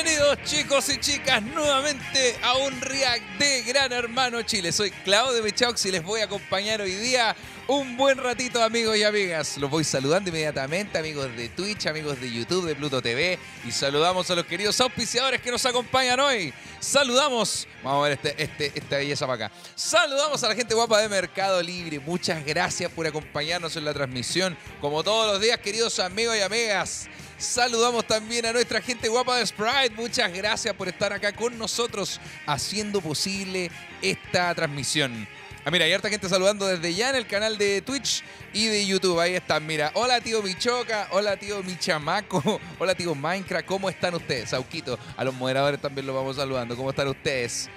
Bienvenidos chicos y chicas nuevamente a un React de Gran Hermano Chile. Soy Claudio Bechaux y les voy a acompañar hoy día un buen ratito amigos y amigas. Los voy saludando inmediatamente amigos de Twitch, amigos de YouTube, de Pluto TV y saludamos a los queridos auspiciadores que nos acompañan hoy. Saludamos, vamos a ver este, este, esta belleza para acá. Saludamos a la gente guapa de Mercado Libre. Muchas gracias por acompañarnos en la transmisión. Como todos los días queridos amigos y amigas. Saludamos también a nuestra gente guapa de Sprite. Muchas gracias por estar acá con nosotros haciendo posible esta transmisión. Ah, mira, hay harta gente saludando desde ya en el canal de Twitch y de YouTube. Ahí están, mira. Hola, tío Michoca. Hola, tío Michamaco. Hola, tío Minecraft. ¿Cómo están ustedes? Sauquito. A los moderadores también los vamos saludando. ¿Cómo están ustedes?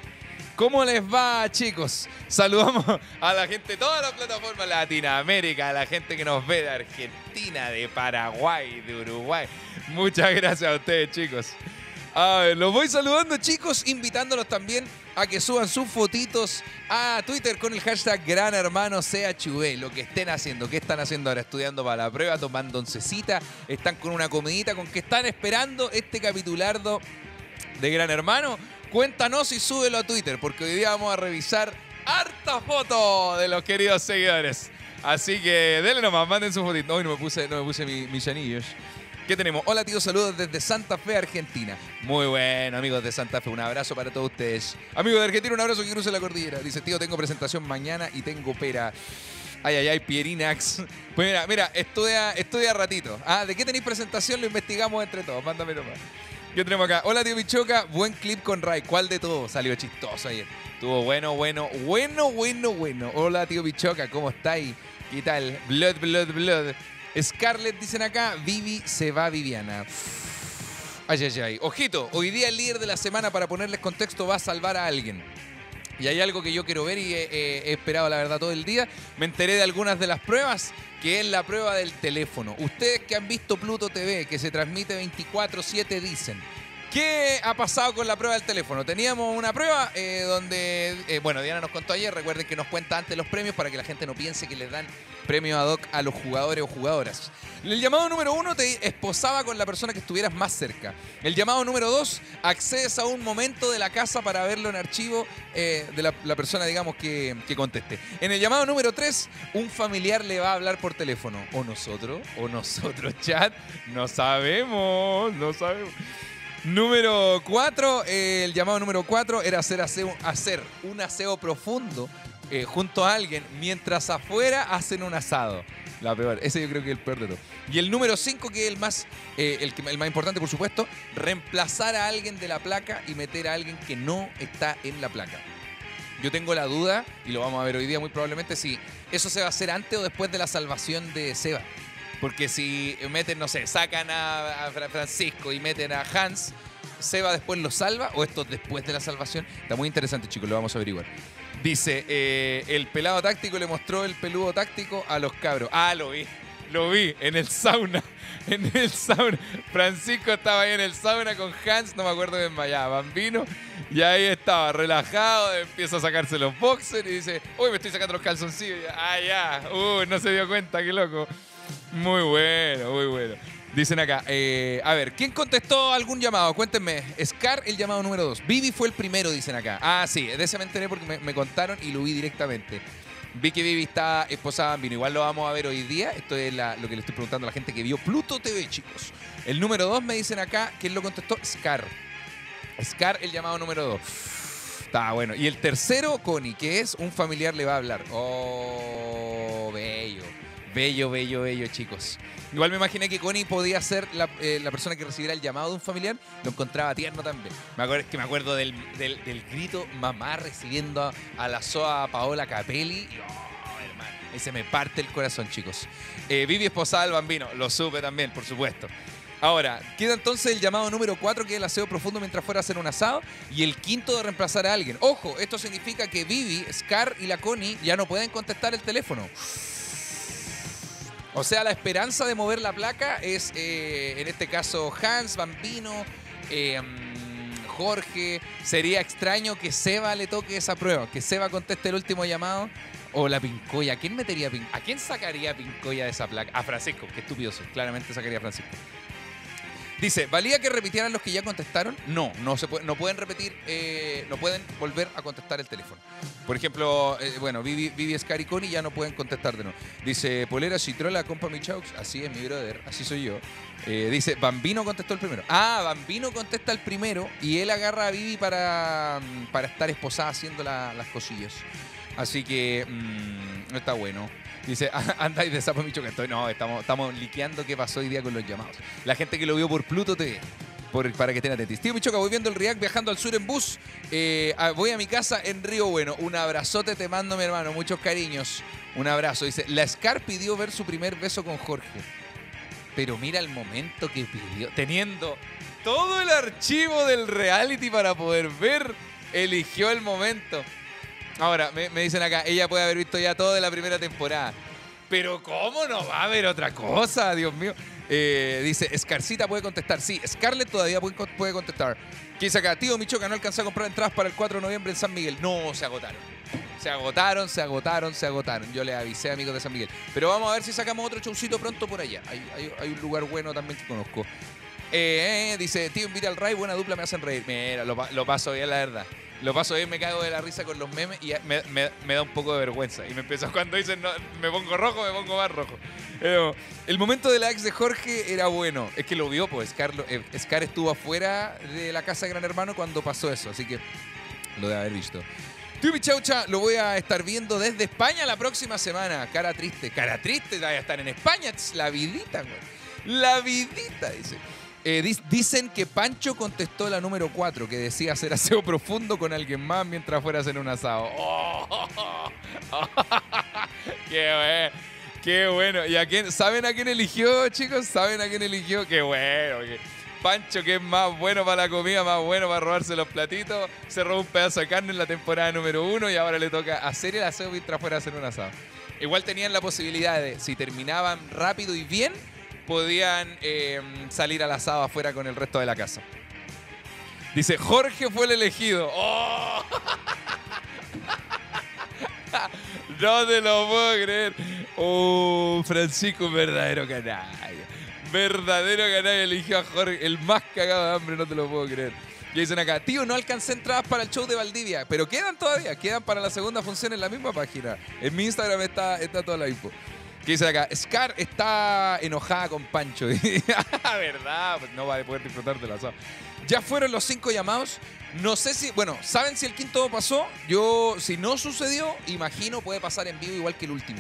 ¿Cómo les va, chicos? Saludamos a la gente de todas las plataformas Latinoamérica, a la gente que nos ve de Argentina, de Paraguay, de Uruguay. Muchas gracias a ustedes, chicos. A ver, los voy saludando, chicos, invitándolos también a que suban sus fotitos a Twitter con el hashtag Gran Hermano CHV. Lo que estén haciendo, qué están haciendo ahora, estudiando para la prueba, tomando oncecita, están con una comidita, con que están esperando este capitulardo de Gran Hermano Cuéntanos y súbelo a Twitter, porque hoy día vamos a revisar harta fotos de los queridos seguidores. Así que denle nomás, manden su fotito. Hoy no me puse, no me puse mis anillos. ¿Qué tenemos? Hola, tío, saludos desde Santa Fe, Argentina. Muy bueno, amigos de Santa Fe, un abrazo para todos ustedes. Amigos de Argentina, un abrazo que cruce la cordillera. Dice, tío, tengo presentación mañana y tengo pera. Ay, ay, ay, Pierinax. Pues mira, mira, estudia, estudia ratito. Ah, ¿de qué tenéis presentación? Lo investigamos entre todos. Mándame nomás. ¿Qué tenemos acá? Hola, tío Michoca. Buen clip con Ray. ¿Cuál de todos? Salió chistoso ayer. Estuvo bueno, bueno, bueno, bueno, bueno. Hola, tío Michoca. ¿Cómo estáis? ¿Qué tal? Blood, blood, blood. Scarlett, dicen acá. Vivi se va Viviana. Ay, ay, ay. Ojito, hoy día el líder de la semana, para ponerles contexto, va a salvar a alguien. Y hay algo que yo quiero ver y he, esperado, la verdad, todo el día. Me enteré de algunas de las pruebas, que es la prueba del teléfono. Ustedes que han visto Pluto TV, que se transmite 24-7, dicen. ¿Qué ha pasado con la prueba del teléfono? Teníamos una prueba eh, donde, eh, bueno, Diana nos contó ayer, recuerden que nos cuenta antes los premios para que la gente no piense que les dan premio ad hoc a los jugadores o jugadoras. El llamado número uno te esposaba con la persona que estuvieras más cerca. El llamado número dos, accedes a un momento de la casa para verlo en archivo eh, de la, persona, digamos, que, que conteste. En el llamado número tres, un familiar le va a hablar por teléfono. O nosotros, o nosotros, chat, no sabemos, no sabemos. Número 4, el llamado número 4 era hacer, hacer un aseo profundo eh, junto a alguien mientras afuera hacen un asado. La peor, ese yo creo que es el peor de todo. Y el número 5, que es el más, eh, el, el más importante, por supuesto, reemplazar a alguien de la placa y meter a alguien que no está en la placa. Yo tengo la duda, y lo vamos a ver hoy día muy probablemente, si eso se va a hacer antes o después de la salvación de Seba. Porque si meten, no sé, sacan a, Francisco y meten a Hans, ¿Seba después lo salva o esto después de la salvación? Está muy interesante, chicos, lo vamos a averiguar. Dice, eh, el pelado táctico le mostró el peludo táctico a los cabros. Ah, lo vi, lo vi en el sauna. En el sauna. Francisco estaba ahí en el sauna con Hans, no me acuerdo bien, vaya, Bambino. Y ahí estaba, relajado, empieza a sacarse los boxers y dice, uy, me estoy sacando los calzoncillos. Ah, ya, uy, no se dio cuenta, qué loco. Muy bueno, muy bueno. Dicen acá, eh, a ver, ¿quién contestó algún llamado? Cuéntenme. Scar, el llamado número 2. Vivi fue el primero, dicen acá. Ah, sí, de ese me enteré porque me, contaron y lo vi directamente. Vi que Vivi está esposada en vino. Igual lo vamos a ver hoy día. Esto es lo que le estoy preguntando a la gente que vio Pluto TV, chicos. El número 2 me dicen acá, ¿quién lo contestó? Scar. Scar, el llamado número 2. Está bueno. Y el tercero, Connie, que es un familiar le va a hablar. Oh, bello. Bello, bello, bello, chicos. Igual me imaginé que Connie podía ser eh, la, persona que recibiera el llamado de un familiar. Lo encontraba tierno también. Me acuerdo, que me acuerdo del, grito mamá recibiendo a, la SOA Paola Capelli. Oh, hermano, se me parte el corazón, chicos. Eh, Vivi esposada al bambino. Lo supe también, por supuesto. Ahora, queda entonces el llamado número 4, que es el aseo profundo mientras fuera a hacer un asado, y el quinto de reemplazar a alguien. Ojo, esto significa que Vivi, Scar y la Connie ya no pueden contestar el teléfono. O sea, la esperanza de mover la placa es, eh, en este caso, Hans, Bambino, eh, Jorge. Sería extraño que Seba le toque esa prueba, que Seba conteste el último llamado. O la Pincoya. ¿A quién metería ¿A quién sacaría Pincoya de esa placa? A Francisco, qué estúpido. Claramente sacaría a Francisco. Dice, ¿valía que repitieran los que ya contestaron? No, no, se no pueden repetir, eh, no pueden volver a contestar el teléfono. Por ejemplo, eh, bueno, Vivi, Vivi Scariconi ya no pueden contestar de nuevo. Dice, Polera Citrola, compa Michaux. Así es, mi brother, así soy yo. Eh, dice, Bambino contestó el primero. Ah, Bambino contesta el primero y él agarra a Vivi para, mm, para estar esposada haciendo la- las cosillas. Así que mm, está bueno. Dice, anda y de sapo Micho que estoy. No, estamos, estamos liqueando qué pasó hoy día con los llamados. La gente que lo vio por Pluto TV. por- para que estén atentos. Tío Michoca, voy viendo el React viajando al sur en bus. Eh, voy a mi casa en Río Bueno. Un abrazote te mando, mi hermano. Muchos cariños. Un abrazo. Dice, la Scar pidió ver su primer beso con Jorge. Pero mira el momento que pidió. Teniendo todo el archivo del reality para poder ver, eligió el momento. Ahora, me, dicen acá, ella puede haber visto ya todo de la primera temporada. Pero ¿cómo no va a haber otra cosa? Dios mío. Eh, dice, Scarcita puede contestar. Sí, Scarlett todavía puede, con- puede contestar. ¿Qué dice acá? Tío Michoca, no alcanzó a comprar entradas para el 4 de noviembre en San Miguel. No, se agotaron. Se agotaron, se agotaron, se agotaron. Yo le avisé, amigos de San Miguel. Pero vamos a ver si sacamos otro showcito pronto por allá. Hay, hay- hay un lugar bueno también que conozco. Eh, eh, dice, tío, invita al Ray, buena dupla, me hacen reír. Mira, lo, lo paso bien, la verdad. Lo paso bien, me cago de la risa con los memes y me, da un poco de vergüenza. Y me empezó cuando dicen, me pongo rojo, me pongo más rojo. Pero el momento de la ex de Jorge era bueno. Es que lo vio, pues. Scar, eh, Scar estuvo afuera de la casa de Gran Hermano cuando pasó eso. Así que lo debe haber visto. Tío Pichaucha lo voy a estar viendo desde España la próxima semana. Cara triste, cara triste, voy estar en España. La vidita, güey. La vidita, dice. Eh, dicen que Pancho contestó la número 4, que decía hacer aseo profundo con alguien más mientras fuera a hacer un asado. ¡Oh! ¡Qué bueno! ¡Qué bueno! ¿Y a quién? ¿Saben a quién eligió, chicos? ¿Saben a quién eligió? ¡Qué bueno! Pancho, que es más bueno para la comida, más bueno para robarse los platitos, se robó un pedazo de carne en la temporada número uno y ahora le toca hacer el aseo mientras fuera a hacer un asado. Igual tenían la posibilidad de, si terminaban rápido y bien, podían eh, salir al asado afuera con el resto de la casa. Dice, Jorge fue el elegido. ¡Oh! no te lo puedo creer. Oh, Francisco, verdadero canalla. Verdadero canalla eligió a Jorge, el más cagado de hambre, no te lo puedo creer. Y dicen acá, tío, no alcancé entradas para el show de Valdivia, pero quedan todavía, quedan para la segunda función en la misma página. En mi Instagram está, está toda la info. ¿Qué dice acá? Scar está enojada con Pancho. Ah, ¿Verdad? Pues no va a poder disfrutar del asado. Ya fueron los cinco llamados. No sé si, bueno, ¿saben si el quinto pasó? Yo, si no sucedió, imagino puede pasar en vivo igual que el último.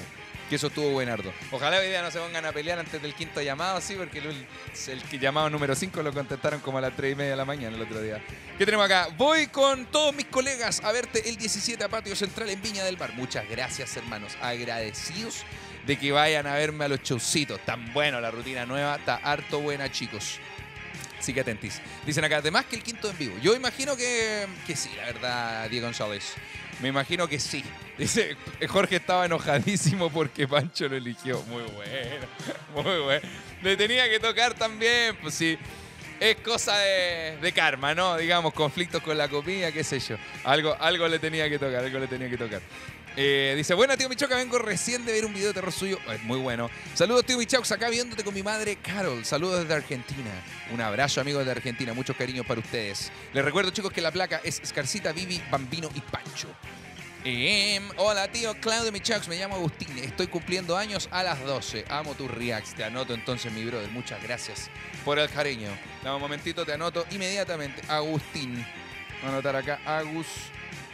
Que eso estuvo buenardo. Ojalá hoy día no se pongan a pelear antes del quinto llamado, sí, porque el, llamado número 5 lo contestaron como a las 3 y media de la mañana el otro día. ¿Qué tenemos acá? Voy con todos mis colegas a verte el 17 a Patio Central en Viña del Mar. Muchas gracias, hermanos. Agradecidos de que vayan a verme a los showcitos. Tan bueno la rutina nueva, está harto buena, chicos. Así que atentis. Dicen acá, además que el quinto en vivo. Yo imagino que, que sí, la verdad, Diego González. Me imagino que sí. Dice, Jorge estaba enojadísimo porque Pancho lo eligió. Muy bueno, muy bueno. Le tenía que tocar también, pues sí. Es cosa de, de karma, ¿no? Digamos, conflictos con la comida, qué sé yo. Algo, algo le tenía que tocar, algo le tenía que tocar. Eh, dice, buena tío Michoca, vengo recién de ver un video de terror suyo. Es muy bueno. Saludos tío Michaux, acá viéndote con mi madre Carol. Saludos desde Argentina. Un abrazo amigos de Argentina, muchos cariños para ustedes. Les recuerdo chicos que la placa es Scarcita, Vivi, Bambino y Pancho. Em, hola tío Claudio Michaux, me llamo Agustín, estoy cumpliendo años a las 12. Amo tus reacts, te anoto entonces mi brother, muchas gracias por el cariño. Dame un momentito, te anoto inmediatamente. Agustín, voy a anotar acá, Agus,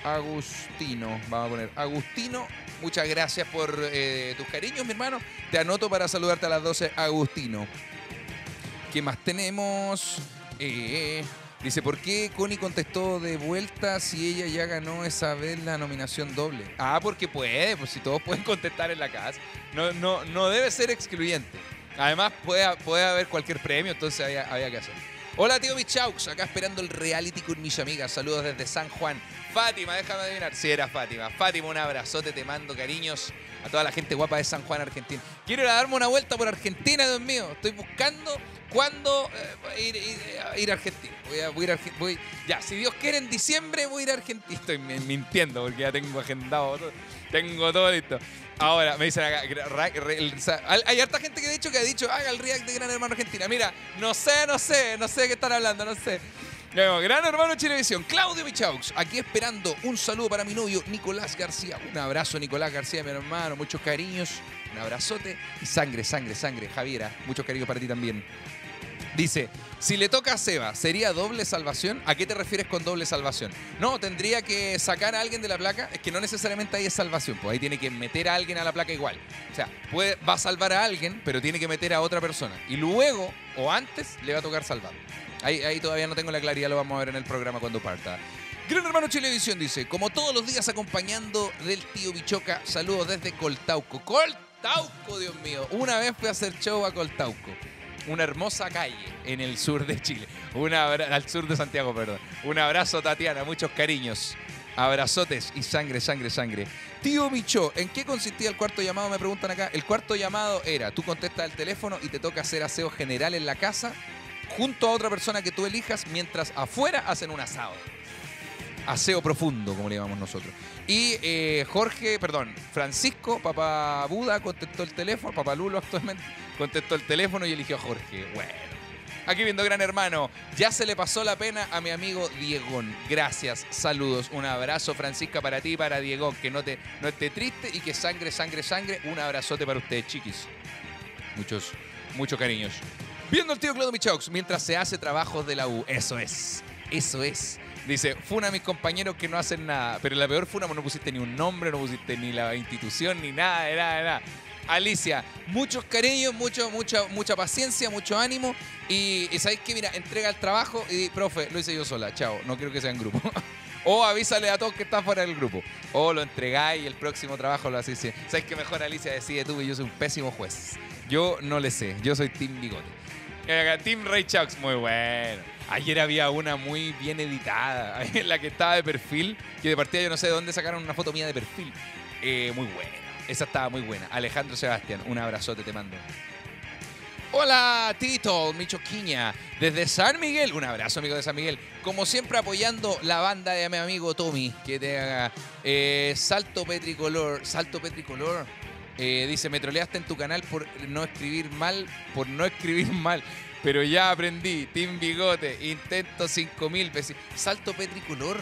Agustino, vamos a poner Agustino, muchas gracias por eh, tus cariños mi hermano. Te anoto para saludarte a las 12, Agustino. ¿Qué más tenemos? Eh, dice, ¿por qué Connie contestó de vuelta si ella ya ganó esa vez la nominación doble? Ah, porque puede, pues si todos pueden contestar en la casa. No, no, no debe ser excluyente. Además, puede, puede haber cualquier premio, entonces había, había que hacer. Hola, tío Michaux, acá esperando el reality con mis amigas. Saludos desde San Juan. Fátima, déjame adivinar. Sí, era Fátima. Fátima, un abrazote, te mando cariños a toda la gente guapa de San Juan, Argentina. Quiero ir a darme una vuelta por Argentina, Dios mío. Estoy buscando cuándo eh, ir, ir- ir a Argentina. Voy a, a ir a voy- ya, si Dios quiere, en diciembre voy a ir a Argentina. Estoy mi- mintiendo porque ya tengo agendado. todo. Tengo todo listo. Ahora, me dicen acá, hay harta gente que ha dicho que ha dicho, haga el react de Gran Hermano Argentina. Mira, no sé, no sé, no sé de qué están hablando, no sé. Gran Hermano Chilevisión, Claudio Michaux, aquí esperando un saludo para mi novio Nicolás García. Un abrazo, Nicolás García, mi hermano, muchos cariños, un abrazote y sangre, sangre, sangre. Javiera, muchos cariños para ti también. Dice, si le toca a Seba, ¿sería doble salvación? ¿A qué te refieres con doble salvación? No, tendría que sacar a alguien de la placa. Es que no necesariamente ahí es salvación, pues ahí tiene que meter a alguien a la placa igual. O sea, puede, va a salvar a alguien, pero tiene que meter a otra persona. Y luego, o antes, le va a tocar salvar. Ahí, todavía no tengo la claridad, lo vamos a ver en el programa cuando parta. Gran Hermano Chilevisión dice, como todos los días acompañando del tío Bichoca, saludos desde Coltauco. Coltauco, Dios mío. Una vez fui a hacer show a Coltauco una hermosa calle en el sur de Chile. al sur de Santiago, perdón. Un abrazo, Tatiana, muchos cariños. Abrazotes y sangre, sangre, sangre. Tío Micho, ¿en qué consistía el cuarto llamado? Me preguntan acá. El cuarto llamado era, tú contestas el teléfono y te toca hacer aseo general en la casa junto a otra persona que tú elijas mientras afuera hacen un asado. Aseo profundo, como le llamamos nosotros. Y eh, Jorge, perdón, Francisco, papá Buda, contestó el teléfono, papá Lulo actualmente, contestó el teléfono y eligió a Jorge. Bueno. Aquí viendo Gran Hermano, ya se le pasó la pena a mi amigo Diegón. Gracias, saludos, un abrazo Francisca para ti y para Diegón, que no, te, no esté triste y que sangre, sangre, sangre. Un abrazote para ustedes, chiquis. Muchos, muchos cariños. Viendo el tío Claudio Michaux mientras se hace trabajos de la U. Eso es, eso es. Dice, funa a mis compañeros que no hacen nada. Pero la peor funa, no pusiste ni un nombre, no pusiste ni la institución, ni nada, nada, nada. Alicia, muchos cariños, mucho, mucha, mucha paciencia, mucho ánimo. Y, sabéis que, mira, entrega el trabajo y profe, lo hice yo sola, chao, no quiero que sea en grupo. o avísale a todos que está fuera del grupo. O lo entregáis y el próximo trabajo lo hacéis. Sabéis que mejor Alicia decide tú y yo soy un pésimo juez. Yo no le sé, yo soy Team Bigote. Team Ray Chucks, muy bueno. Ayer había una muy bien editada, en la que estaba de perfil, que de partida yo no sé de dónde sacaron una foto mía de perfil. Eh, muy buena. Esa estaba muy buena. Alejandro Sebastián, un abrazote te mando. Hola Tito, Michoquiña, desde San Miguel. Un abrazo, amigo de San Miguel. Como siempre, apoyando la banda de mi amigo Tommy, que te haga eh, Salto Petricolor. Salto Petricolor. Eh, dice, me troleaste en tu canal por no escribir mal, por no escribir mal. Pero ya aprendí. Team Bigote, intento 5000 veces. Salto petricolor.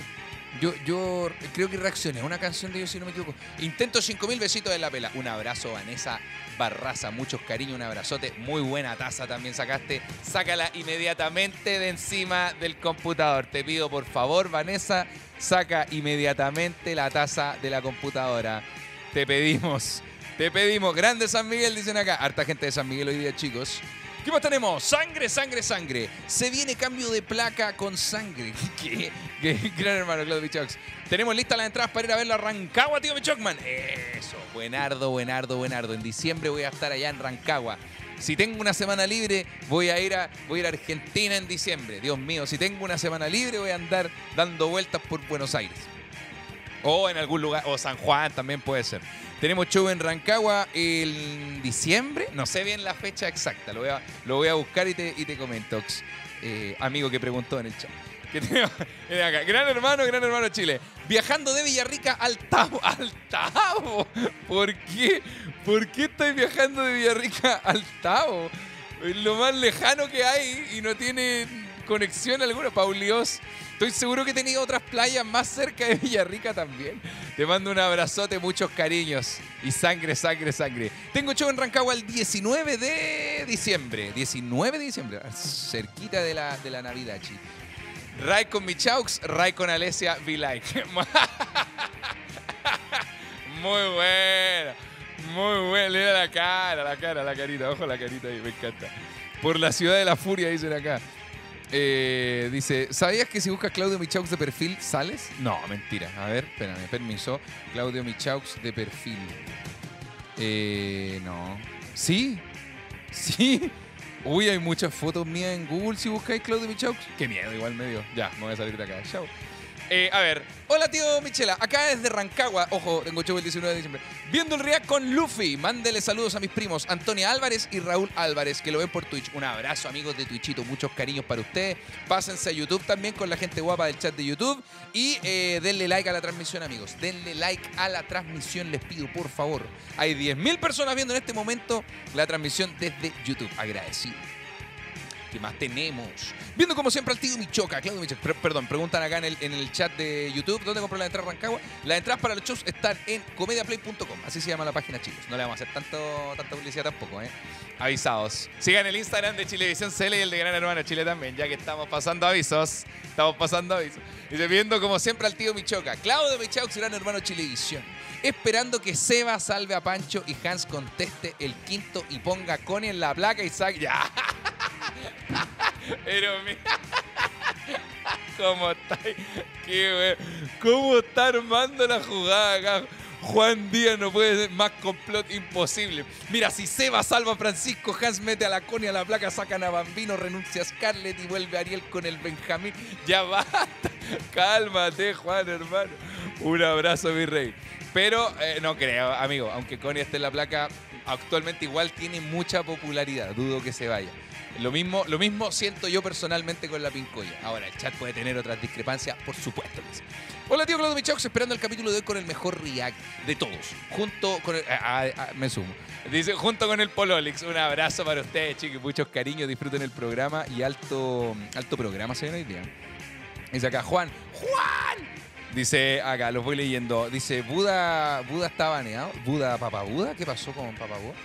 Yo, yo creo que reaccioné a una canción de ellos, si no me equivoco. Intento 5000 besitos de la pela. Un abrazo, Vanessa Barraza. Muchos cariños, un abrazote. Muy buena taza también sacaste. Sácala inmediatamente de encima del computador. Te pido, por favor, Vanessa, saca inmediatamente la taza de la computadora. Te pedimos, te pedimos. Grande San Miguel, dicen acá. Harta gente de San Miguel hoy día, chicos. ¿Qué más tenemos? Sangre, sangre, sangre. Se viene cambio de placa con sangre. ¿Qué? Gran hermano, Claudio Bichox. Tenemos listas las entradas para ir a ver la Rancagua, tío Bichocman. Eso, buenardo, buenardo, buenardo. En diciembre voy a estar allá en Rancagua. Si tengo una semana libre, voy a ir a, voy a, ir a Argentina en diciembre. Dios mío, si tengo una semana libre, voy a andar dando vueltas por Buenos Aires. O en algún lugar, o San Juan también puede ser. Tenemos show en Rancagua en diciembre. No sé bien la fecha exacta. Lo voy a, lo voy a buscar y te, y te comento. Eh, amigo que preguntó en el chat. Gran hermano, gran hermano Chile. Viajando de Villarrica al Tavo. ¡Al Tavo! ¿Por qué? ¿Por qué estáis viajando de Villarrica al Tavo? Es lo más lejano que hay y no tiene conexión alguna. Paulios. Estoy seguro que he tenido otras playas más cerca de Villarrica también. Te mando un abrazote, muchos cariños y sangre, sangre, sangre. Tengo show en Rancagua el 19 de diciembre. 19 de diciembre, cerquita de la, de la Navidad, chi. Ray con Michaux, Ray con Alesia, be like. Muy buena. Muy buena. Le da la cara, la cara, la carita. Ojo la carita ahí, me encanta. Por la ciudad de la furia, dicen acá. Eh, dice, ¿sabías que si buscas Claudio Michaux de perfil, sales? No, mentira. A ver, espérame, permiso. Claudio Michaux de perfil. Eh, no. ¿Sí? ¿Sí? Uy, hay muchas fotos mías en Google si buscáis Claudio Michaux. Qué miedo, igual medio. Ya, me voy a salir de acá. Chao. Eh, a ver, hola tío Michela, acá desde Rancagua, ojo, tengo show el 19 de diciembre, viendo el React con Luffy, mándele saludos a mis primos Antonia Álvarez y Raúl Álvarez, que lo ven por Twitch. Un abrazo amigos de Twitchito, muchos cariños para ustedes. Pásense a YouTube también con la gente guapa del chat de YouTube y eh, denle like a la transmisión amigos, denle like a la transmisión, les pido por favor. Hay 10.000 personas viendo en este momento la transmisión desde YouTube, agradecido. ¿Qué más tenemos? Viendo como siempre al tío Michoca, Claudio Michoca. perdón, preguntan acá en el, en el chat de YouTube, ¿dónde compró la entrada Rancagua? Las entradas para los shows están en comediaplay.com, así se llama la página, chicos. No le vamos a hacer tanto, tanta publicidad tampoco, ¿eh? Avisados. Sigan el Instagram de Chilevisión CL y el de Gran Hermano Chile también, ya que estamos pasando avisos. Estamos pasando avisos. Dice, viendo como siempre al tío Michoca, Claudio Michoca, Gran Hermano Chilevisión. Esperando que Seba salve a Pancho y Hans conteste el quinto y ponga Connie en la placa y saque. ¡Ya! Pero mira. ¿Cómo está? Qué ¿Cómo está armando la jugada acá? Juan Díaz no puede ser más complot imposible. Mira, si Seba salva a Francisco, Hans mete a la Connie a la placa, sacan a Bambino, renuncia a Scarlett y vuelve Ariel con el Benjamín. Ya basta. Cálmate, Juan, hermano. Un abrazo, mi rey. Pero eh, no creo, amigo, aunque Connie esté en la placa, actualmente igual tiene mucha popularidad. Dudo que se vaya. Lo mismo, lo mismo siento yo personalmente con la Pincoya. Ahora, el chat puede tener otras discrepancias, por supuesto. Hola, tío Claudio Michaux, esperando el capítulo de hoy con el mejor React de todos. Junto con el. Ah, me sumo. Dice, junto con el Pololix. Un abrazo para ustedes, chicos. Muchos cariños, disfruten el programa y alto, alto programa se hoy día. Dice acá, Juan. ¡Juan! Dice acá, los voy leyendo. Dice, Buda, Buda está baneado. ¿Buda, Papá Buda? ¿Qué pasó con Papá Buda?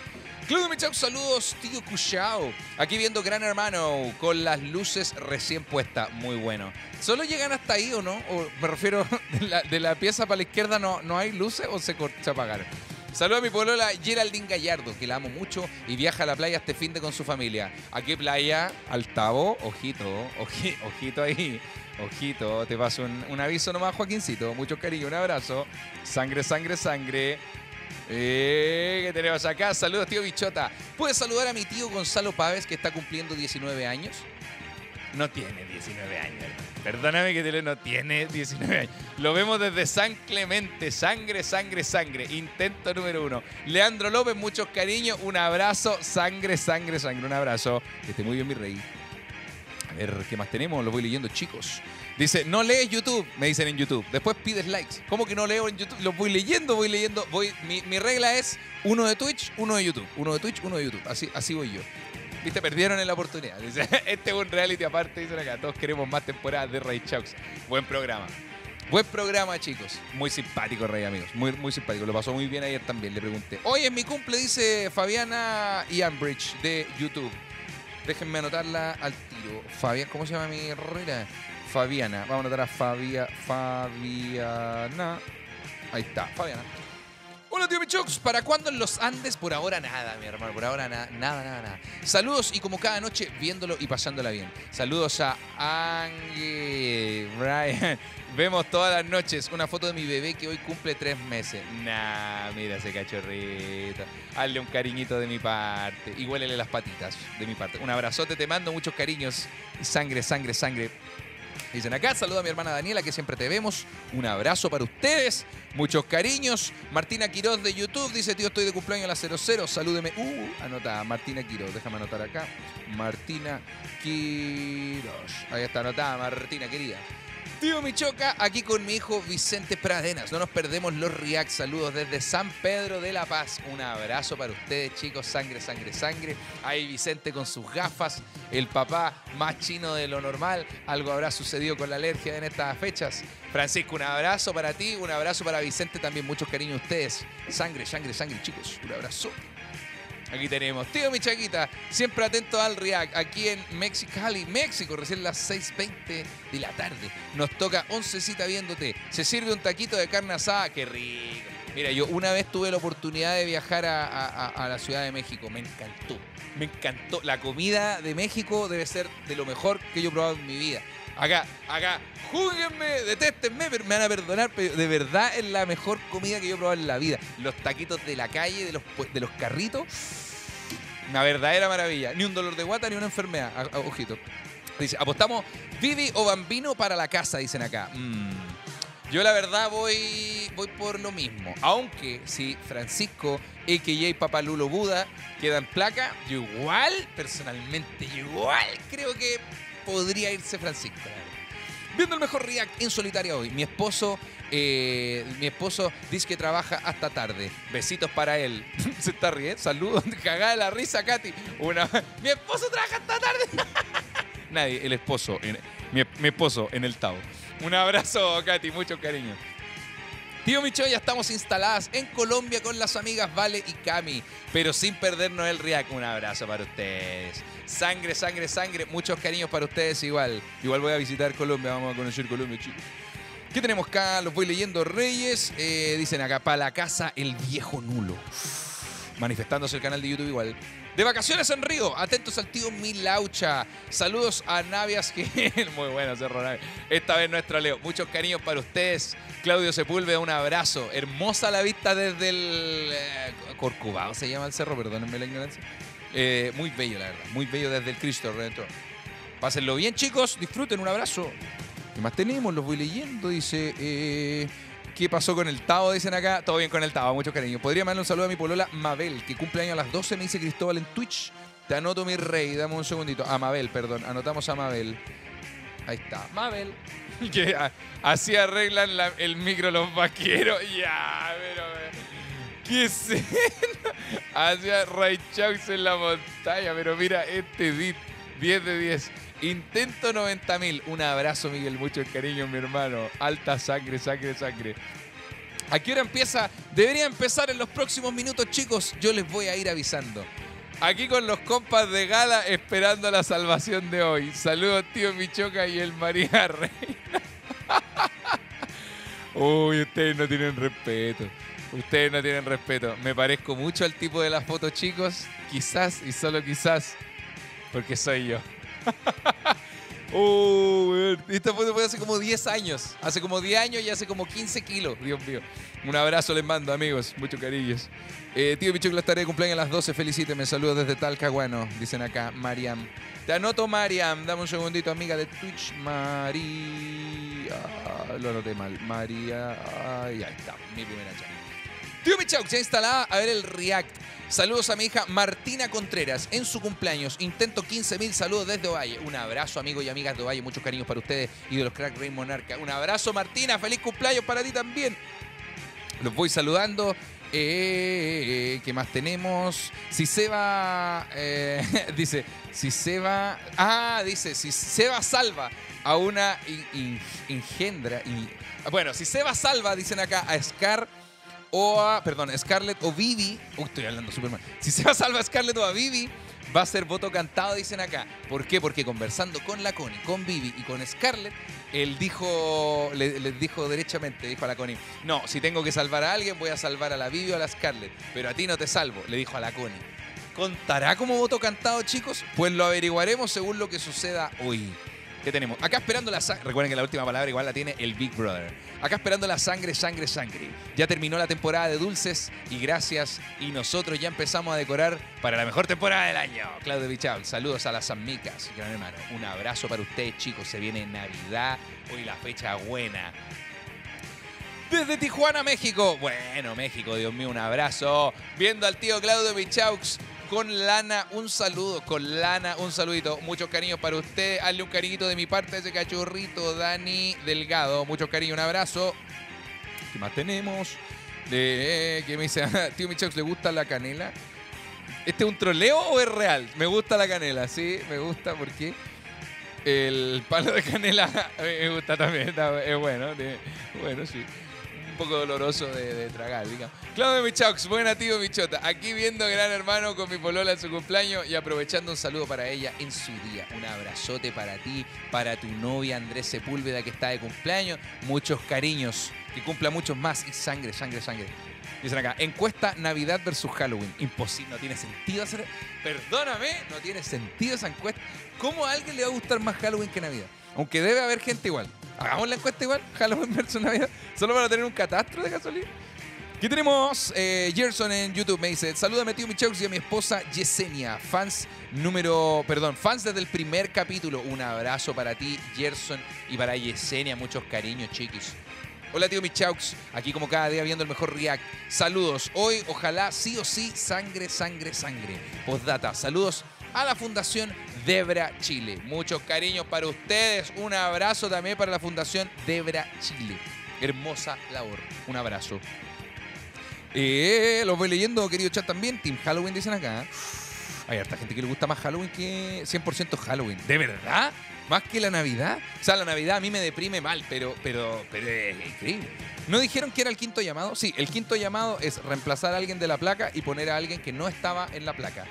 De Michau, saludos, tío Cushao. Aquí viendo Gran Hermano con las luces recién puestas. Muy bueno. ¿Solo llegan hasta ahí o no? O me refiero, de la, pieza para la izquierda no, no hay luces o se, se apagaron. Saludos a mi polola Geraldine Gallardo, que la amo mucho y viaja a la playa este fin de con su familia. ¿A qué playa? Altavo, ojito, ojito ahí. Ojito, te paso un, un aviso nomás, Joaquincito. Mucho cariño, un abrazo. Sangre, sangre, sangre. Eh, ¿Qué tenemos acá? Saludos, tío Bichota. ¿Puedes saludar a mi tío Gonzalo Páez, que está cumpliendo 19 años? No tiene 19 años. Perdóname que te no tiene 19 años. Lo vemos desde San Clemente. Sangre, sangre, sangre. Intento número uno. Leandro López, muchos cariños. Un abrazo. Sangre, sangre, sangre. Un abrazo. Que esté muy bien, mi rey. A ver, ¿qué más tenemos? Lo voy leyendo, chicos. Dice, no lees YouTube, me dicen en YouTube. Después pides likes. ¿Cómo que no leo en YouTube? Lo voy leyendo, voy leyendo. Voy, mi, regla es uno de Twitch, uno de YouTube. Uno de Twitch, uno de YouTube. Así, así voy yo. Viste, perdieron en la oportunidad. Dice, este es un reality aparte, dicen acá. Todos queremos más temporadas de Ray Chucks. Buen programa. Buen programa, chicos. Muy simpático, Rey, amigos. Muy, muy simpático. Lo pasó muy bien ayer también, le pregunté. Hoy es mi cumple, dice Fabiana Iambridge de YouTube. Déjenme anotarla al tiro. Fabián, ¿cómo se llama mi reina? Fabiana. Vamos a anotar a Fabia, Fabiana. Ahí está, Fabiana. Hola, tío Michox. ¿Para cuándo en los Andes? Por ahora nada, mi hermano. Por ahora nada, nada, nada. Saludos y como cada noche viéndolo y pasándola bien. Saludos a Angie, Brian. Vemos todas las noches una foto de mi bebé que hoy cumple tres meses. Nah, mira ese cachorrito. Hazle un cariñito de mi parte. Y huélele las patitas de mi parte. Un abrazote, te mando muchos cariños. Sangre, sangre, sangre. Dicen acá, saluda a mi hermana Daniela, que siempre te vemos. Un abrazo para ustedes. Muchos cariños. Martina Quiroz de YouTube dice, tío, estoy de cumpleaños a las 00. Salúdeme. Uh, anota, Martina Quiroz. Déjame anotar acá. Martina Quiroz. Ahí está anotada, Martina, querida. Tío Michoca, aquí con mi hijo Vicente Pradenas. No nos perdemos los react. Saludos desde San Pedro de la Paz. Un abrazo para ustedes, chicos. Sangre, sangre, sangre. Ahí Vicente con sus gafas. El papá más chino de lo normal. Algo habrá sucedido con la alergia en estas fechas. Francisco, un abrazo para ti. Un abrazo para Vicente también. Muchos cariños a ustedes. Sangre, sangre, sangre, chicos. Un abrazo. Aquí tenemos Tío Michaquita, siempre atento al React, aquí en Mexicali, México, recién las 6.20 de la tarde. Nos toca 11 cita viéndote. Se sirve un taquito de carne asada, qué rico. Mira, yo una vez tuve la oportunidad de viajar a, la Ciudad de México, me encantó. Me encantó. La comida de México debe ser de lo mejor que yo he probado en mi vida. Acá, acá, júguenme, detéstenme, me van a perdonar, pero de verdad es la mejor comida que yo he probado en la vida. Los taquitos de la calle, de los, de los carritos. Una verdadera maravilla. Ni un dolor de guata ni una enfermedad. ojito. Dice, apostamos Vivi o Bambino para la casa, dicen acá. Mm. Yo la verdad voy, voy por lo mismo. Aunque si Francisco, a.k.a. Papalulo Buda, queda en placa, yo igual, personalmente, igual creo que podría irse Francisco. Viendo el mejor React en solitaria hoy. Mi esposo, eh, mi esposo dice que trabaja hasta tarde. Besitos para él. Se está riendo. Saludos. Cagada la risa, Katy. Una... Mi esposo trabaja hasta tarde. Nadie, el esposo. mi, mi esposo en el Tao. Un abrazo, Katy, mucho cariño. Tío Micho, ya estamos instaladas en Colombia con las amigas Vale y Cami, pero sin perdernos el React. Un abrazo para ustedes. Sangre, sangre, sangre. Muchos cariños para ustedes igual. Igual voy a visitar Colombia, vamos a conocer Colombia, chicos. ¿Qué tenemos acá? Los voy leyendo. Reyes, eh, dicen acá, para la casa el viejo nulo. Manifestándose el canal de YouTube igual. De vacaciones en Río, atentos al tío Milaucha. Saludos a Navias que Muy bueno, Cerro Navia. Esta vez nuestro Leo. Muchos cariños para ustedes. Claudio Sepúlveda, un abrazo. Hermosa la vista desde el eh, Corcubao, se llama el cerro, perdónenme la ignorancia. Eh, muy bello, la verdad. Muy bello desde el Cristo Redentor. Pásenlo bien, chicos. Disfruten, un abrazo. ¿Qué más tenemos? Los voy leyendo. Dice. Eh, ¿Qué pasó con el Tavo? Dicen acá. Todo bien con el Tavo, mucho cariño. Podría mandar un saludo a mi polola Mabel, que cumple año a las 12, me dice Cristóbal en Twitch. Te anoto mi rey, dame un segundito. A Mabel, perdón. Anotamos a Mabel. Ahí está. Mabel. Que así arreglan el micro los vaqueros. Ya, pero. ¿Qué es Hacía Ray en la montaña, pero mira este 10 de 10. Intento 90.000. Un abrazo, Miguel. Mucho cariño, mi hermano. Alta sangre, sangre, sangre. ¿A qué hora empieza? Debería empezar en los próximos minutos, chicos. Yo les voy a ir avisando. Aquí con los compas de gala esperando la salvación de hoy. Saludos, tío Michoca y el María Reina. Uy, ustedes no tienen respeto. Ustedes no tienen respeto. Me parezco mucho al tipo de la foto, chicos. Quizás y solo quizás. Porque soy yo. oh, Esta foto fue hace como 10 años. Hace como 10 años y hace como 15 kilos. Dios mío. Un abrazo les mando, amigos. Muchos cariños. Eh, tío Bicho, la estaré de cumpleaños a las 12. Felicíteme. Saludos desde Talcahuano. Dicen acá, Mariam. Te anoto, Mariam. Dame un segundito, amiga de Twitch. María. Lo anoté mal. María. Ahí está. Mi primera charla. Tío Michau, se instalada a ver el React. Saludos a mi hija Martina Contreras en su cumpleaños. Intento 15.000 saludos desde Ovalle. Un abrazo, amigos y amigas de Ovalle. Muchos cariños para ustedes y de los Crack Rey Monarca. Un abrazo, Martina. Feliz cumpleaños para ti también. Los voy saludando. Eh, ¿Qué más tenemos? Si Seba. Eh, dice. Si Seba. Ah, dice. Si Seba salva a una engendra. bueno, si Seba salva, dicen acá, a Scar o a, perdón, Scarlett o Vivi, uy, estoy hablando súper mal, si se va a salvar Scarlett o a Vivi, va a ser voto cantado, dicen acá. ¿Por qué? Porque conversando con la Connie, con Vivi y con Scarlett, él dijo, les dijo derechamente, dijo a la Connie, no, si tengo que salvar a alguien, voy a salvar a la Vivi o a la Scarlett, pero a ti no te salvo, le dijo a la Connie. ¿Contará como voto cantado, chicos? Pues lo averiguaremos según lo que suceda hoy. ¿Qué tenemos? Acá esperando la sangre. Recuerden que la última palabra igual la tiene el Big Brother. Acá esperando la sangre, sangre, sangre. Ya terminó la temporada de dulces y gracias. Y nosotros ya empezamos a decorar para la mejor temporada del año. Claudio Bichal, saludos a las amigas, gran hermano. Un abrazo para ustedes, chicos. Se viene Navidad. Hoy la fecha buena. Desde Tijuana, México. Bueno, México, Dios mío, un abrazo. Viendo al tío Claudio Bichaux con Lana, un saludo. Con Lana, un saludito. Muchos cariños para usted. Hazle un cariñito de mi parte a ese cachorrito, Dani Delgado. Muchos cariños, un abrazo. ¿Qué más tenemos? De, ¿Qué me dice? Tío Michaux, ¿le gusta la canela? ¿Este es un troleo o es real? Me gusta la canela, sí, me gusta porque el palo de canela me gusta también, es bueno, bueno, sí poco doloroso de, tragar, digamos. Claudio Michaux, buena tío Michota. Aquí viendo Gran Hermano con mi polola en su cumpleaños y aprovechando un saludo para ella en su día. Un abrazote para ti, para tu novia Andrés Sepúlveda que está de cumpleaños. Muchos cariños, que cumpla muchos más y sangre, sangre, sangre. Dicen acá, encuesta Navidad versus Halloween. Imposible, no tiene sentido hacer. Perdóname, no tiene sentido esa encuesta. ¿Cómo a alguien le va a gustar más Halloween que Navidad? Aunque debe haber gente igual. Hagamos la encuesta igual, Halloween versus Navidad. Solo para tener un catastro de gasolina. Aquí tenemos eh, Gerson en YouTube. Me dice: Salúdame, tío Michaux y a mi esposa Yesenia. Fans número. Perdón, fans desde el primer capítulo. Un abrazo para ti, Gerson, y para Yesenia. Muchos cariños, chiquis. Hola tío Michaux, aquí como cada día viendo el mejor React. Saludos, hoy ojalá sí o sí sangre, sangre, sangre. Postdata, saludos a la Fundación Debra Chile. Muchos cariños para ustedes, un abrazo también para la Fundación Debra Chile. Hermosa labor, un abrazo. Eh, los voy leyendo, querido chat también. Team Halloween dicen acá. Hay harta gente que le gusta más Halloween que 100% Halloween. ¿De verdad? ¿Más que la Navidad? O sea, la Navidad a mí me deprime mal, pero, pero, pero es increíble. ¿No dijeron que era el quinto llamado? Sí, el quinto llamado es reemplazar a alguien de la placa y poner a alguien que no estaba en la placa.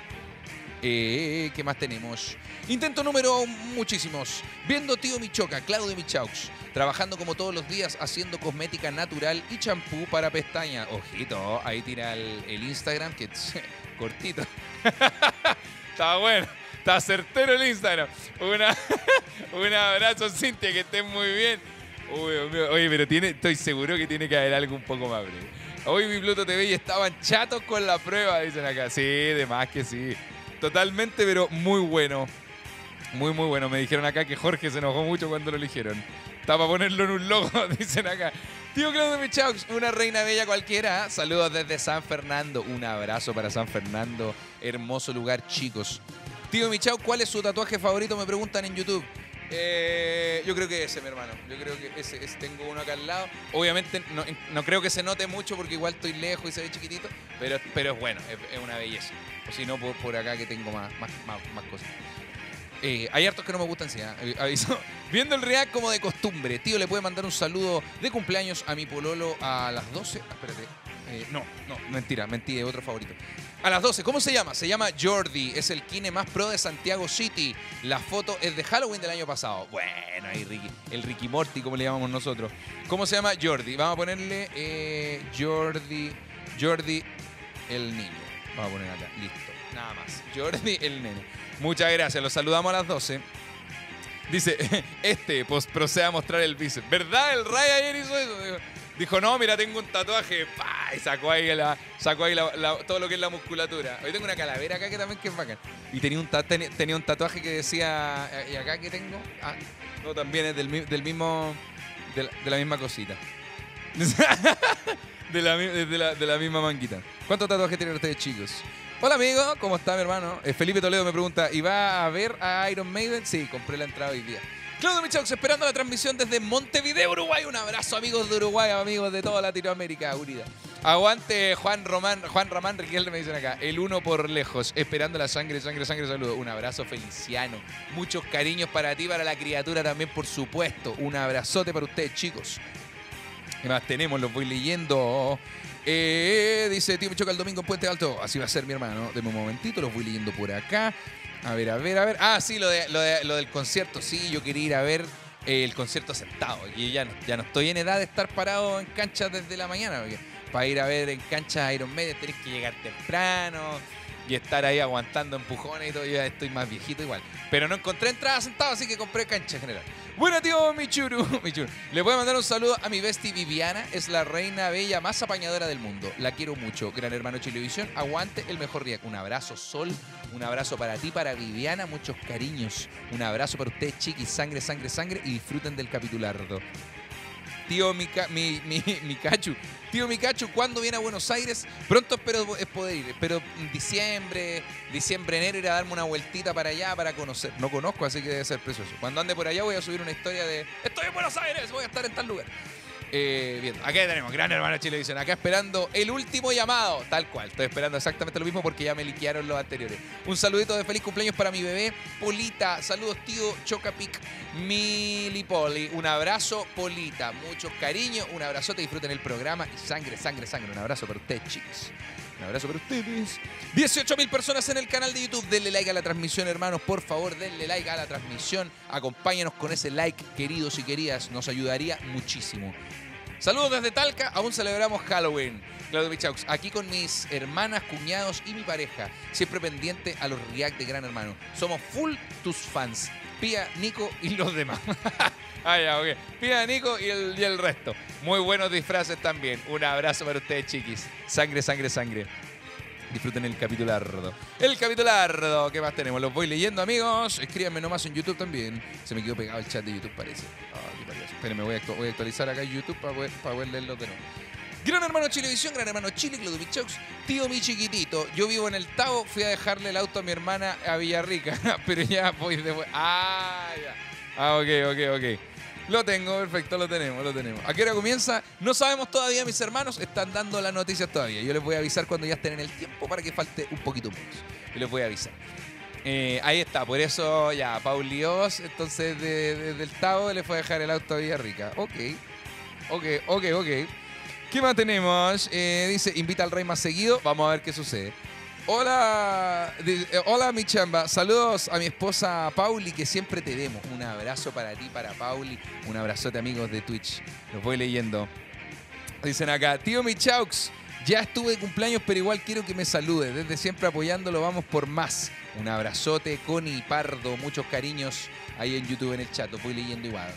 Eh, ¿Qué más tenemos? Intento número muchísimos. Viendo tío Michoca, Claudio Michaux, trabajando como todos los días haciendo cosmética natural y champú para pestañas. Ojito, ahí tira el, Instagram que cortito. Está bueno. Está certero el Instagram. Una, un abrazo, Cintia, que estén muy bien. Oye, pero tiene, estoy seguro que tiene que haber algo un poco más breve. Hoy mi Pluto TV y estaban chatos con la prueba, dicen acá. Sí, de más que sí. Totalmente, pero muy bueno. Muy, muy bueno. Me dijeron acá que Jorge se enojó mucho cuando lo eligieron. Está para ponerlo en un logo, dicen acá. Tío Claudio Michaux, una reina bella cualquiera. Saludos desde San Fernando. Un abrazo para San Fernando. Hermoso lugar, chicos. Tío Michaux, ¿cuál es su tatuaje favorito? Me preguntan en YouTube. Eh, yo creo que ese, mi hermano. Yo creo que ese, tengo uno acá al lado. Obviamente no, creo que se note mucho porque igual estoy lejos y se ve chiquitito, pero, pero es bueno, es, una belleza. O si no, por, acá que tengo más, más, más, cosas. Eh, hay hartos que no me gustan, sí, ¿eh? aviso. Viendo el React como de costumbre, tío, le puede mandar un saludo de cumpleaños a mi pololo a las 12. Ah, espérate. Eh, no, no, mentira, mentira, otro favorito. A las 12, ¿cómo se llama? Se llama Jordi, es el kine más pro de Santiago City. La foto es de Halloween del año pasado. Bueno, ahí Ricky, el Ricky Morty, como le llamamos nosotros. ¿Cómo se llama? Jordi. Vamos a ponerle eh, Jordi, Jordi el niño. Vamos a poner acá, listo. Nada más. Jordi el nene. Muchas gracias, los saludamos a las 12. Dice, este, pues procede a mostrar el bíceps. ¿Verdad? El Ray ayer hizo eso. Dijo, no, mira, tengo un tatuaje. Y sacó ahí, la, sacó ahí todo lo que es la musculatura. Hoy tengo una calavera acá que también que es bacán. Y tenía un, tenía, un tatuaje que decía, ¿y acá qué tengo? Ah, no, también es del, mismo, de la, misma cosita. de, la, de, la, misma manguita. ¿Cuántos tatuajes tienen ustedes, chicos? Hola amigo, ¿cómo está mi hermano? Eh, Felipe Toledo me pregunta, ¿y va a ver a Iron Maiden? Sí, compré la entrada hoy día. Claudio Michaux esperando la transmisión desde Montevideo, Uruguay. Un abrazo, amigos de Uruguay, amigos de toda Latinoamérica unida. Aguante Juan Román, Juan Román Riquelme me dicen acá. El uno por lejos, esperando la sangre, sangre, sangre, saludo. Un abrazo feliciano. Muchos cariños para ti, para la criatura también, por supuesto. Un abrazote para ustedes, chicos. ¿Qué más tenemos? Los voy leyendo. Eh, dice Tío Michoca el domingo en Puente Alto. Así va a ser mi hermano. Deme un momentito, los voy leyendo por acá. A ver, a ver, a ver. Ah, sí, lo, de, lo, del concierto. Sí, yo quería ir a ver eh, el concierto sentado. Y ya no, ya no estoy en edad de estar parado en cancha desde la mañana. Porque para ir a ver en cancha Iron Maiden tenés que llegar temprano y estar ahí aguantando empujones y todo. Yo ya estoy más viejito igual. Pero no encontré entrada sentado, así que compré cancha en general. Bueno, tío Michuru. Michuru. Le voy a mandar un saludo a mi bestie Viviana. Es la reina bella más apañadora del mundo. La quiero mucho. Gran hermano Chilevisión. Aguante el mejor día. Un abrazo, Sol. Un abrazo para ti, para Viviana. Muchos cariños. Un abrazo para ustedes, chiquis. Sangre, sangre, sangre. Y disfruten del capitulardo. Tío Mika, mi, mi, Mikachu. Tío Mikachu, ¿cuándo viene a Buenos Aires? Pronto espero poder ir. Espero diciembre, diciembre, enero ir a darme una vueltita para allá para conocer. No conozco, así que debe ser precioso. Cuando ande por allá voy a subir una historia de Estoy en Buenos Aires, voy a estar en tal lugar. Eh, bien, acá tenemos, gran hermano Chilevisión, acá esperando el último llamado, tal cual. Estoy esperando exactamente lo mismo porque ya me liquearon los anteriores. Un saludito de feliz cumpleaños para mi bebé, Polita. Saludos, tío Chocapic, Milipoli. Un abrazo, Polita. Muchos cariños, un abrazote, disfruten el programa y sangre, sangre, sangre. Un abrazo para ustedes, chicos. Un abrazo para ustedes. 18.000 personas en el canal de YouTube. Denle like a la transmisión, hermanos. Por favor, denle like a la transmisión. Acompáñanos con ese like, queridos y queridas. Nos ayudaría muchísimo. Saludos desde Talca. Aún celebramos Halloween. Claudio Michaux, aquí con mis hermanas, cuñados y mi pareja. Siempre pendiente a los react de Gran Hermano. Somos full tus fans. Pía, Nico y los demás. ah, ya, ok. Pía, Nico y el, y el resto. Muy buenos disfraces también. Un abrazo para ustedes, chiquis. Sangre, sangre, sangre. Disfruten el capitulardo. El capitulardo. ¿Qué más tenemos? Los voy leyendo, amigos. Escríbanme nomás en YouTube también. Se me quedó pegado el chat de YouTube, parece. Ah, qué. Espérenme, voy a, actu- voy a actualizar acá en YouTube para poder, para poder leerlo de nuevo. Gran hermano Chilevisión, gran hermano Chile, Michox, tío mi chiquitito. Yo vivo en el Tavo, fui a dejarle el auto a mi hermana a Villarrica, pero ya voy de. Ah, ya. Ah, ok, ok, ok. Lo tengo, perfecto, lo tenemos, lo tenemos. ¿A qué hora comienza? No sabemos todavía, mis hermanos. Están dando las noticias todavía. Yo les voy a avisar cuando ya estén en el tiempo para que falte un poquito menos. Y les voy a avisar. Eh, ahí está, por eso ya, Pauli Oz, entonces de- de- del Tavo le fue a dejar el auto a Villarrica. Ok, ok, ok, ok. ¿Qué más tenemos? Eh, dice, invita al rey más seguido. Vamos a ver qué sucede. Hola, di- eh, hola mi chamba. Saludos a mi esposa Pauli, que siempre te vemos. Un abrazo para ti, para Pauli. Un abrazote amigos de Twitch. Los voy leyendo. Dicen acá, tío Michaux, ya estuve de cumpleaños, pero igual quiero que me salude. Desde siempre apoyándolo, vamos por más. Un abrazote, Connie Pardo, muchos cariños ahí en YouTube en el chat. Los voy leyendo igual.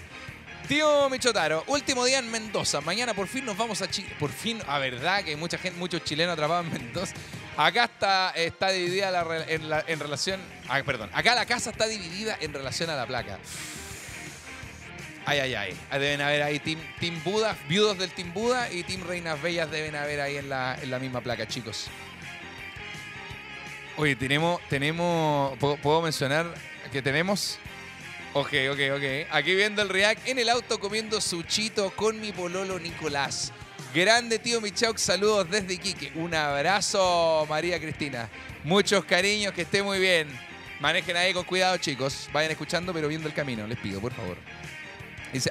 Tío Michotaro, último día en Mendoza. Mañana por fin nos vamos a Chile. Por fin, a verdad que hay mucha gente, muchos chilenos atrapados en Mendoza. Acá está, está dividida en, la- en relación. ah, perdón. Acá la casa está dividida en relación a la placa. Ay, ay, ay. Deben haber ahí Team, Buda, viudos del Team Buda y Team Reinas Bellas deben haber ahí en la, en la misma placa, chicos. Oye, tenemos, tenemos, ¿puedo, puedo mencionar que tenemos? Ok, ok, ok. Aquí viendo el React en el auto comiendo suchito con mi pololo Nicolás. Grande tío Michaux, saludos desde Iquique. Un abrazo, María Cristina. Muchos cariños, que esté muy bien. Manejen ahí con cuidado, chicos. Vayan escuchando, pero viendo el camino, les pido, por favor.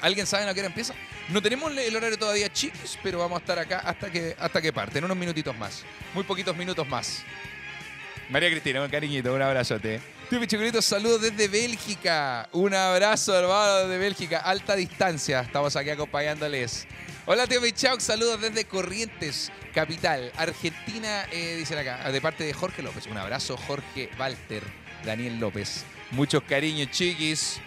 ¿alguien sabe a qué hora empieza? No tenemos el horario todavía, chicos, pero vamos a estar acá hasta que, hasta que parte, unos minutitos más. Muy poquitos minutos más. María Cristina, un cariñito, un abrazote. Tío Pichiculito, saludos desde Bélgica. Un abrazo, hermano, desde Bélgica. Alta distancia. Estamos aquí acompañándoles. Hola, tío Michau, saludos desde Corrientes, capital. Argentina, eh, dicen acá, de parte de Jorge López. Un abrazo, Jorge Walter, Daniel López. Muchos cariños, chiquis.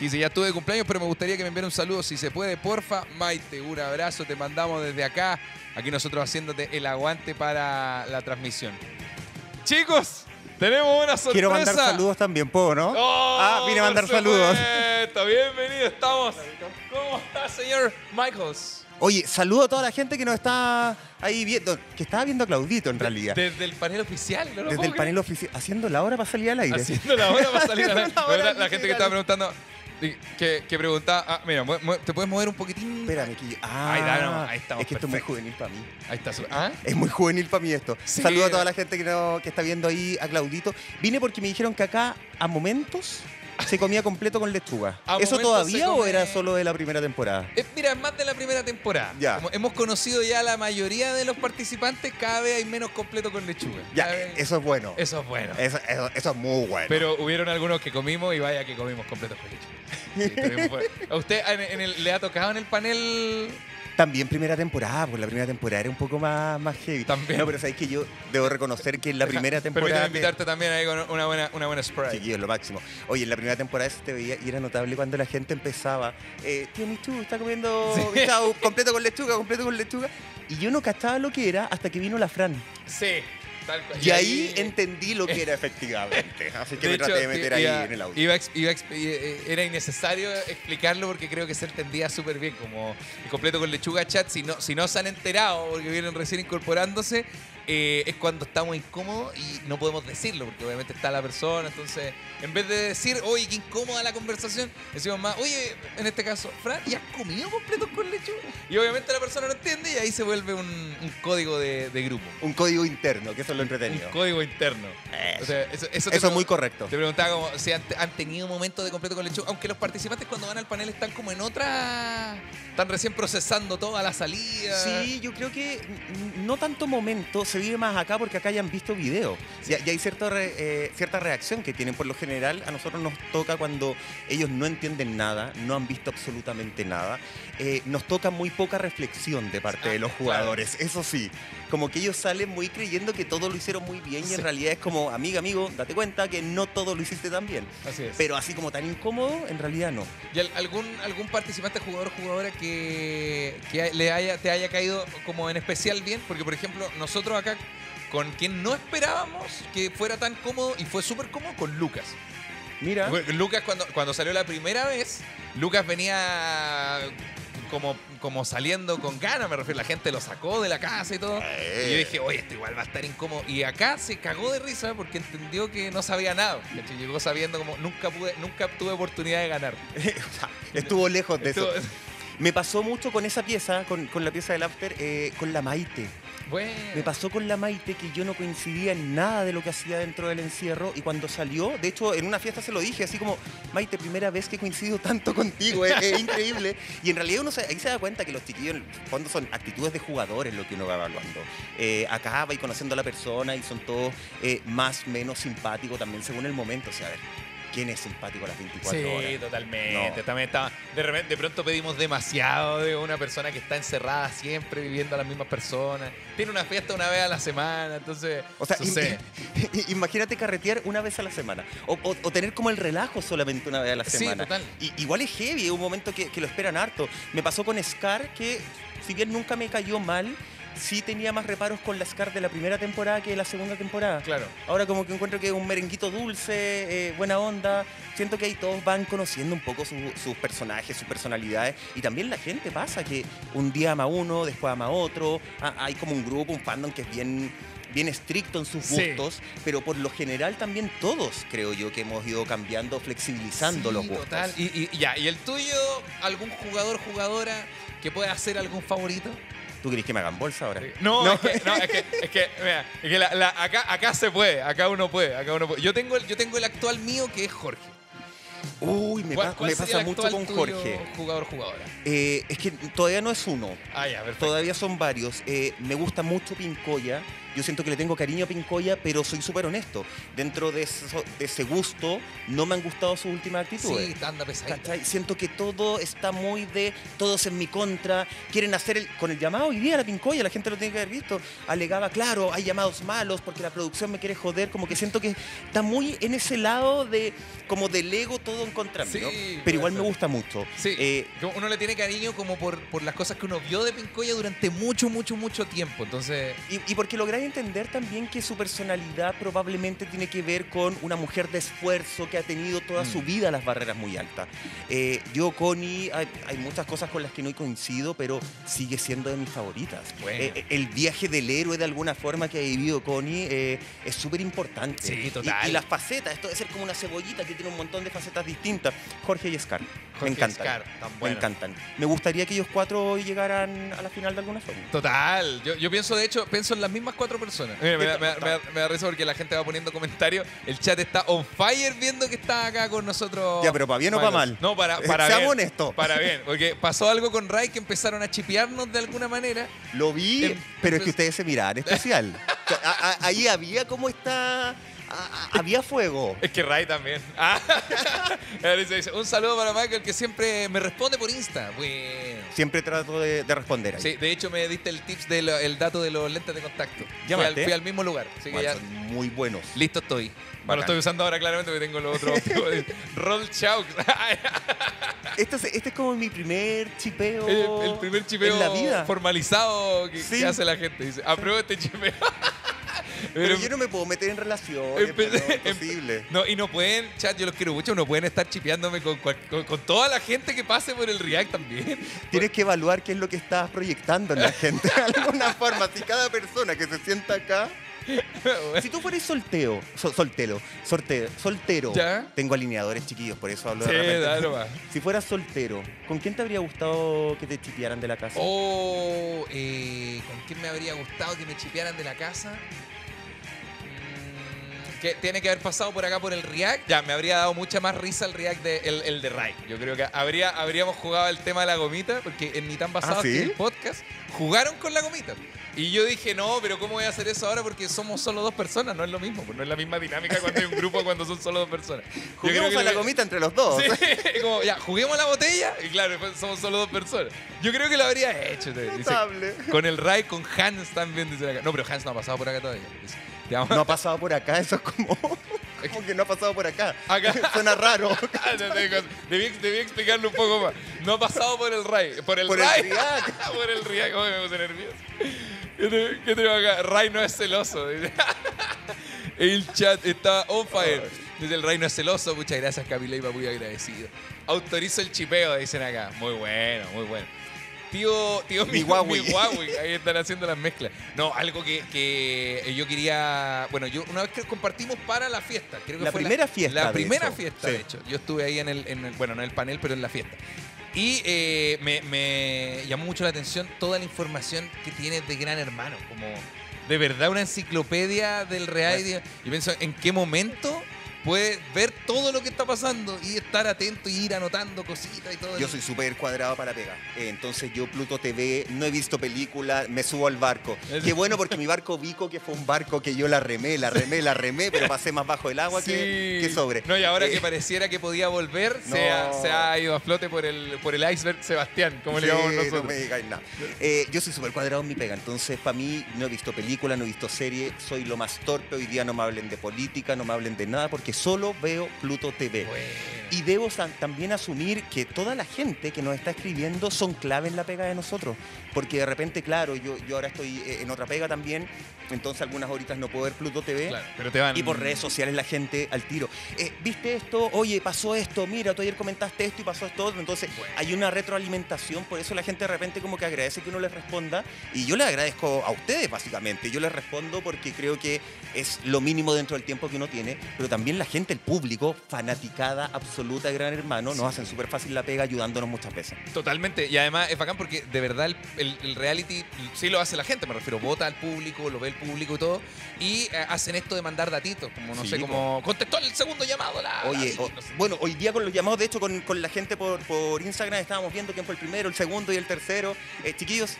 Dice, ya tuve cumpleaños, pero me gustaría que me enviara un saludo, si se puede, porfa. Maite, un abrazo, te mandamos desde acá. Aquí nosotros haciéndote el aguante para la transmisión. Chicos, tenemos una sorpresa. Quiero mandar saludos también, ¿puedo, no? Oh, ah, vine a mandar saludos. supuesto. Bienvenido, estamos. ¿Cómo está, señor Michaels? Oye, saludo a toda la gente que nos está ahí viendo, que estaba viendo a Claudito en realidad. Desde el panel oficial, ¿no lo Desde el panel oficial, haciendo la hora para salir al aire. Haciendo la hora para salir a la, Haciendo la la, gente que estaba al- preguntando, que, que preguntaba, ah, mira, ¿te puedes mover un poquitín? Espérame, que yo- Ah, Ahí no, ahí estamos, Es que esto es muy juvenil para mí. Ahí está. ¿Ah? Es muy juvenil para mí esto. Sí. Saludo a toda la gente que, no- que está viendo ahí a Claudito. Vine porque me dijeron que acá, a momentos, se comía completo con lechuga. A ¿Eso todavía o era solo de la primera temporada? Eh, mira, es más de la primera temporada. Ya. Como hemos conocido ya la mayoría de los participantes, cada vez hay menos completo con lechuga. Ya, vez- eso es bueno. Eso es bueno. Eso, eso- eso es muy bueno. Pero hubieron algunos que comimos y vaya que comimos completos con lechuga. ¿A usted en, en el- le ha tocado en el panel? También primera temporada, porque la primera temporada era un poco más, más heavy. También. No, pero sabéis que yo debo reconocer que en la primera temporada. invitarte también ahí con una buena, una buena Sprite. Chiquillos, lo máximo. Oye, en la primera temporada se te veía y era notable cuando la gente empezaba. Eh, Tío Michu está comiendo Sí. completo con lechuga, completo con lechuga. Y yo no cachaba lo que era hasta que vino la Fran. Sí. Y, ahí entendí lo que era efectivamente. Así que me traté de meter ahí iba- en el audio. iba iba eh, era innecesario explicarlo porque creo que se entendía súper bien como el completo con lechuga chat. Si no, si no se han enterado porque vienen recién incorporándose, eh, es cuando estamos incómodos y no podemos decirlo porque obviamente está la persona. Entonces, en vez de decir, oye, qué incómoda la conversación, decimos más, oye, en este caso, Fran, ¿y has comido completos con lechuga? Y obviamente la persona no entiende y ahí se vuelve un, un código de, de grupo. Un código interno, que eso es lo Un entretenido. código interno. Eso. O sea, eso, eso Eso es muy correcto. Te preguntaba como si han, han tenido momentos de completo con lechuga, aunque los participantes cuando van al panel están como en otra, están recién procesando toda la salida. Sí, yo creo que no tanto momento se vive más acá porque acá ya han visto video. Ya, ya hay cierta, re- eh, cierta reacción que tienen por lo general. A nosotros nos toca cuando ellos no entienden nada, no han visto absolutamente nada. Eh, nos toca muy poca reflexión de parte Ah, de los claro. jugadores. Eso sí, como que ellos salen muy creyendo que todo lo hicieron muy bien y Sí. en realidad es como, amiga, amigo, date cuenta que no todo lo hiciste tan bien. Así es. Pero así como tan incómodo, en realidad no. ¿Y al- algún, algún participante, jugador o jugadora que, que le haya, te haya caído como en especial bien? Porque, por ejemplo, nosotros acá con quien no esperábamos que fuera tan cómodo y fue súper cómodo con Lucas. Mira. Lucas cuando, cuando salió la primera vez, Lucas venía como, como saliendo con ganas, me refiero, la gente lo sacó de la casa y todo. Eh. Y yo dije, oye, esto igual va a estar incómodo. Y acá se cagó de risa porque entendió que no sabía nada. ¿cachai? Llegó sabiendo como nunca pude, nunca tuve oportunidad de ganar. Estuvo lejos de eso. Me pasó mucho con esa pieza, con, con la pieza del After, eh, con la Maite. Me pasó con la Maite que yo no coincidía en nada de lo que hacía dentro del encierro y cuando salió, de hecho en una fiesta se lo dije, así como, Maite, primera vez que coincido tanto contigo, es, es increíble. Y en realidad uno se, ahí se da cuenta que los chiquillos en el fondo son actitudes de jugadores lo que uno va evaluando. Eh, acá y conociendo a la persona y son todos eh, más menos simpáticos también según el momento. O sea, a ver, ¿quién es simpático a las 24 Sí, horas? totalmente. No. También estaba, de, repente, de pronto pedimos demasiado de una persona que está encerrada siempre viviendo a las mismas personas. Tiene una fiesta una vez a la semana, entonces. O sea, im- imagínate carretear una vez a la semana. O, o- o tener como el relajo solamente una vez a la Sí, semana. total. Y, igual es heavy, es un momento que, que lo esperan harto. Me pasó con Scar, que si bien nunca me cayó mal, sí tenía más reparos con la Scar de la primera temporada que de la segunda temporada. Claro. Ahora como que encuentro que es un merenguito dulce, eh, buena onda. Siento que ahí todos van conociendo un poco su- sus personajes, sus personalidades. Y también la gente pasa que un día ama uno, después ama otro. Ah, hay como un grupo, un fandom que es bien, bien estricto en sus Sí. gustos. Pero por lo general también todos, creo yo, que hemos ido cambiando, flexibilizando Sí, los gustos. Total. Y, y- y ya, ¿y el tuyo, algún jugador, jugadora que pueda hacer algún favorito? ¿Tú querés que me hagan bolsa ahora? No, No. Es, que, no, es que, es que, mira, es que la- la- acá, acá se puede, acá uno puede, acá uno puede. Yo tengo, el, yo tengo el actual mío que es Jorge. Uy, me, ¿Cuál- pa- cuál me sería pasa mucho con tuyo Jorge. Jugador, jugadora. Eh, es que todavía no es uno. Ah, ya. Todavía son varios. Eh, me gusta mucho Pincoya. Yo siento que le tengo cariño a Pincoya, pero soy súper honesto. Dentro de, eso- de ese gusto, no me han gustado sus últimas actitudes. Sí, anda pesadito. ¿Cachai? Siento que todo está muy de todos en mi contra. Quieren hacer el. Con el llamado hoy día la Pincoya, la gente lo tiene que haber visto. Alegaba, claro, hay llamados malos porque la producción me quiere joder. Como que siento que está muy en ese lado de. Como del ego todo en contra Sí, Pero igual me gusta mucho. Sí, Eh, uno le tiene cariño como por, por las cosas que uno vio de Pincoya durante mucho, mucho, mucho tiempo. Entonces, Y, y porque entender también que su personalidad probablemente tiene que ver con una mujer de esfuerzo que ha tenido toda Mm. su vida las barreras muy altas. Eh, yo, Connie, hay, hay muchas cosas con las que no coincido, pero sigue siendo de mis favoritas. Bueno. Eh, el viaje del héroe de alguna forma que ha vivido Connie eh, es súper importante. Sí, Y- total. Y, las facetas, esto de ser como una cebollita que tiene un montón de facetas distintas. Jorge y Scar, Jorge me encantan. Scar, tan Me bueno. encantan. Me gustaría que ellos cuatro hoy llegaran a la final de alguna forma. Total, yo, yo pienso de hecho, pienso en las mismas cuatro personas. Mira, me, da- me da- me da- me da risa porque la gente va poniendo comentarios, el chat está on fire viendo que está acá con nosotros. Ya, pero ¿para bien o para mal? No, para, para Seamos bien. honestos. Para bien, porque pasó algo con Ray que empezaron a chipearnos de alguna manera. Lo vi, Em- pero es que ustedes se miraban especial. O sea, a- a- ahí había como esta... había fuego. Es que Ray también. Ah. Un saludo para Michael que siempre me responde por Insta. Bueno. Siempre trato de, de responder ahí. Sí, de hecho me diste el tips del el dato de los lentes de contacto. Fui al, fui al mismo lugar. Así que ya muy buenos. listo estoy. Bueno, Bacán. lo estoy usando ahora claramente porque tengo los otros. Roll Chaux. Este es, este es como mi primer chipeo el, el primer chipeo en la vida. formalizado que, Sí. que hace la gente. Dice, apruebo este chipeo. Pero Pero- yo no me puedo meter en relaciones, no, em- imposible. No, y no pueden, chat, yo los quiero mucho, no pueden estar chipeándome con, con, con toda la gente que pase por el React también. Tienes que evaluar qué es lo que estás proyectando en la gente de alguna forma. Si cada persona que se sienta acá... Si tú fueras solteo, so- soltero, soltero, ¿Ya? tengo alineadores chiquillos, por eso hablo Sí, de repente. dale. Si fueras soltero, ¿con quién te habría gustado que te chipearan de la casa? O eh, ¿con quién me habría gustado que me chipearan de la casa? Mm, Que tiene que haber pasado por acá por el React. Ya, me habría dado mucha más risa el React de, el, el de Ray. Yo creo que habría, habríamos jugado el tema de la gomita, porque en ni tan basado ¿Ah, sí? el podcast jugaron con la gomita. Y yo dije, no, pero ¿cómo voy a hacer eso ahora? Porque somos solo dos personas, no es lo mismo, pues no es la misma dinámica cuando hay un grupo cuando son solo dos personas. Juguemos a la gomita entre los dos. Sí, como, ya, juguemos a la botella. Y claro, somos solo dos personas. Yo creo que lo habría hecho. te- dice, con el Ray, con Hans también. Dice acá. No, pero Hans no ha pasado por acá todavía. Dice. No ha pasado por acá, eso es como, como que no ha pasado por acá. Acá. Suena raro. Ah, tengo- debí, debí explicarlo un poco más. No ha pasado por el Ray. Por el Por el. React. por el. Ay, me puse nervioso. ¿Qué te, qué te va acá? Ray no es celoso. El chat está on fire. Dice el Ray no es celoso. Muchas gracias, Camila, iba muy agradecido. Autorizo el chipeo, dicen acá. Muy bueno, muy bueno. Tío, tío Mi Huawei. mi Huawei, ahí están haciendo las mezclas. No, algo que, que yo quería. Bueno, yo una vez que compartimos para la fiesta. Creo que La fue primera fiesta, La primera hecho. fiesta, Sí. de hecho. Yo estuve ahí en el, en el- Bueno, no en el panel, pero en la fiesta. Y eh, me, me llamó mucho la atención toda la información que tienes de Gran Hermano. Como de verdad una enciclopedia del reality. Y pienso, ¿en qué momento puedes ver todo lo que está pasando y estar atento y ir anotando cositas y todo? Yo soy súper cuadrado para pega. Eh, entonces yo Pluto TV, no he visto película, me subo al barco. Qué bueno porque mi barco Vico, que fue un barco que yo la remé, la remé, la remé, pero pasé más bajo el agua que, que sobre. No, y ahora Eh, que pareciera que podía volver, No. se, ha, se ha ido a flote por el, por el iceberg Sebastián, como le llamamos no me digáis nada. Eh, yo soy súper cuadrado en mi pega, entonces para mí no he visto película, no he visto serie, soy lo más torpe, hoy día no me hablen de política, no me hablen de nada, porque solo veo Pluto TV. Bueno. Y debo también asumir que toda la gente que nos está escribiendo son clave en la pega de nosotros. Porque de repente, claro, yo, yo ahora estoy eh, en otra pega también, entonces algunas horitas no puedo ver Pluto TV. Claro, pero te van. Y por redes sociales la gente al tiro. Eh, ¿Viste esto? Oye, pasó esto. Mira, tú ayer comentaste esto y pasó esto otro. Entonces hay una retroalimentación. Por eso la gente de repente como que agradece que uno les responda. Y yo les agradezco a ustedes básicamente. Yo les respondo porque creo que es lo mínimo dentro del tiempo que uno tiene. Pero también la gente, el público, fanaticada absoluta de Gran Hermano, nos hacen súper fácil la pega ayudándonos muchas veces. Totalmente. Y además es bacán porque de verdad el, el- el reality sí lo hace la gente, me refiero, vota al público, lo ve el público y todo. Y eh, hacen esto de mandar datitos, como no Sí, sé, po. como contestó el segundo llamado. La, Oye, la- o- no sé. bueno, hoy día con los llamados, de hecho, con, con la gente por, por Instagram estábamos viendo quién fue el primero, el segundo y el tercero. Eh, chiquillos,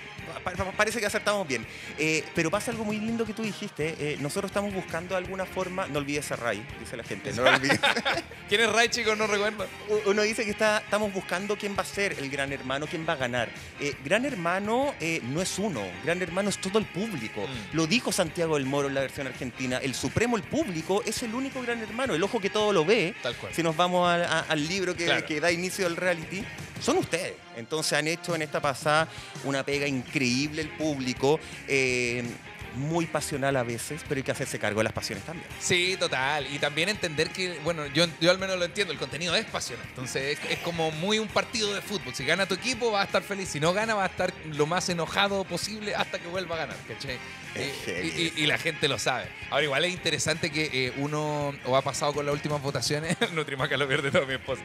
parece que acertamos bien. Eh, pero pasa algo muy lindo que tú dijiste. eh, nosotros estamos buscando alguna forma, no olvides a Ray, dice la gente, no lo olvides. ¿Quién es Ray, chicos? No recuerdo. Uno dice que está, estamos buscando quién va a ser el gran hermano, quién va a ganar. Eh, gran hermano no es uno, gran hermano es todo el público. Mm. Lo dijo Santiago del Moro en la versión argentina. El supremo, el público, es el único gran hermano, el ojo que todo lo ve. Tal cual. Si nos vamos al, a- al libro que, Claro. que da inicio al reality, son ustedes. Entonces han hecho en esta pasada una pega increíble el público. eh, muy pasional a veces, pero hay que hacerse cargo de las pasiones también. Sí, total. Y también entender que, bueno, yo, yo al menos lo entiendo, el contenido es pasional. Entonces es, es como muy un partido de fútbol. Si gana tu equipo, va a estar feliz. Si no gana, va a estar lo más enojado posible hasta que vuelva a ganar. Eh, y, y- y la gente lo sabe. Ahora, igual es interesante que eh, uno, o ha pasado con las últimas votaciones, Nutrimaca lo pierde todo mi esposa.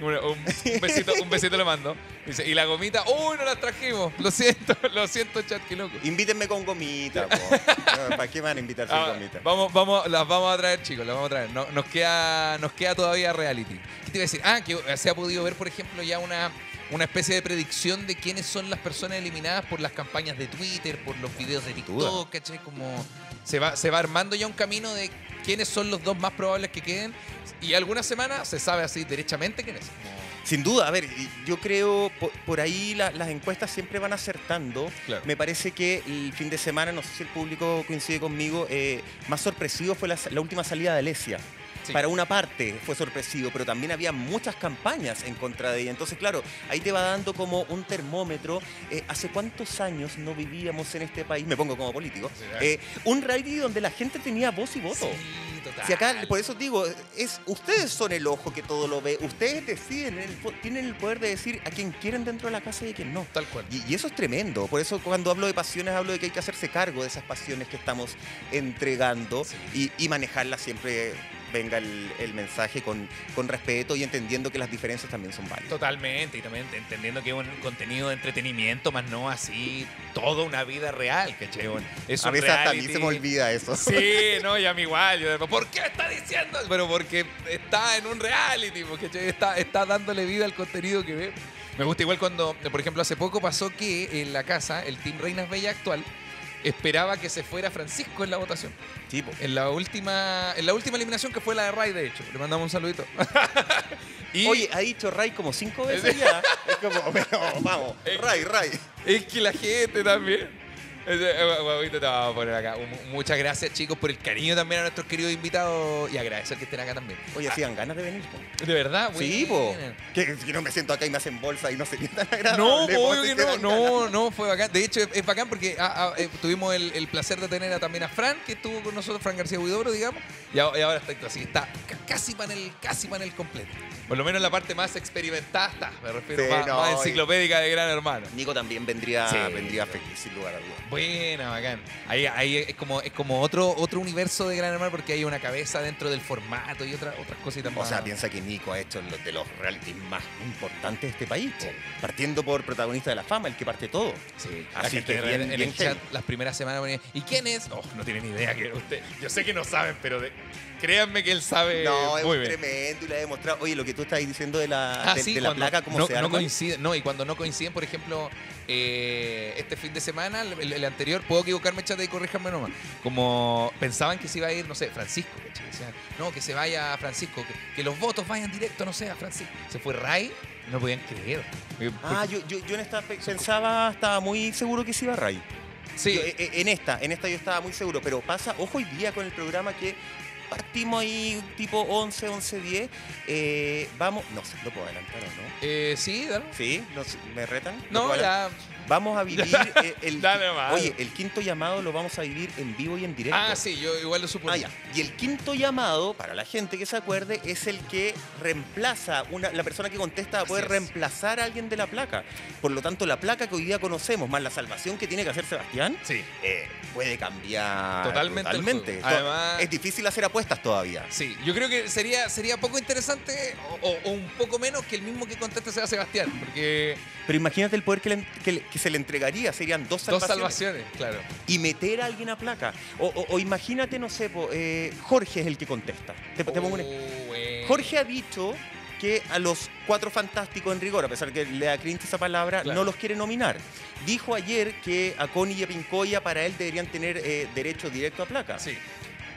Un, un besito, un besito le mando. Dice, y la gomita, uy, no las trajimos. Lo siento, lo siento, chat, qué loco. Invítenme con gomita, po. No, ¿para qué van a invitar sin Ah, gomita? vamos, vamos, las vamos a traer, chicos, las vamos a traer. No- nos, queda, nos queda todavía reality. ¿Qué te iba a decir? Ah, que se ha podido ver, por ejemplo, ya una, una especie de predicción de quiénes son las personas eliminadas por las campañas de Twitter, por los videos de. TikTok, ¿cachai? Como se va, se va armando ya un camino de quiénes son los dos más probables que queden. Y algunas semanas se sabe así derechamente quiénes. Sin duda, a ver, yo creo por, por ahí la- las encuestas siempre van acertando. Claro. Me parece que el fin de semana, no sé si el público coincide conmigo, eh, más sorpresivo fue la, la última salida de Alesia. Sí. Para una parte fue sorpresivo, pero también había muchas campañas en contra de ella. Entonces, claro, ahí te va dando como un termómetro. Eh, ¿Hace cuántos años no vivíamos en este país? Me pongo como político. Eh, un reality donde la gente tenía voz y voto. Sí, total. Si acá, por eso digo, es, ustedes son el ojo que todo lo ve. Ustedes deciden, el tienen el poder de decir a quién quieren dentro de la casa y a quién no. Tal cual. Y, y eso es tremendo. Por eso cuando hablo de pasiones, hablo de que hay que hacerse cargo de esas pasiones que estamos entregando Sí. y, y manejarlas siempre venga el, el mensaje con, con respeto y entendiendo que las diferencias también son válidas. Totalmente, y también entendiendo que es un contenido de entretenimiento, más no así toda una vida real. Bueno, Es A veces hasta a mí se me olvida eso. Sí, no, y a mí igual. Yo, ¿Por qué está diciendo? Pero porque está en un reality, porque está, está dándole vida al contenido que ve. Me gusta igual cuando, por ejemplo, hace poco pasó que en la casa, el Team Reinas Bella actual esperaba que se fuera Francisco en la votación. Tipo, En la última, en la última eliminación que fue la de Ray, de hecho. Le mandamos un saludito. y Oye, ha dicho Ray como cinco veces ya. Es como, pero, vamos. Ray, Ray. es que la gente también. Eh, huevito te a poner acá. Muchas gracias, chicos, por el cariño también a nuestros queridos invitados y agradecer que estén acá también. Oye, hacían ganas de venir. po. ¿De verdad? Sí, po. Que, que no me siento acá y me hacen bolsa y no sería tan agradable. No, obvio que no, no, ganas. no, fue bacán. De hecho, es, es bacán porque ah, ah, eh, tuvimos el, el placer de tener a- también a Fran, que estuvo con nosotros, Fran García Huidobro, digamos, y, ahora está así, está ca- casi panel, casi panel completo. Por lo menos la parte más experimentada está, me refiero, Sí, más, no, más enciclopédica de Gran Hermano. Nico también vendría, Sí. vendría feliz, sin lugar a dudas. Buena, bacán. Ahí, ahí es como, es como otro, otro universo de Gran Hermano porque hay una cabeza dentro del formato y otra, otras cositas O más. sea, piensa que Nico ha hecho los de los reality más importantes de este país. po. Partiendo por protagonista de la fama, el que parte todo. Sí, Así que en- bien- en bien el chat las primeras semanas ponía, ¿y quién es? Oh, no tienen idea que usted. Yo sé que no saben, pero de- créanme que él sabe no, es muy un bien. tremendo y le ha demostrado. Oye, lo que tú estás diciendo de la, Ah, de, sí, de la placa, ¿cómo no, se no arma? no, y cuando no coinciden, por ejemplo, eh, este fin de semana, el, el anterior, puedo equivocarme, chate, y corríjanme nomás. Como pensaban que se iba a ir, no sé, Francisco, ¿cachai? Decían, no, que se vaya Francisco, que, que los votos vayan directo, no sé, a Francisco. Se fue Ray, no podían creer. Eh, Ah, yo, yo, yo en esta pe- pensaba, estaba muy seguro que se iba a Ray. sí, Yo, eh, en esta, en esta yo estaba muy seguro, pero pasa, ojo hoy día con el programa que partimos ahí tipo 11, 11, 10. eh, vamos, no sé, ¿lo puedo adelantar o no? eh, sí, dale. ¿Sí? ¿No sé, ¿Me retan? ¿Lo No, puedo adelantar? ya. Vamos a vivir eh, el, Dale. Oye, el quinto llamado lo vamos a vivir en vivo y en directo. Ah, sí, yo igual lo suponía. Ah, ya. Y el quinto llamado, para la gente que se acuerde, es el que reemplaza, una, la persona que contesta va a poder Así es. reemplazar a alguien de la placa. Por lo tanto, la placa que hoy día conocemos, más la salvación que tiene que hacer Sebastián, Sí. eh, puede cambiar Totalmente totalmente. Además- es difícil hacer apuestas todavía. Sí, yo creo que sería, sería poco interesante o, o- o un poco menos que el mismo que conteste sea Sebastián, porque Pero imagínate el poder que, le- que le- que se le entregaría, serían dos dos salvaciones. salvaciones, claro. Y meter a alguien a placa. O, o- o imagínate, no sé, po, eh, Jorge es el que contesta. Te, te pongo un bueno. Jorge ha dicho que a los cuatro fantásticos en rigor, a pesar que le da cringe esa palabra, Claro. no los quiere nominar. Dijo ayer que a Connie y a Pincoya para él deberían tener eh, derecho directo a placa. Sí,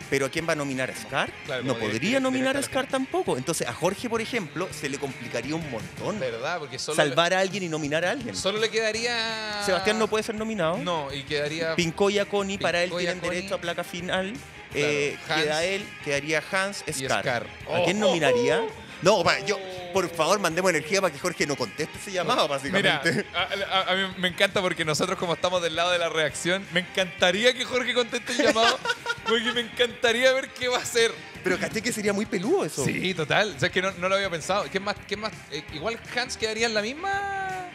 Pero ¿a quién va a nominar a Scar? Claro, no podría nominar a Scar tampoco. Entonces a Jorge, por ejemplo, se le complicaría un montón verdad, porque solo, salvar a alguien y nominar a alguien. solo le quedaría... Sebastián no puede ser nominado. No, y quedaría... Pincoya, Connie, para él tienen Connie. derecho a placa final. Eh, Hans. queda él, quedaría Hans, Y Scar. Scar. ¿A quién Oh. nominaría? No, pa- yo, por favor, mandemos energía para que Jorge no conteste ese llamado, Mira, básicamente. a, a- a mí me encanta porque nosotros como estamos del lado de la reacción, me encantaría que Jorge conteste el llamado, porque me encantaría ver qué va a hacer. Pero caché que sería muy peludo eso. Sí, total. O sea, es que no, no lo había pensado. ¿Qué más? ¿Qué más? Eh, igual Hans quedaría en la misma.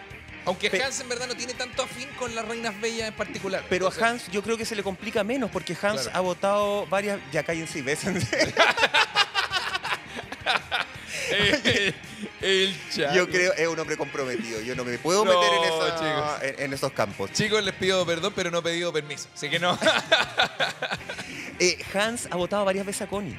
Aunque Pe- Hans en verdad no tiene tanto afín con las reinas bellas en particular. Pero a Hans yo creo que se le complica menos porque Hans Claro. ha votado varias... Ya cállense y bésense. el. Yo creo es un hombre comprometido. Yo no me puedo No, meter en, esa- chicos. en, en esos campos. Chicos, les pido perdón, pero no he pedido permiso. Así que no. Eh, Hans ha votado varias veces a Connie.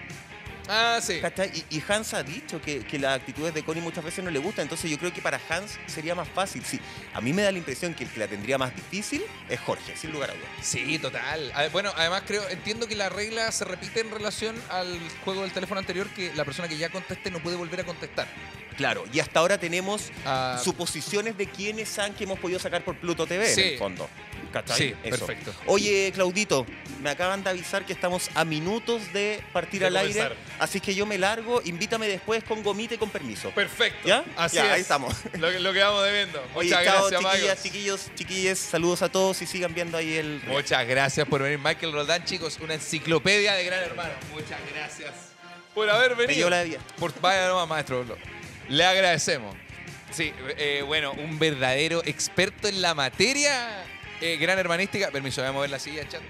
Ah, sí. ¿cachai? Y, y Hans ha dicho que, que las actitudes de Connie muchas veces no le gustan. Entonces yo creo que para Hans sería más fácil. Sí, a mí me da la impresión que el que la tendría más difícil es Jorge, sin lugar a dudas. Sí, total. A- Bueno, además creo, entiendo que la regla se repite en relación al juego del teléfono anterior, que la persona que ya conteste no puede volver a contestar. Claro, y hasta ahora tenemos Ah, suposiciones de quiénes saben que hemos podido sacar por Pluto TV Sí. en el fondo. ¿Cachai? sí, Eso. perfecto. Oye, Claudito, me acaban de avisar que estamos a minutos de partir De al aire, comenzar. así que yo me largo, invítame después con gomita y con permiso. Perfecto. ¿Ya? Así Ya, es. ahí estamos. Lo, que- lo que vamos debiendo. Oye, Muchas chao, gracias, chiquillas, Magos. chiquillos, chiquilles, saludos a todos y sigan viendo ahí el... Muchas gracias por venir, Michael Roldán, chicos. Una enciclopedia de Gran Hermano. Muchas gracias por haber Me venido. la vida. Por, vaya nomás, maestro. Lo- Le agradecemos. Sí, eh, bueno, un verdadero experto en la materia eh, gran hermanística. Permiso, voy a mover la silla, chat.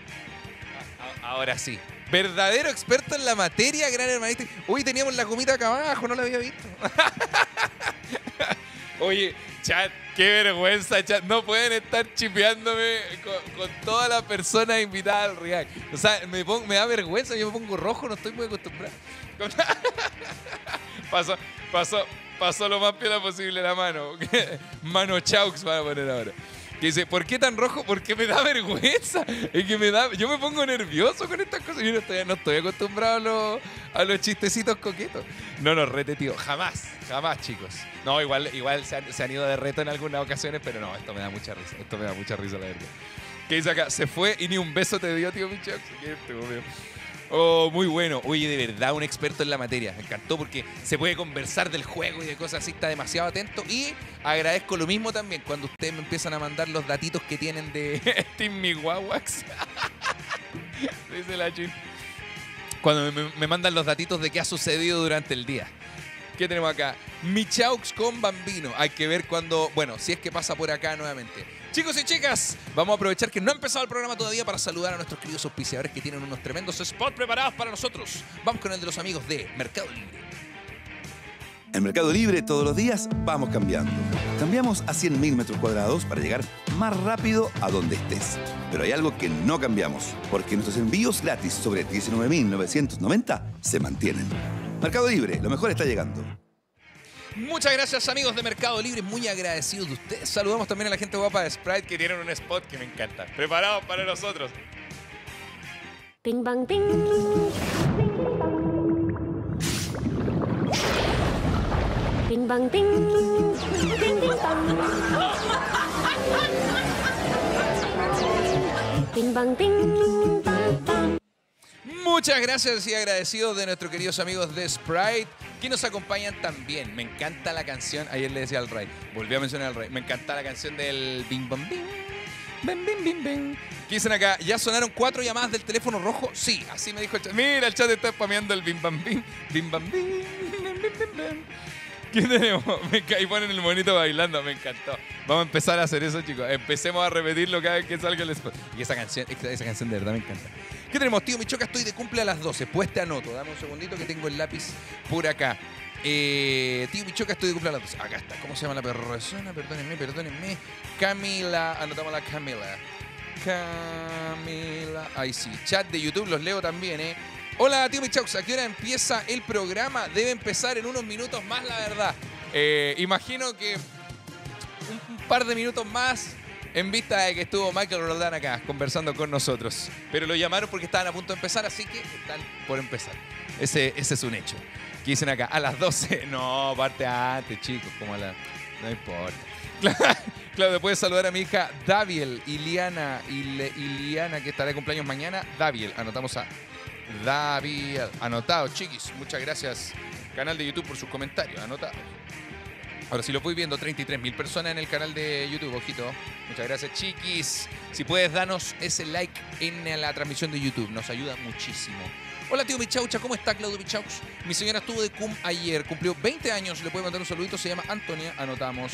Ahora sí. Verdadero experto en la materia gran hermanística. Uy, teníamos la comida acá abajo, no la había visto. Oye, chat, qué vergüenza, chat. No pueden estar chipeándome con, con todas las personas invitadas al React. O sea, me, pongo- me da vergüenza, yo me pongo rojo, no estoy muy acostumbrado. pasó, pasó, pasó lo más piola posible la mano. mano chaux van a poner ahora. Que dice, ¿por qué tan rojo? Porque me da vergüenza. Es que me da, yo me pongo nervioso con estas cosas. Yo no estoy, no estoy acostumbrado a los, a los chistecitos coquetos. No nos rete, tío. Jamás, jamás, chicos. No, igual, igual se han, se han ido de reto en algunas ocasiones, pero no, esto me da mucha risa. Esto me da mucha risa, la verdad. Que dice acá, se fue y ni un beso te dio, tío Michaux. Qué. Oh, muy bueno. Oye, de verdad, un experto en la materia. Me encantó porque se puede conversar del juego y de cosas así. Está demasiado atento. Y agradezco lo mismo también cuando ustedes me empiezan a mandar los datitos que tienen de Team Miwawax. Dice la. Cuando me, me mandan los datitos de qué ha sucedido durante el día. ¿Qué tenemos acá? Michaux con Bambino. Hay que ver cuando, bueno, si es que pasa por acá nuevamente. Chicos y chicas, vamos a aprovechar que no ha empezado el programa todavía para saludar a nuestros queridos auspiciadores que tienen unos tremendos spots preparados para nosotros. Vamos con el de los amigos de Mercado Libre. En Mercado Libre todos los días vamos cambiando. Cambiamos a 100.000 metros cuadrados para llegar más rápido a donde estés. Pero hay algo que no cambiamos, porque nuestros envíos gratis sobre 19.990 se mantienen. Mercado Libre, lo mejor está llegando. Muchas gracias amigos de Mercado Libre, muy agradecidos de ustedes. Saludamos también a la gente guapa de Sprite que tienen un spot que me encanta. Preparados para nosotros. Bing bang bing. Bing bang bing. Bing bing bang. Bing bang bing. Muchas gracias y agradecidos de nuestros queridos amigos de Sprite que nos acompañan también. Me encanta la canción, ayer le decía al Ray, volví a mencionar al Ray, me encanta la canción del Bing Bang Bing. Bing, bing, bing, bing. ¿Qué dicen acá? ¿Ya sonaron cuatro llamadas del teléfono rojo? Sí, así me dijo el chat. Mira, el chat está spameando el bim bam bim. Bim bam bim. ¿Qué tenemos? Y ponen el monito bailando, me encantó. Vamos a empezar a hacer eso, chicos. Empecemos a repetirlo cada vez que salga el spot. Y esa canción, esa canción de verdad me encanta. ¿Qué tenemos, tío Michoca? Estoy de cumple a las 12. Pues te anoto. Dame un segundito que tengo el lápiz por acá. Eh, tío Michoca, estoy de cumple a las 12. Acá está. ¿Cómo se llama la persona? Perdónenme, perdónenme. Camila. Anotamos la Camila. Camila. Ahí sí. Chat de YouTube los leo también, ¿eh? Hola, tío Michaux. ¿A qué hora empieza el programa? Debe empezar en unos minutos más, la verdad. Eh, imagino que un, un par de minutos más en vista de que estuvo Michael Roldán acá conversando con nosotros. Pero lo llamaron porque estaban a punto de empezar, así que están por empezar. Ese, es un hecho. ¿Qué dicen acá? A las 12. No, parte antes, chicos. Como a la... No importa. Claro, puedes saludar a mi hija Daviel, Iliana, Iliana, que estará de cumpleaños mañana. Daviel, anotamos a Daviel. Anotado, chiquis. Muchas gracias, canal de YouTube, por sus comentarios. Anotado. Ahora, si lo voy viendo, 33 mil personas en el canal de YouTube, ojito. Muchas gracias, chiquis. Si puedes, danos ese like en la transmisión de YouTube, nos ayuda muchísimo. Hola, tío Michaucha, ¿cómo está Claudio Michaux? Mi señora estuvo de cum ayer, cumplió 20 años, le puede mandar un saludito, se llama Antonia, anotamos.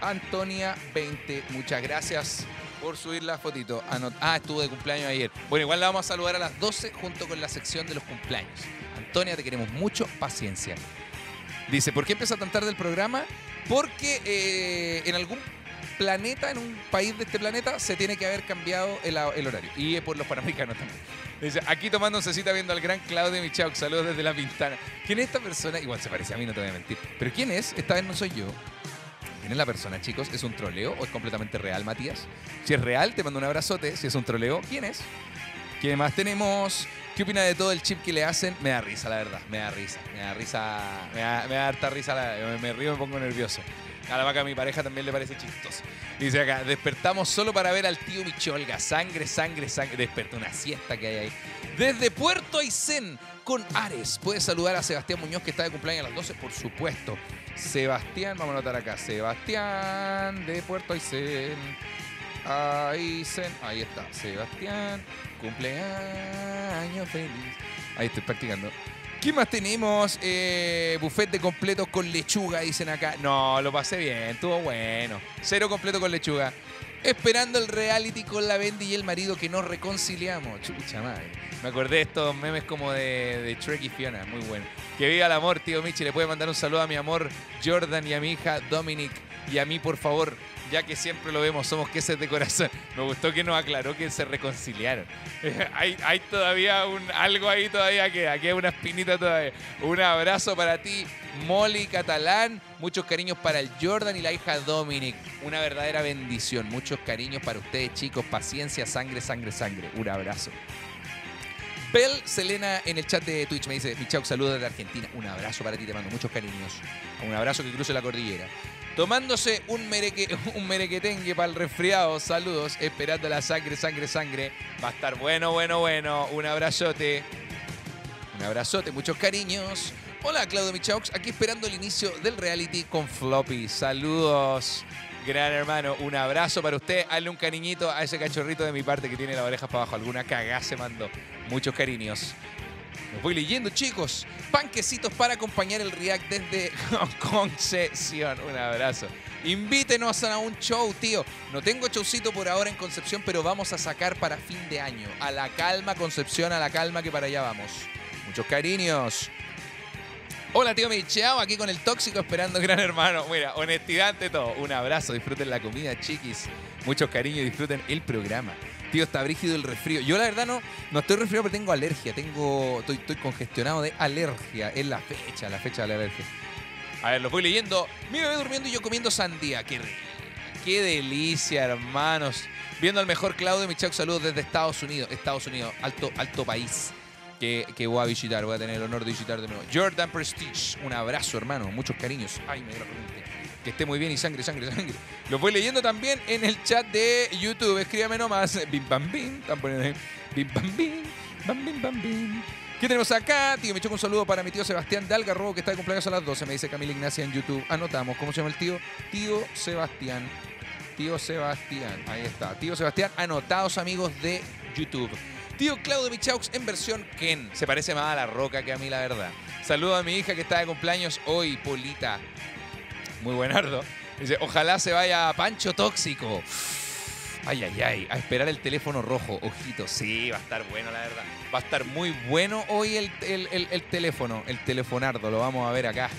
Antonia 20, muchas gracias por subir la fotito. Ah, estuvo de cumpleaños ayer. Bueno, igual la vamos a saludar a las 12 junto con la sección de los cumpleaños. Antonia, te queremos mucho, paciencia. Dice, ¿por qué empieza tan tarde el programa? Porque eh, en algún planeta, en un país de este planeta, se tiene que haber cambiado el, horario. Y por los panamericanos también. Dice, aquí tomando cita viendo al gran Claudio Michaux. Saludos desde la ventana. ¿Quién es esta persona? Igual se parece a mí, no te voy a mentir. ¿Pero quién es? Esta vez no soy yo. ¿Quién es la persona, chicos? ¿Es un troleo o es completamente real, Matías? Si es real, te mando un abrazote. Si es un troleo, ¿quién es? ¿Qué más tenemos? ¿Qué opina de todo el chip que le hacen? Me da risa, la verdad. Me da risa. Me da risa. Me da, me harta risa. la- me, río y me pongo nervioso. A la vaca a mi pareja también le parece chistoso. Dice acá, despertamos solo para ver al tío Micholga. Sangre, sangre, sangre. Despertó una siesta que hay ahí. Desde Puerto Aysén con Ares. Puedes saludar a Sebastián Muñoz que está de cumpleaños a las 12, por supuesto. Sebastián, vamos a anotar acá. Sebastián de Puerto Aysén. Aysén. Ahí está. Sebastián. Cumpleaños feliz. Ahí estoy practicando. ¿Qué más tenemos? Eh, buffet de completos con lechuga, dicen acá. No, lo pasé bien, estuvo bueno. Cero completo con lechuga. Esperando el reality con la Bendy y el marido que nos reconciliamos. Chucha madre. Me acordé de estos memes como de, de Shrek y Fiona. Muy bueno. Que viva el amor, tío Michi. Le puede mandar un saludo a mi amor Jordan y a mi hija Dominic. Y a mí, por favor, ya que siempre lo vemos, somos queses de corazón. Me gustó que nos aclaró que se reconciliaron. hay, todavía un, algo ahí todavía que queda una espinita todavía. Un abrazo para ti, Molly Catalán. Muchos cariños para el Jordan y la hija Dominic. Una verdadera bendición. Muchos cariños para ustedes, chicos. Paciencia, sangre, sangre, sangre. Un abrazo. Bel Selena en el chat de Twitch me dice, Michau, saludos desde Argentina. Un abrazo para ti, te mando muchos cariños. Un abrazo que cruce la cordillera. Tomándose un, mereque, un merequetengue para el resfriado. Saludos, esperando la sangre, sangre, sangre. Va a estar bueno, bueno, bueno. Un abrazote. Un abrazote, muchos cariños. Hola, Claudio Michaux, aquí esperando el inicio del reality con Floppy. Saludos, gran hermano. Un abrazo para usted. Hazle un cariñito a ese cachorrito de mi parte que tiene la oreja para abajo. Alguna cagada se mandó. Muchos cariños. Los voy leyendo, chicos. Panquecitos para acompañar el React desde Concesión. Un abrazo. Invítenos a un show, tío. No tengo showcito por ahora en Concepción, pero vamos a sacar para fin de año. A la calma, Concepción, a la calma, que para allá vamos. Muchos cariños. Hola, tío Michao, aquí con el tóxico esperando gran hermano. Mira, honestidad ante todo. Un abrazo, disfruten la comida, chiquis. Muchos cariños, disfruten el programa. Tío, está brígido el resfrío. Yo la verdad no, no estoy resfriado, pero tengo alergia. Tengo, estoy, estoy congestionado de alergia. Es la fecha, la fecha de la alergia. A ver, los voy leyendo. Mi bebé durmiendo y yo comiendo sandía. Qué. Qué delicia, hermanos. Viendo al mejor Claudio Michao, saludos desde Estados Unidos. Estados Unidos, alto, alto país. Que, que, voy a visitar, voy a tener el honor de visitar de nuevo. Jordan Prestige, un abrazo, hermano, muchos cariños. Ay, me dio la. Que esté muy bien y sangre, sangre, sangre. Los voy leyendo también en el chat de YouTube. Escríbame nomás. Bim, bam, bim. Están poniendo ahí. Bim, bam, bim. Bam, bim, bam, bim. ¿Qué tenemos acá? Tío, me echó un saludo para mi tío Sebastián de Algarrobo, que está de cumpleaños a las 12. Me dice Camila Ignacia en YouTube. Anotamos. ¿Cómo se llama el tío? Tío Sebastián. Tío Sebastián. Ahí está. Tío Sebastián. Anotados, amigos de YouTube. Tío Claudio Michaux en versión Ken. Se parece más a la roca que a mí, la verdad. Saludo a mi hija que está de cumpleaños hoy, Polita. Muy buenardo. Dice, ojalá se vaya Pancho Tóxico. Ay, ay, ay. A esperar el teléfono rojo. Ojito. Sí, va a estar bueno, la verdad. Va a estar muy bueno hoy el, el, el, el teléfono. El telefonardo. Lo vamos a ver acá.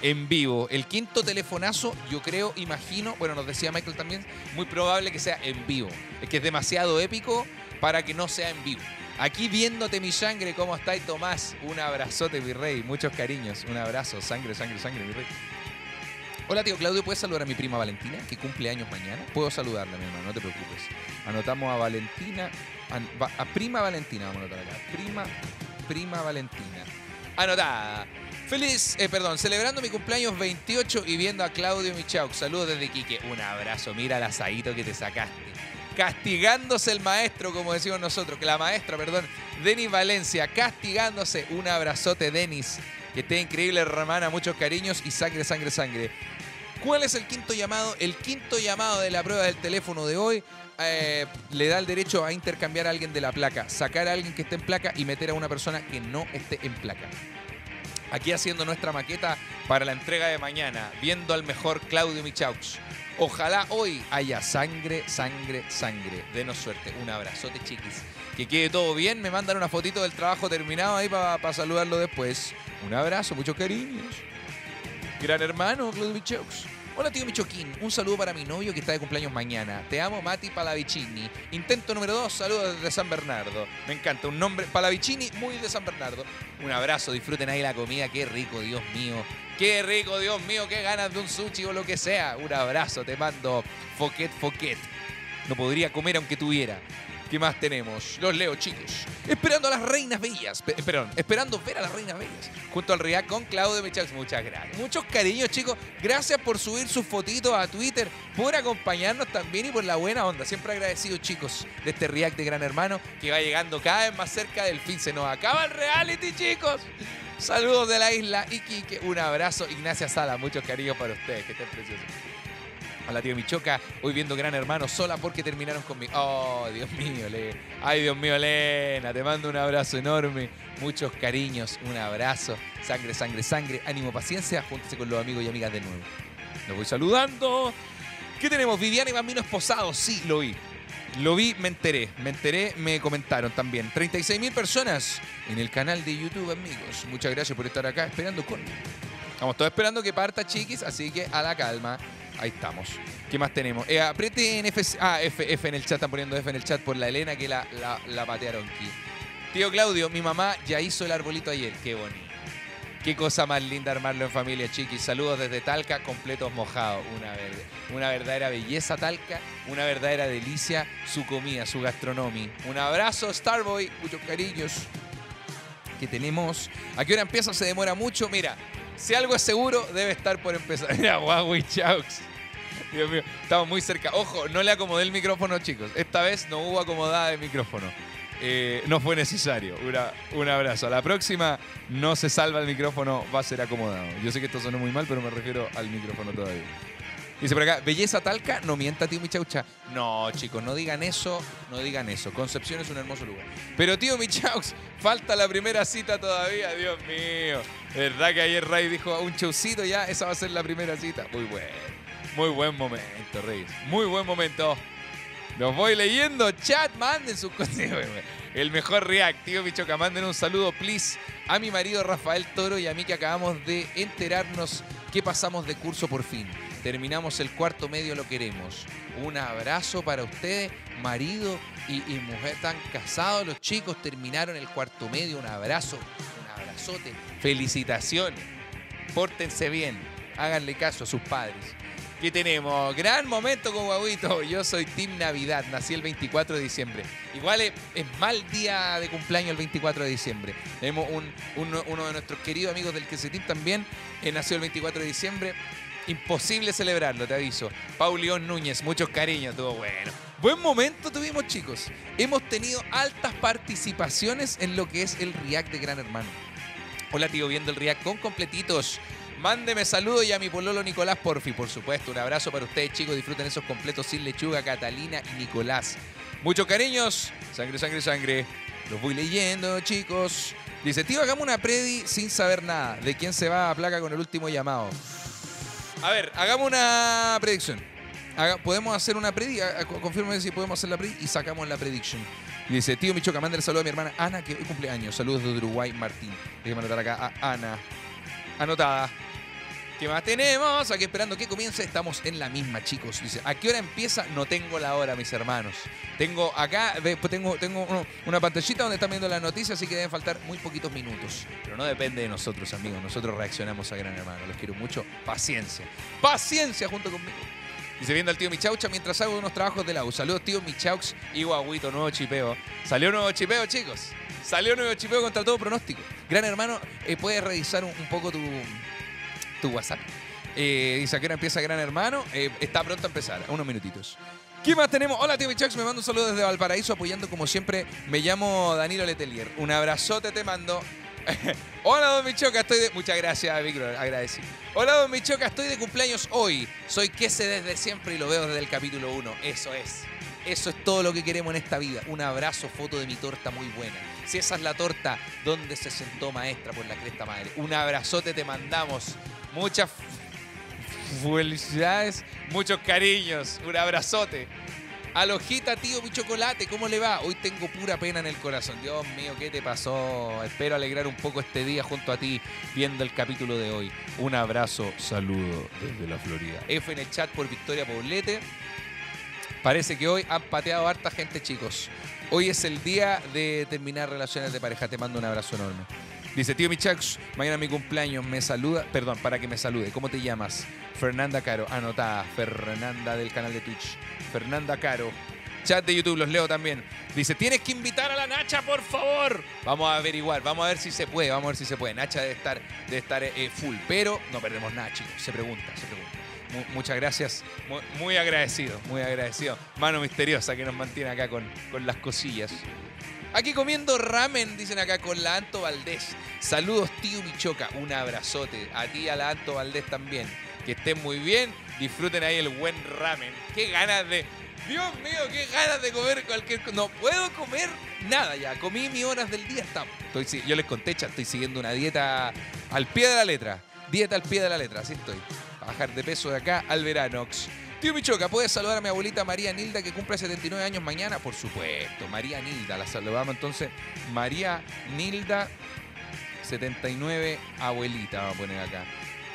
En vivo. El quinto telefonazo, yo creo, imagino, bueno, nos decía Michael también, muy probable que sea en vivo. Es que es demasiado épico para que no sea en vivo. Aquí viéndote mi sangre, ¿cómo estáis, Tomás? Un abrazote, mi rey. Muchos cariños. Un abrazo. Sangre, sangre, sangre, mi rey. Hola, tío Claudio. ¿Puedes saludar a mi prima Valentina, que cumple años mañana? Puedo saludarla, mi hermano, no te preocupes. Anotamos a Valentina. A, prima Valentina, vamos a anotar acá. Prima, prima Valentina. Anotada. Feliz, eh, perdón, celebrando mi cumpleaños 28 y viendo a Claudio Michaux. Saludos desde Quique. Un abrazo. Mira el asadito que te sacaste castigándose el maestro, como decimos nosotros, que la maestra, perdón, Denis Valencia, castigándose. Un abrazote, Denis. Que esté increíble, hermana, muchos cariños y sangre, sangre, sangre. ¿Cuál es el quinto llamado? El quinto llamado de la prueba del teléfono de hoy eh, le da el derecho a intercambiar a alguien de la placa, sacar a alguien que esté en placa y meter a una persona que no esté en placa. Aquí haciendo nuestra maqueta para la entrega de mañana, viendo al mejor Claudio Michaux. Ojalá hoy haya sangre, sangre, sangre. Denos suerte. Un abrazote, chiquis. Que quede todo bien. Me mandan una fotito del trabajo terminado ahí para pa saludarlo después. Un abrazo, muchos cariños. Gran hermano, Claudio Michaux. Hola, tío Michoquín. Un saludo para mi novio que está de cumpleaños mañana. Te amo, Mati Palavicini. Intento número dos, saludos desde San Bernardo. Me encanta, un nombre, Palavicini, muy de San Bernardo. Un abrazo, disfruten ahí la comida. Qué rico, Dios mío. Qué rico, Dios mío, qué ganas de un sushi o lo que sea. Un abrazo, te mando Foquet Foquet. No podría comer aunque tuviera. ¿Qué más tenemos? Los leo, chicos. Esperando a las reinas bellas. Pe- perdón, esperando ver a las reinas bellas. Junto al React con Claudio Michels. Muchas gracias. Muchos cariños, chicos. Gracias por subir sus fotitos a Twitter, por acompañarnos también y por la buena onda. Siempre agradecidos, chicos, de este React de Gran Hermano que va llegando cada vez más cerca del fin. Se nos acaba el reality, chicos. Saludos de la isla Iquique. Un abrazo. Ignacia Sala, muchos cariños para ustedes. Que estén preciosos. Hola, tío Michoca. Hoy viendo Gran Hermano sola porque terminaron conmigo. Oh, Dios mío, Le. Ay, Dios mío, Lena. Te mando un abrazo enorme. Muchos cariños. Un abrazo. Sangre, sangre, sangre. Ánimo, paciencia. Júntese con los amigos y amigas de nuevo. Los voy saludando. ¿Qué tenemos? Viviana y Bambino esposados. Sí, lo vi. Lo vi, me enteré. Me enteré, me comentaron también. 36 mil personas en el canal de YouTube, amigos. Muchas gracias por estar acá esperando con. Estamos todos esperando que parta, chiquis, así que a la calma. Ahí estamos. ¿Qué más tenemos? Eh, aprieten F, ah, F, F en el chat, están poniendo F en el chat por la Elena que la, la, patearon aquí. Tío Claudio, mi mamá ya hizo el arbolito ayer. Qué bonito. Qué cosa más linda armarlo en familia, chiquis. Saludos desde Talca, completos mojados. Una verdadera belleza, Talca. Una verdadera delicia su comida, su gastronomía. Un abrazo, Starboy. Muchos cariños. Que tenemos. ¿A qué hora empieza? Se demora mucho. Mira, Si algo es seguro, debe estar por empezar. Mira, Huawei Chaux. Dios mío, estamos muy cerca. Ojo, no le acomodé el micrófono, chicos. Esta vez no hubo acomodada de micrófono. Eh, no fue necesario. Un abrazo. La próxima no se salva el micrófono, va a ser acomodado. Yo sé que esto sonó muy mal, pero me refiero al micrófono todavía. Dice por acá, belleza talca, no mienta tío Michaucha. No, chicos, no digan eso, no digan eso. Concepción es un hermoso lugar. Pero tío Michaux, falta la primera cita todavía, Dios mío. ¿Verdad que ayer Ray dijo un chaucito ya? Esa va a ser la primera cita. Muy bueno. Muy buen momento, Reyes. Muy buen momento. Los voy leyendo. Chat, manden sus cosas. El mejor react, tío Michoca. Manden un saludo, please, a mi marido Rafael Toro y a mí que acabamos de enterarnos que pasamos de curso por fin. Terminamos el cuarto medio, lo queremos. Un abrazo para ustedes, marido y, mujer. Están casados los chicos, terminaron el cuarto medio. Un abrazo, un abrazote. Felicitaciones. Pórtense bien. Háganle caso a sus padres. ¿Qué tenemos? Gran momento con Guaguito. Yo soy Team Navidad. Nací el 24 de diciembre. Igual es, mal día de cumpleaños el 24 de diciembre. Tenemos un- uno, de nuestros queridos amigos del Quesetín también. eh, nació el 24 de diciembre. Imposible celebrarlo, te aviso. Paulión Núñez, muchos cariños. Estuvo bueno. Buen momento tuvimos, chicos. Hemos tenido altas participaciones en lo que es el React de Gran Hermano. Hola, tío, viendo el React con completitos. Mándeme saludos y a mi pololo Nicolás Porfi, por supuesto. Un abrazo para ustedes, chicos. Disfruten esos completos sin lechuga, Catalina y Nicolás. Muchos cariños. Sangre, sangre, sangre. Los voy leyendo, chicos. Dice, tío, hagamos una predi sin saber nada. ¿De quién se va a placa con el último llamado? A ver, hagamos una predicción. Podemos hacer una predi, a- a- confírmeme si podemos hacer la predi y sacamos la prediction. Y dice, tío Michoca, manda el saludo a mi hermana Ana, que hoy cumpleaños. Saludos de Uruguay, Martín. Déjame anotar acá a Ana. Anotada. ¿Qué más tenemos? Aquí esperando que comience. Estamos en la misma, chicos. Dice, ¿a qué hora empieza? No tengo la hora, mis hermanos. Tengo acá, tengo, tengo una pantallita donde están viendo la noticia, así que deben faltar muy poquitos minutos. Pero no depende de nosotros, amigos. Nosotros reaccionamos a Gran Hermano. Los quiero mucho. Paciencia. Paciencia junto conmigo. Dice viendo al tío Michaucha mientras hago unos trabajos de la. Saludos, tío Michaux y Guaguito, nuevo chipeo. Salió nuevo chipeo, chicos. Salió nuevo chipeo contra todo pronóstico. Gran hermano, eh, puedes revisar un poco tu, tu WhatsApp. Eh, dice, ¿a qué empieza Gran Hermano? Eh, está pronto a empezar, unos minutitos. ¿Qué más tenemos? Hola, tío Michax, me mando un saludo desde Valparaíso apoyando como siempre. Me llamo Danilo Letelier. Un abrazote te mando. Hola, don Michoca, estoy de... Muchas gracias, Víctor, agradecido. Hola, don Michoca, estoy de cumpleaños hoy. Soy Quese desde siempre y lo veo desde el capítulo 1. Eso es. Eso es todo lo que queremos en esta vida. Un abrazo, foto de mi torta muy buena. Si esa es la torta, ¿dónde se sentó maestra por la cresta madre? Un abrazote te mandamos. Muchas felicidades, muchos cariños. Un abrazote. Alojita, tío, mi chocolate, ¿cómo le va? Hoy tengo pura pena en el corazón. Dios mío, ¿qué te pasó? Espero alegrar un poco este día junto a ti viendo el capítulo de hoy. Un abrazo, saludo desde la Florida. F en el chat por Victoria Poblete. Parece que hoy han pateado harta gente, chicos. Hoy es el día de terminar relaciones de pareja. Te mando un abrazo enorme. Dice, tío Michax, mañana mi cumpleaños, me saluda, perdón, para que me salude. ¿Cómo te llamas? Fernanda Caro, anotada, Fernanda del canal de Twitch. Fernanda Caro. Chat de YouTube, los leo también. Dice, tienes que invitar a la Nacha, por favor. Vamos a averiguar, vamos a ver si se puede, vamos a ver si se puede. Nacha debe estar, debe estar eh, full, pero no perdemos nada, chicos. Se pregunta, se pregunta. Mu- muchas gracias, muy, muy agradecido, muy agradecido. Mano misteriosa que nos mantiene acá con, con las cosillas. Aquí comiendo ramen, dicen acá con la Anto Valdés. Saludos, tío Michoca. Un abrazote. A ti y a la Anto Valdés también. Que estén muy bien. Disfruten ahí el buen ramen. Qué ganas de. Dios mío, qué ganas de comer cualquier cosa. No puedo comer nada ya. Comí mis horas del día. Estoy, yo les conté, cha, estoy siguiendo una dieta al pie de la letra. Dieta al pie de la letra, así estoy. Bajar de peso de acá al veranox. Tío Michoca, ¿puedes saludar a mi abuelita María Nilda que cumple 79 años mañana? Por supuesto, María Nilda. La saludamos entonces. María Nilda, 79, abuelita, vamos a poner acá.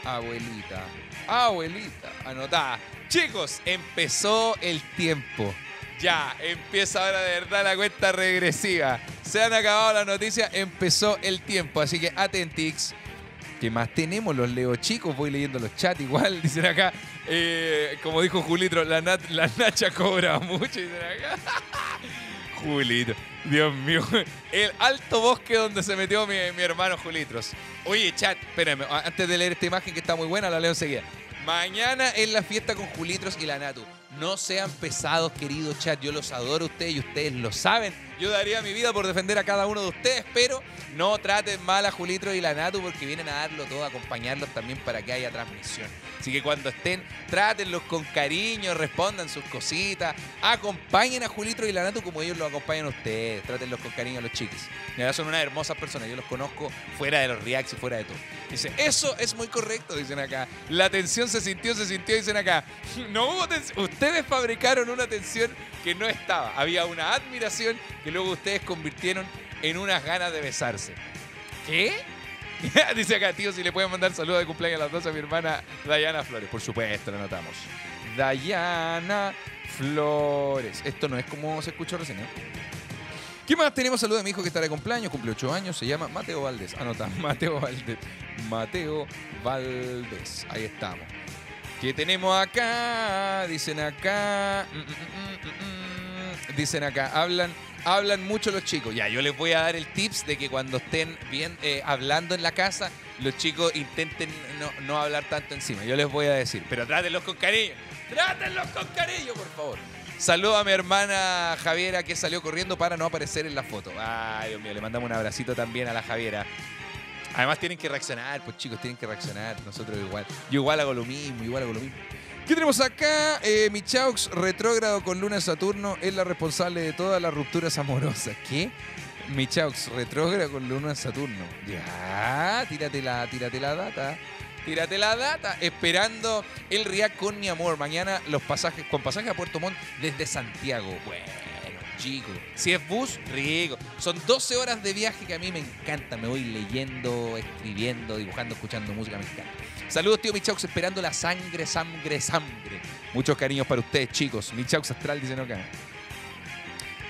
Abuelita, abuelita, anotada. Chicos, empezó el tiempo. Ya, empieza ahora de verdad la cuenta regresiva. Se han acabado las noticias, empezó el tiempo. Así que atentix. ¿Qué más tenemos? Los leo chicos, voy leyendo los chats igual, dicen acá. Eh, como dijo Julitro, la, nat- la Nacha cobra mucho. Julito. Dios mío. El alto bosque donde se metió mi, mi hermano Julitros. Oye, chat, espérame. Antes de leer esta imagen que está muy buena, la leo enseguida. Mañana es la fiesta con Julitros y la Natu. No sean pesados, querido chat. Yo los adoro a ustedes y ustedes lo saben. Yo daría mi vida por defender a cada uno de ustedes, pero no traten mal a Julitros y la Natu porque vienen a darlo todo, a acompañarlos también para que haya transmisión. Así que cuando estén, trátenlos con cariño, respondan sus cositas, acompañen a Julitro y la Natu como ellos lo acompañan a ustedes, trátenlos con cariño a los chiquis. Verdad son unas hermosas personas, yo los conozco fuera de los reacts y fuera de todo. Dice, eso es muy correcto, dicen acá. La tensión se sintió, se sintió, dicen acá. No hubo tensión. Ustedes fabricaron una tensión que no estaba. Había una admiración que luego ustedes convirtieron en unas ganas de besarse. ¿Qué? Dice acá, tío, si le pueden mandar saludos de cumpleaños a las dos a mi hermana Dayana Flores. Por supuesto, lo notamos. Dayana Flores. Esto no es como se escuchó recién, ¿eh? ¿Qué más tenemos? Saludos a mi hijo que está de cumpleaños, cumple 8 años, se llama Mateo Valdés. Anota, Mateo Valdés. Mateo Valdés. Ahí estamos. ¿Qué tenemos acá? Dicen acá. mm, mm, mm. Dicen acá, hablan, hablan mucho los chicos. Ya, yo les voy a dar el tips de que cuando estén bien eh, hablando en la casa, los chicos intenten no, no hablar tanto encima. Yo les voy a decir, pero trátenlos con cariño. Trátenlos con cariño, por favor. Saludo a mi hermana Javiera que salió corriendo para no aparecer en la foto. Ay, Dios mío, le mandamos un abracito también a la Javiera. Además tienen que reaccionar, pues chicos, tienen que reaccionar. Nosotros igual. Yo igual hago lo mismo, igual hago lo mismo. ¿Qué tenemos acá? Eh, Michaux, retrógrado con Luna Saturno, es la responsable de todas las rupturas amorosas. ¿Qué? Michaux, retrógrado con Luna Saturno. Ya, tírate la, tírate la data. Tírate la data. Esperando el React con mi amor. Mañana los pasajes, con pasajes a Puerto Montt desde Santiago. Bueno, chico. Si es bus, rico. Son 12 horas de viaje que a mí me encanta. Me voy leyendo, escribiendo, dibujando, escuchando música. Me encanta. Saludos, tío Michaux, esperando la sangre, sangre, sangre. Muchos cariños para ustedes, chicos. Michaux Astral dicen acá.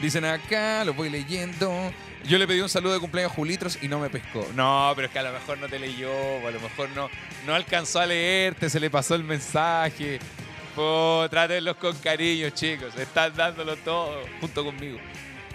Dicen acá, lo voy leyendo. Yo le pedí un saludo de cumpleaños a Julitros y no me pescó. No, pero es que a lo mejor no te leyó, o a lo mejor no, no alcanzó a leerte, se le pasó el mensaje. Oh, trátenlos con cariño, chicos. Están dándolo todo junto conmigo.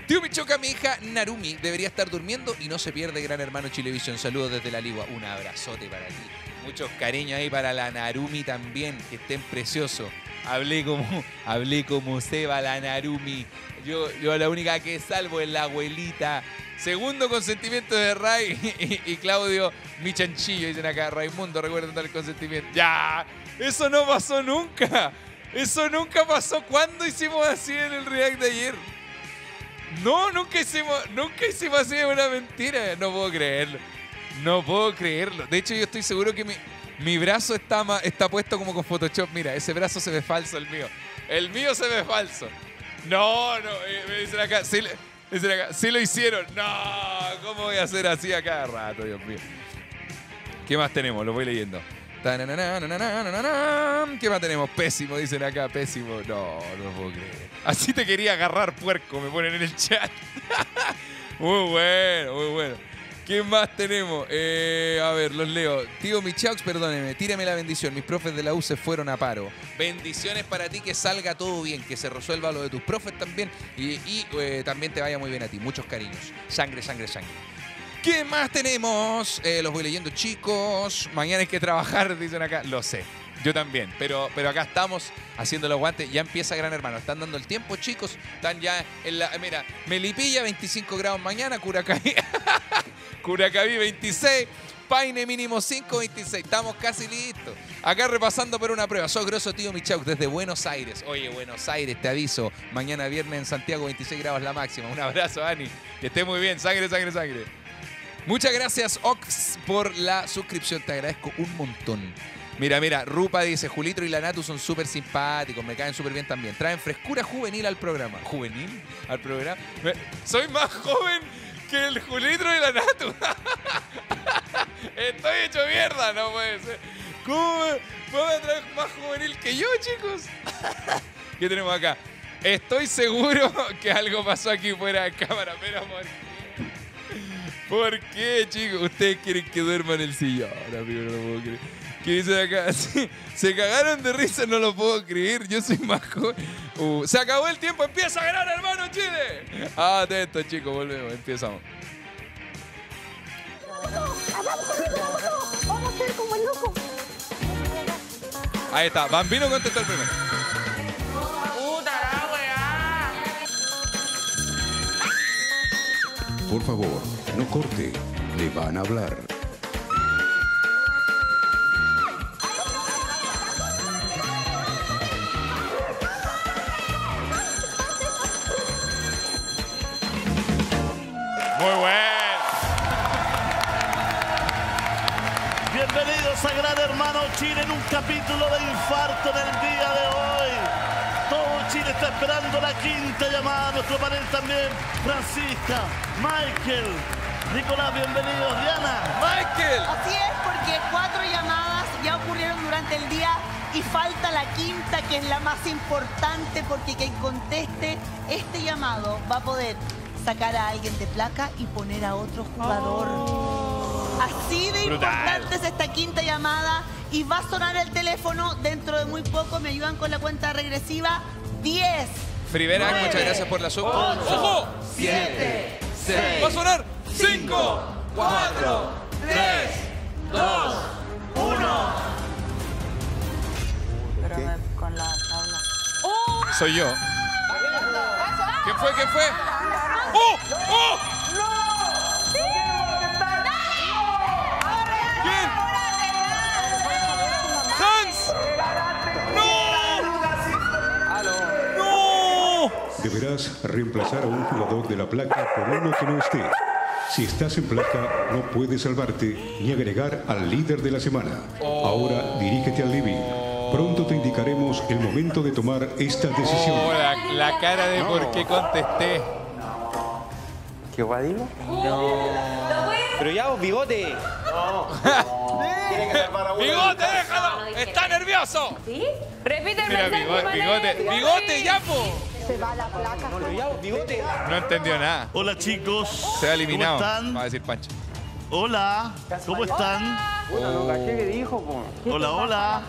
Tío Michoca, mi hija Narumi debería estar durmiendo y no se pierde Gran Hermano Chilevisión. Saludos desde la Ligua. Un abrazote para ti. Muchos cariños ahí para la Narumi también. Que estén preciosos. Hablé como, hablé como Seba la Narumi. Yo, yo la única que salvo es la abuelita. Segundo consentimiento de Ray y, y Claudio, mi chanchillo, dicen acá. Raimundo, recuerden dar el consentimiento. ¡Ya! Eso no pasó nunca. Eso nunca pasó. ¿Cuándo hicimos así en el React de ayer? No, nunca hicimos, nunca hicimos así, es una mentira. No puedo creerlo. No puedo creerlo. De hecho, yo estoy seguro que mi, mi brazo está, está puesto como con Photoshop. Mira, ese brazo se ve falso, el mío. El mío se ve falso. No, no, eh, me dicen acá, sí, dicen acá, sí lo hicieron. No, ¿cómo voy a hacer así a cada rato, Dios mío? ¿Qué más tenemos? Lo voy leyendo. ¿Qué más tenemos? Pésimo, dicen acá, pésimo. No, no puedo creer. Así te quería agarrar, puerco, me ponen en el chat. muy bueno, muy bueno. ¿Qué más tenemos? Eh, a ver, los leo. Tío Michaux, perdóneme, tírame la bendición. Mis profes de la U se fueron a paro. Bendiciones para ti, que salga todo bien, que se resuelva lo de tus profes también y, eh, también te vaya muy bien a ti. Muchos cariños. Sangre, sangre, sangre. ¿Qué más tenemos? Eh, los voy leyendo, chicos. Mañana hay que trabajar, dicen acá. Lo sé. Yo también. Pero, pero acá estamos haciendo los guantes. Ya empieza Gran Hermano. Están dando el tiempo, chicos. Están ya en la. Mira, Melipilla, 25 grados mañana. Curacaví. Curacaví, 26. Paine mínimo 5, 26. Estamos casi listos. Acá repasando por una prueba. Sos grosso, tío Michaux, desde Buenos Aires. Oye, Buenos Aires, te aviso. Mañana viernes en Santiago, 26 grados la máxima. Un abrazo, Ani. Que esté muy bien. Sangre, sangre, sangre. Muchas gracias, Ox, por la suscripción. Te agradezco un montón. Mira, mira, Rupa dice, Julitro y la Natu son súper simpáticos, me caen súper bien también. Traen frescura juvenil al programa. ¿Juvenil? ¿Al programa? Soy más joven que el Julitro y la Natu. Estoy hecho mierda, no puede ser. ¿Cómo me, traes más juvenil que yo, chicos? ¿Qué tenemos acá? Estoy seguro que algo pasó aquí fuera de cámara, pero ¿por qué? ¿Por qué, chicos? Ustedes quieren que duerma en el sillón, amigo, no lo puedo creer. ¿Qué dice acá? Sí, se cagaron de risa, no lo puedo creer. Yo soy más joven. Uh, se acabó el tiempo, empieza a ganar, hermano Chile. Ah, atento, chicos, volvemos, empezamos. Vamos a ser como el loco. Ahí está, Bambino contestó el primero. Por favor, no corte. Le van a hablar. Muy bueno. Bienvenidos a Gran Hermano Chile en un capítulo de infarto en el día de hoy. Todo Chile está esperando la quinta llamada. Nuestro panel también. Francisca, Michael, Nicolás, bienvenidos. Diana. Michael. Así es, porque cuatro llamadas ya ocurrieron durante el día y falta la quinta, que es la más importante, porque quien conteste este llamado va a poder sacar a alguien de placa y poner a otro jugador. Así de Brutal. importante es esta quinta llamada y va a sonar el teléfono dentro de muy poco. Me ayudan con la cuenta regresiva. 10, Frivera, muchas gracias por la sub. ocho, ¡Ojo! 7, Va a sonar 5, 4, 3, 2, 1. con la tabla. Soy yo. ¿Quién fue? ¿Quién fue? ¡Oh! ¡Oh! ¿Quién? ¡Hans! ¡No! ¡No! Deberás reemplazar a un jugador de la placa por uno que no esté. Si estás en placa, no puedes salvarte ni agregar al líder de la semana. Ahora dirígete al living. Pronto te indicaremos el momento de tomar esta decisión. Oh, la, la cara de por qué contesté. ¿Qué guadigo? No. Pero ya, vos, bigote. ¡Bigote, déjalo! ¡Está nervioso! ¿Sí? Repite el Mira, bigote, bigote, bigote, ya, po. Pero ya, vos, bigote. No entendió nada. Hola chicos. Se ha eliminado. ¿Cómo Va a decir Pancho. Hola. ¿Cómo están? Caché que dijo. Hola, hola.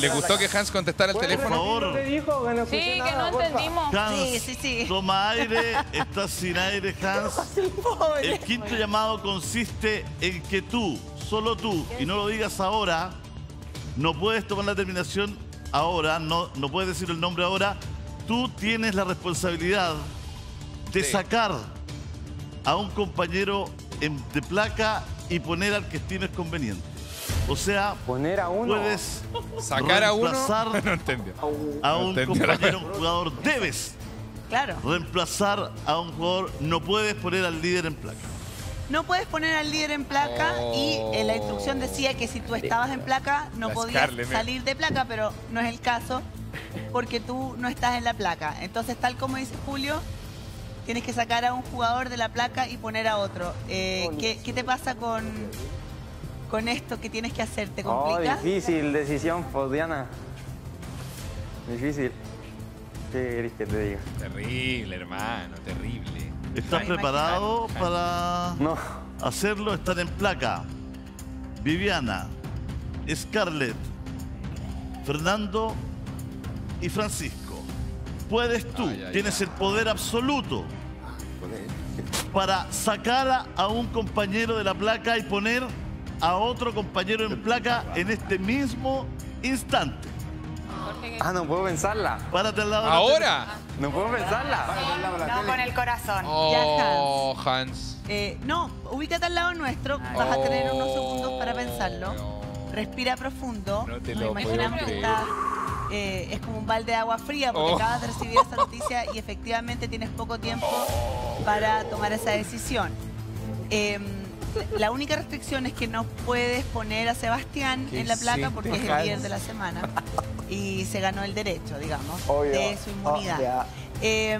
¿le gustó que Hans contestara el Por teléfono? favor. dijo que no Sí, que no entendimos. Hans, Sí, sí, sí. toma aire, estás sin aire, Hans. El quinto llamado consiste en que tú, solo tú, y no lo digas ahora, no puedes tomar la determinación ahora, no, no puedes decir el nombre ahora. Tú tienes la responsabilidad de Sí. sacar a un compañero en- de placa y poner al que estimes conveniente. O sea, Poner a uno. puedes Sacar a uno. Reemplazar- No entendió. a No un compañero, un jugador, debes Claro. reemplazar a un jugador, no puedes poner al líder en placa. No puedes poner al líder en placa y eh, la instrucción decía que si tú estabas en placa no La podías salir de placa, pero no es el caso porque tú no estás en la placa. Entonces, tal como dice Julio, tienes que sacar a un jugador de la placa y poner a otro. Eh, ¿qué, qué te pasa con, con esto que tienes que hacer? ¿Te Oh, complica? difícil decisión, pues, Diana. Difícil. ¿Qué querés que te diga? Terrible, hermano, terrible. ¿Estás preparado para No. hacerlo? Están en placa. Viviana, Scarlett, Fernando y Francisco. Puedes tú, Ay, ay, tienes el poder absoluto para sacar a- a un compañero de la placa y poner a otro compañero en placa en este mismo instante. Ah, no puedo pensarla. Párate al lado la ¿Ahora? No puedo pensarla. No, con el corazón. Oh, Hans. Eh, no, ubícate al lado nuestro, vas a tener unos segundos para pensarlo. Oh. Respira profundo. No te Nos lo imaginamos puedo que creer. está, eh, es como un balde de agua fría porque Oh. acabas de recibir esa noticia y efectivamente tienes poco tiempo para tomar esa decisión. Eh, la única restricción es que no puedes poner a Sebastián ¿Qué en la placa porque es el líder de la semana y se ganó el derecho, digamos, Obvio. de su inmunidad. Oh, ya. Eh,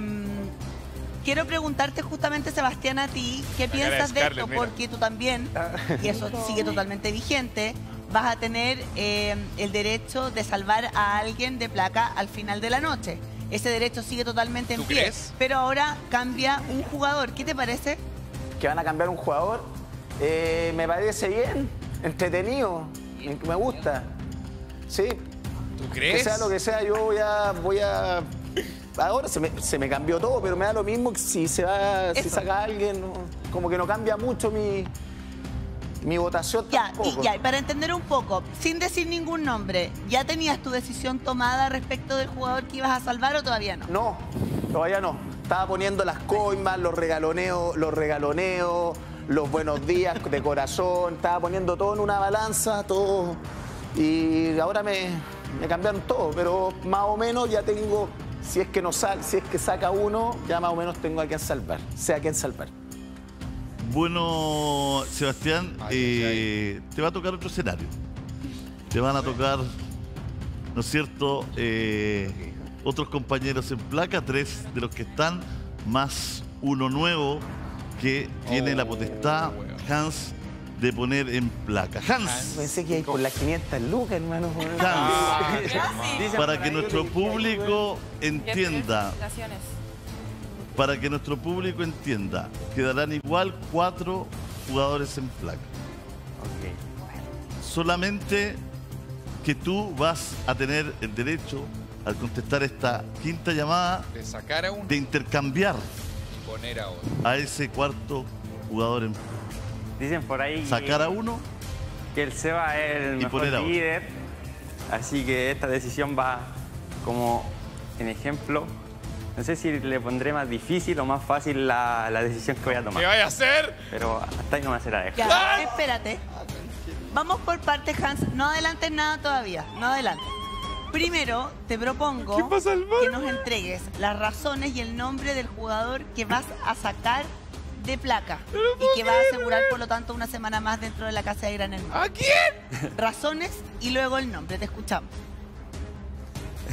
quiero preguntarte justamente, Sebastián, a ti, ¿qué piensas de Scarlett, esto? mira. Porque tú también, y eso sigue totalmente vigente, vas a tener eh, el derecho de salvar a alguien de placa al final de la noche. Ese derecho sigue totalmente en ¿Tú pie. crees? Pero ahora cambia un jugador. ¿Qué te parece? Que van a cambiar un jugador. Eh, me parece bien. entretenido, me gusta. Sí, ¿Tú que crees? sea lo que sea, yo voy a. Voy a ahora se me, se me cambió todo, pero me da lo mismo que si se va, si saca a alguien, como que no cambia mucho mi, mi votación Ya, y tampoco. ya, y para entender un poco, sin decir ningún nombre, ¿ya tenías tu decisión tomada respecto del jugador que ibas a salvar o todavía no? No, todavía no. Estaba poniendo las coimas, los regaloneos, los regaloneos, los buenos días de corazón. Estaba poniendo todo en una balanza, todo. Y ahora me, me cambiaron todo, pero más o menos ya tengo, si es que no sal, si es que saca uno, ya más o menos tengo a quien salvar. Sé a quién salvar. Bueno, Sebastián, eh, te va a tocar otro escenario. Te van a tocar, ¿no es cierto? Eh, otros compañeros en placa, tres de los que están, más uno nuevo que tiene la potestad, Hans, de poner en placa. Hans, Pensé que por las 500 lucas, hermano. Hans, para que nuestro público entienda. Para que nuestro público entienda, quedarán igual cuatro jugadores en placa. Solamente que tú vas a tener el derecho, al contestar esta quinta llamada, De sacar a uno de intercambiar y poner a otro. a ese cuarto jugador en Dicen por ahí sacar a uno que el Seba es el Y mejor poner a otro. líder. Así que esta decisión va como en ejemplo. No sé si le pondré más difícil o más fácil la, la decisión que voy a tomar. ¿Qué vaya a hacer? Pero hasta ahí no me será dejo. Ya, espérate. Vamos por partes, Hans. No adelantes nada todavía. No adelantes. Primero, te propongo que nos entregues las razones y el nombre del jugador que vas a sacar de placa y que va a asegurar, por lo tanto, una semana más dentro de la casa de Gran Hermano. ¿A quién? Razones y luego el nombre. Te escuchamos.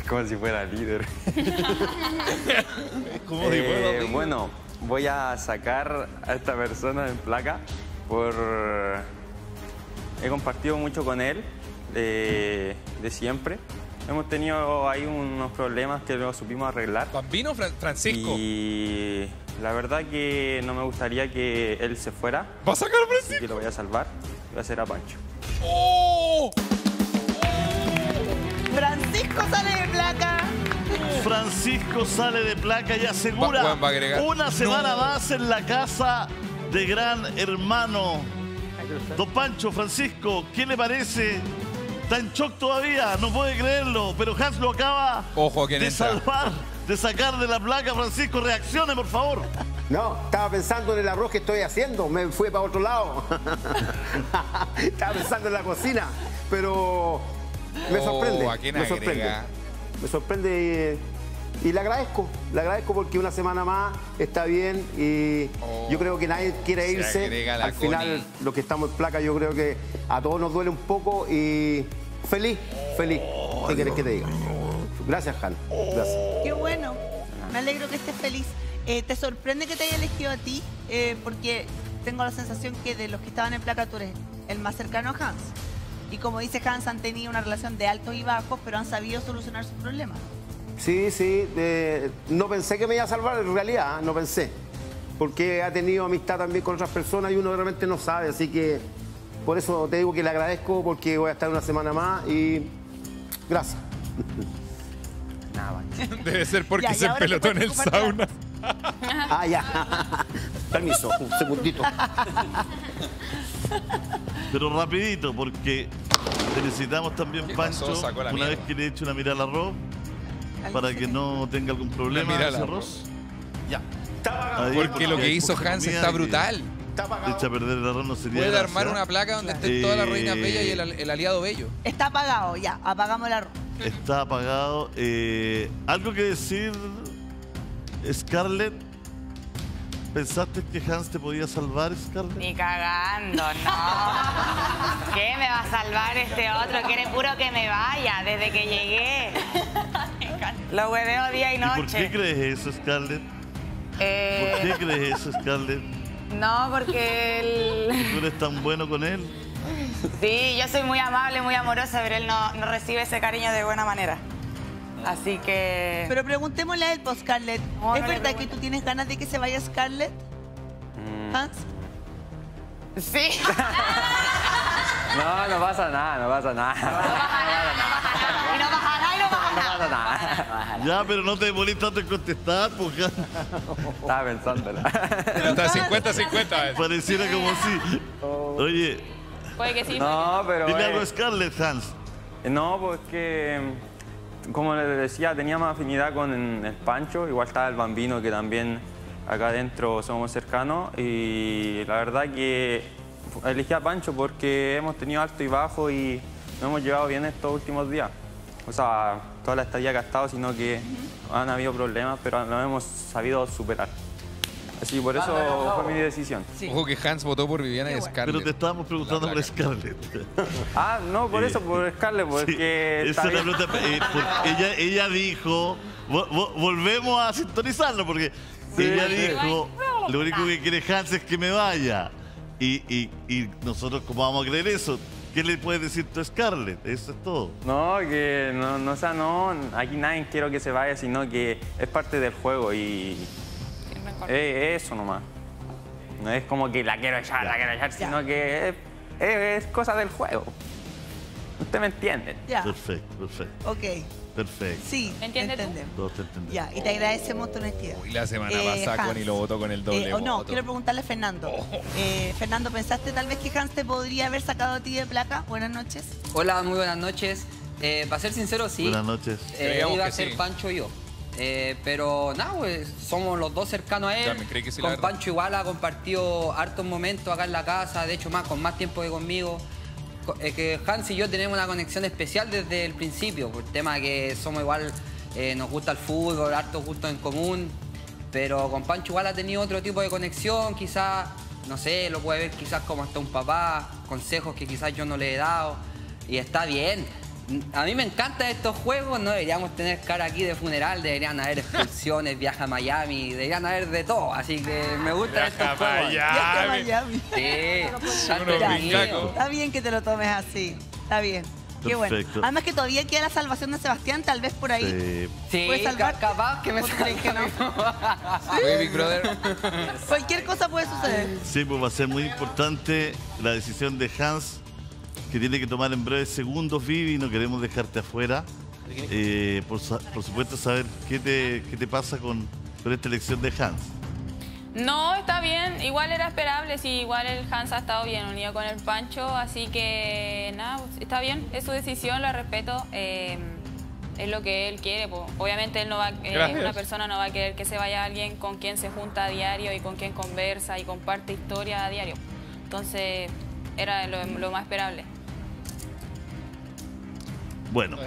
Como si fuera líder. como Eh, bueno, voy a sacar a esta persona en placa por... He compartido mucho con él de, de siempre. Hemos tenido ahí unos problemas que luego supimos arreglar. Bambino Fran- Francisco. Y la verdad que no me gustaría que él se fuera. ¿Va a sacar a Así Francisco? que lo voy a salvar. Voy a hacer a Pancho. ¡Oh! Francisco sale de placa. Francisco sale de placa y asegura Va- va una semana No. más en la casa de Gran Hermano. Don Pancho, Francisco, ¿qué le parece? Está en shock todavía, no puede creerlo, pero Hans lo acaba Ojo de entra. salvar, de sacar de la placa. Francisco, reaccione, por favor. No, estaba pensando en el arroz que estoy haciendo, me fui para otro lado. estaba pensando en la cocina, pero me Oh, sorprende. ¿a quién me sorprende. Me sorprende y, y le agradezco. Le agradezco porque una semana más está bien y Oh, yo creo que nadie quiere se irse. Al final, Connie. los que estamos en placa, yo creo que a todos nos duele un poco y feliz, feliz. ¿Qué querés que te diga? Gracias, Han. Gracias. Qué bueno. Me alegro que estés feliz. Eh, ¿Te sorprende que te haya elegido a ti? Eh, porque tengo la sensación que de los que estaban en placa tú eres el más cercano a Hans. Y como dice Hans, han tenido una relación de altos y bajos, pero han sabido solucionar sus problemas. Sí, sí. eh, no pensé que me iba a salvar, en realidad, no pensé. Porque ha tenido amistad también con otras personas y uno realmente no sabe. Así que por eso te digo que le agradezco porque voy a estar una semana más y gracias. Nada. Debe ser porque Ya, se pelotó en el sauna. Ah, ya. Permiso, un segundito. Pero rapidito, porque necesitamos también. Pancho, la una mierda. vez que le eche una mirada al arroz, para que no tenga algún problema ese al arroz. Ya. Ahí, Porque lo que hizo Hans está brutal. Está. Echa a perder el arroz no sería Puede gracia. armar una placa donde estén todas las reinas Eh, bellas y el, el aliado bello. Está apagado, ya. Apagamos el arroz. Está apagado. Eh, ¿Algo que decir, Scarlett? ¿Pensaste que Hans te podía salvar, Scarlett? Ni cagando, no. ¿Qué me va a salvar este otro? Quiere puro que me vaya desde que llegué. Lo hueveo día y ¿Y por qué noche. crees eso, Scarlett? ¿Por Eh, qué crees eso, Scarlett? no, porque él... ¿Tú eres tan bueno con él? Sí, yo soy muy amable, muy amorosa, pero él no, no recibe ese cariño de buena manera. Así que... Pero preguntémosle a él, pues, Scarlett. No, ¿Es no verdad que tú tienes ganas de que se vaya Scarlett, Mm, Hans? Sí. No, no pasa nada, no pasa nada. Y no bajará y no bajará. No pasa nada. Ya, pero no te demorís tanto en contestar, porque Estaba pensándolo. Pero está 50-50. pareciera como si. Oye, Puede que sí. No, pero. dile eh, algo a Scarlett, Hans. No, pues que, como les decía, tenía más afinidad con el Pancho, igual estaba el Bambino, que también acá adentro somos cercanos, y la verdad que elegí a Pancho porque hemos tenido alto y bajo y nos hemos llevado bien estos últimos días. O sea, toda la estadía que ha estado, sino que han habido problemas, pero lo hemos sabido superar. Así, por eso fue mi decisión. Ojo que Hans votó por Viviana y Pero te Scarlett. estábamos preguntando por Scarlett. Ah, no, por eso, por Scarlett, porque... Sí, esa es la pregunta. eh, porque ella, ella dijo. vo- vo- volvemos a sintonizarlo porque Sí, ella sí. dijo: Lo único que quiere Hans es que me vaya. Y, y- y nosotros, ¿cómo vamos a creer eso? ¿Qué le puedes decir tú a Scarlett? Eso es todo. No, que no, no, o sea, no, aquí nadie quiero que se vaya, sino que es parte del juego y es eso nomás. No es como que la quiero echar, la quiero echar, sino que es, es- es cosa del juego. Usted me entiende. Ya, Perfecto, perfecto, ok. perfecto. Sí, ¿Me entiendes tú? entendemos. Todos te entendemos. Ya, y te agradecemos tu honestidad. Y la semana Eh, pasada. Connie lo votó con el doble Eh, o no, voto. quiero preguntarle a Fernando. Eh, Fernando, ¿pensaste tal vez que Hans te podría haber sacado a ti de placa? Buenas noches. Hola, muy buenas noches. Eh, para ser sincero, sí. Buenas noches. Eh, iba a ser sí. Pancho y yo. Eh, pero nada, pues somos los dos cercanos a él. Que sí, con. Pancho igual ha compartido hartos momentos acá en la casa, de hecho más con más tiempo que conmigo. Co- eh, que Hans y yo tenemos una conexión especial desde el principio, por el tema que somos igual, eh, nos gusta el fútbol, hartos gustos en común, pero con Pancho igual ha tenido otro tipo de conexión, quizás, no sé, lo puede ver quizás como hasta un papá, consejos que quizás yo no le he dado, y está bien. A mí me encantan estos juegos, no deberíamos tener cara aquí de funeral, deberían haber excursiones, viajes a Miami, deberían haber de todo, así que me gustan Viaje a estos juegos. Miami. está Miami. Sí. Está bien que te lo tomes así. Está bien. Qué bueno. Perfecto. Además que todavía queda la salvación de Sebastián, tal vez por ahí. Sí. Sí, ¿Puedes salvar? ca- capaz que me ¿O tú crees que no? Oye, Big Brother. Cualquier cosa puede suceder. Sí, pues va a ser muy importante la decisión de Hans, que tiene que tomar en breves segundos, Vivi, no queremos dejarte afuera. Eh, por, por supuesto, saber qué te, qué te pasa con, con esta elección de Hans. No, está bien. Igual era esperable. Sí, igual el Hans ha estado bien unido con el Pancho. Así que nada, está bien. Es su decisión, la respeto. eh, es lo que él quiere. po. Obviamente él no va, eh, una persona no va a querer que se vaya alguien con quien se junta a diario y con quien conversa y comparte historia a diario. Entonces era lo, lo más esperable. Bueno,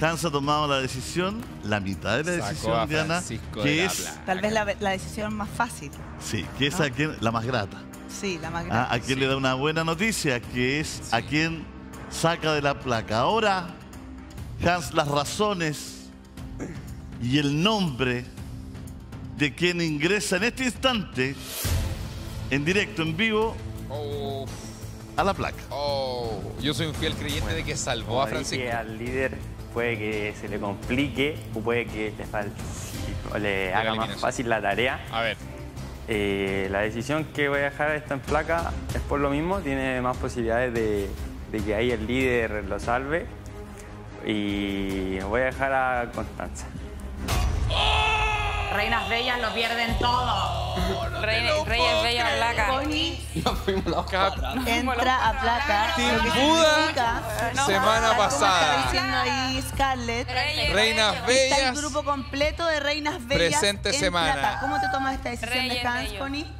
Hans ha tomado la decisión, la mitad de la Sacó decisión, a Diana, Francisco que de la es. Tal vez la, la decisión más fácil. sí, que es a quien, la más grata. Sí, la más Ah, grande. a quien le da una buena noticia, que es a quien saca de la placa. Ahora, Hans, las razones y el nombre de quien ingresa en este instante, en directo, en vivo, Oh, a la placa. oh. Yo soy un fiel creyente de que salvó a Como dije, Francisco. al líder puede que se le complique o puede que le, fal- o le haga más fácil la tarea. A ver. Eh, la decisión que voy a dejar esta en placa es por lo mismo, tiene más posibilidades de, de que ahí el líder lo salve. Y voy a dejar a Constanza. Reinas bellas lo pierden todo. Reyes, Reyes bellas placa. Cap- entra a placa. Team lo que Buda, significa, semana pasada. Está diciendo ahí Scarlett. Reyes, Reinas Está bellas. el grupo completo de reinas bellas. Presente en semana. plata. ¿Cómo te tomas esta decisión Reyes de Hans. Connie?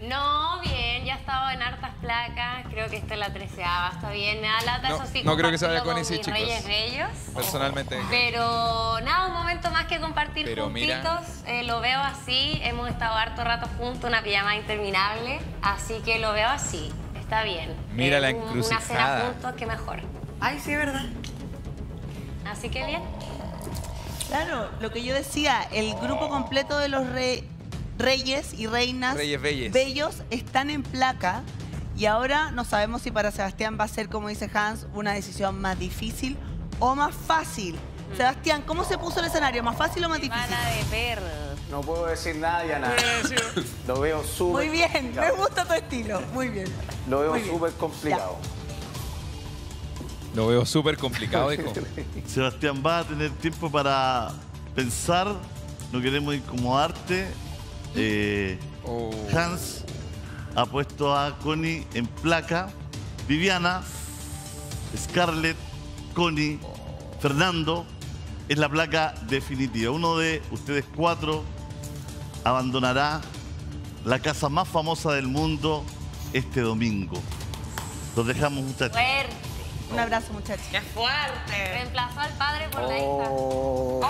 No, bien, ya he estado en hartas placas. Creo que esta es la treceava, está bien. Me da lata, No, eso sí. no creo que se vaya con mis chicos. Reyes bellos. Personalmente. Pero nada, un momento más que compartir Pero mira. juntitos. Eh, lo veo así. Hemos estado harto rato juntos, una pijama interminable. Así que lo veo así. Está bien. Mira Eh, la un- Una encrucijada. cena juntos, que mejor. Ay, sí, es verdad. Así que bien. Claro, lo que yo decía, el grupo completo de los re- reyes y reinas Reyes bellos están en placa y ahora no sabemos si para Sebastián va a ser, como dice Hans, una decisión más difícil o más fácil. Sebastián, ¿cómo se puso el escenario? ¿Más fácil o más difícil? Van a beber. No puedo decir nada, Diana. Lo veo súper Muy bien, me gusta tu estilo. Muy bien. Lo veo súper complicado. Lo veo súper complicado, hijo. Sebastián, va a tener tiempo para pensar. No queremos incomodarte. Eh, Oh. Hans ha puesto a Connie en placa. Viviana, Scarlett, Connie, Fernando. Es la placa definitiva. Uno de ustedes cuatro abandonará la casa más famosa del mundo este domingo. Los dejamos, muchachos. Fuerte. Un abrazo, muchachos. ¡Qué fuerte! Reemplazó al padre por la Oh.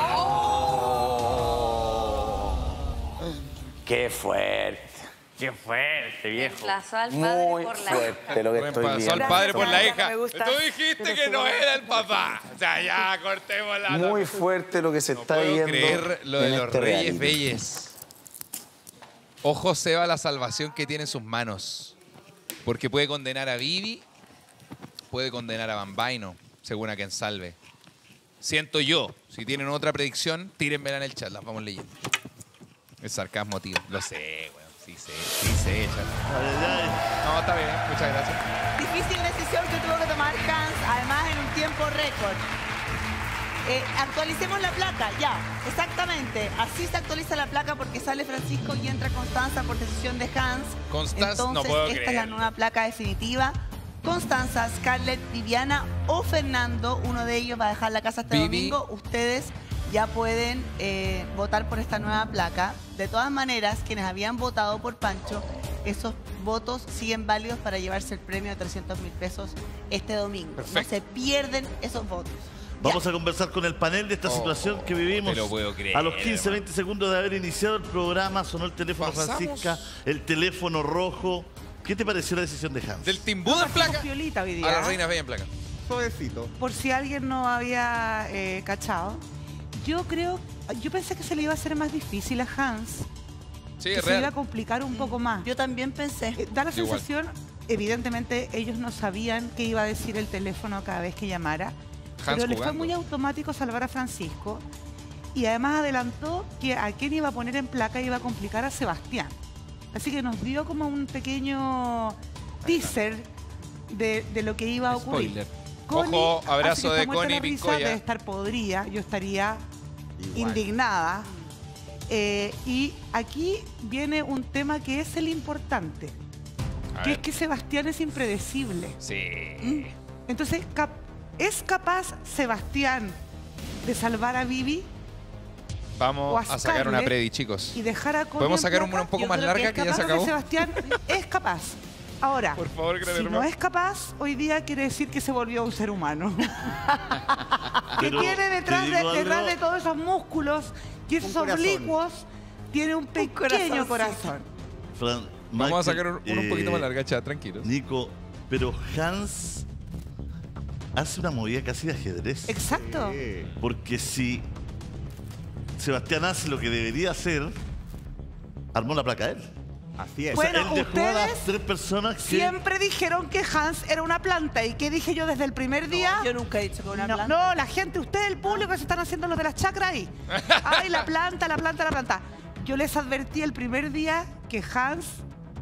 Qué fuerte. Qué fuerte, viejo. Reemplazó al padre Muy por la fuerte lo que estoy viendo. al padre por la hija. Tú dijiste que no era el papá. O sea, ya cortemos la. Muy fuerte lo que se No está puedo viendo. creer lo de en los este Reyes. Beyes. Ojo Seba la salvación que tiene en sus manos. Porque puede condenar a Vivi, puede condenar a Bambaino, según a quien salve. Siento yo. Si tienen otra predicción, tírenmela en el chat, las vamos leyendo. Es sarcasmo, tío. Lo sé, weón. Sí sé, sí sé. No, está bien. Muchas gracias. Difícil decisión que tuvo que tomar Hans, además en un tiempo récord. Eh, actualicemos la placa, ya, exactamente. Así se actualiza la placa porque sale Francisco y entra Constanza por decisión de Hans. Constanza, no Entonces, puedo esta es la nueva placa definitiva. Constanza, Scarlett, Viviana o Fernando, uno de ellos va a dejar la casa este Vivi. domingo. Ustedes ya pueden eh, votar por esta nueva placa. De todas maneras, quienes habían votado por Pancho, esos votos siguen válidos para llevarse el premio de 300 mil pesos este domingo. Perfecto. No se pierden esos votos. Vamos a conversar con el panel de esta Oh, situación que vivimos. te lo puedo creer, A los 15, 20 segundos de haber iniciado el programa, sonó el teléfono Pasamos. Francisca, el teléfono rojo. ¿Qué te pareció la decisión de Hans? Del Timbú en placa a las reinas Bella en placa. Suavecito. Por si alguien no había eh, cachado. Yo creo, yo pensé que se le iba a hacer más difícil a Hans. Sí, que se iba a complicar un poco más. Yo también pensé. Eh, Da la Igual. sensación, evidentemente ellos no sabían qué iba a decir el teléfono cada vez que llamara, Hans pero le fue muy automático salvar a Francisco y además adelantó que a quien iba a poner en placa iba a complicar a Sebastián. Así que nos dio como un pequeño teaser de, de lo que iba a ocurrir. Spoiler. Connie, Ojo, así abrazo que de Connie la risa, Pincoya. Debe estar podrida, yo estaría Igual. indignada. Eh, y aquí viene un tema que es el importante, A que ver. es que Sebastián es impredecible. Sí. Entonces, cap- ¿es capaz Sebastián de salvar a Vivi Vamos a a sacar una predi, chicos. y dejar a ¿Podemos sacar una un poco Yo más que larga que ya se que acabó? Sebastián es capaz. Ahora, Por favor, gran si no es capaz, hoy día quiere decir que se volvió un ser humano. que Pero tiene detrás de, detrás de todos esos músculos y esos oblicuos, tiene un pequeño corazón. Fran- Vamos a sacar un, uno un poquito eh, más larga, chat, tranquilos. Nico, pero Hans hace una movida casi de ajedrez. Exacto. Porque si Sebastián hace lo que debería hacer, armó la placa él. Así es. O sea, Bueno, él dejó a las ustedes tres personas que... Siempre dijeron que Hans era una planta. ¿Y qué dije yo desde el primer día? Yo nunca he dicho que una no, planta. no, la gente, usted, el público, se están haciendo los de las chakras ahí. Ay, la planta, la planta, la planta. Yo les advertí el primer día que Hans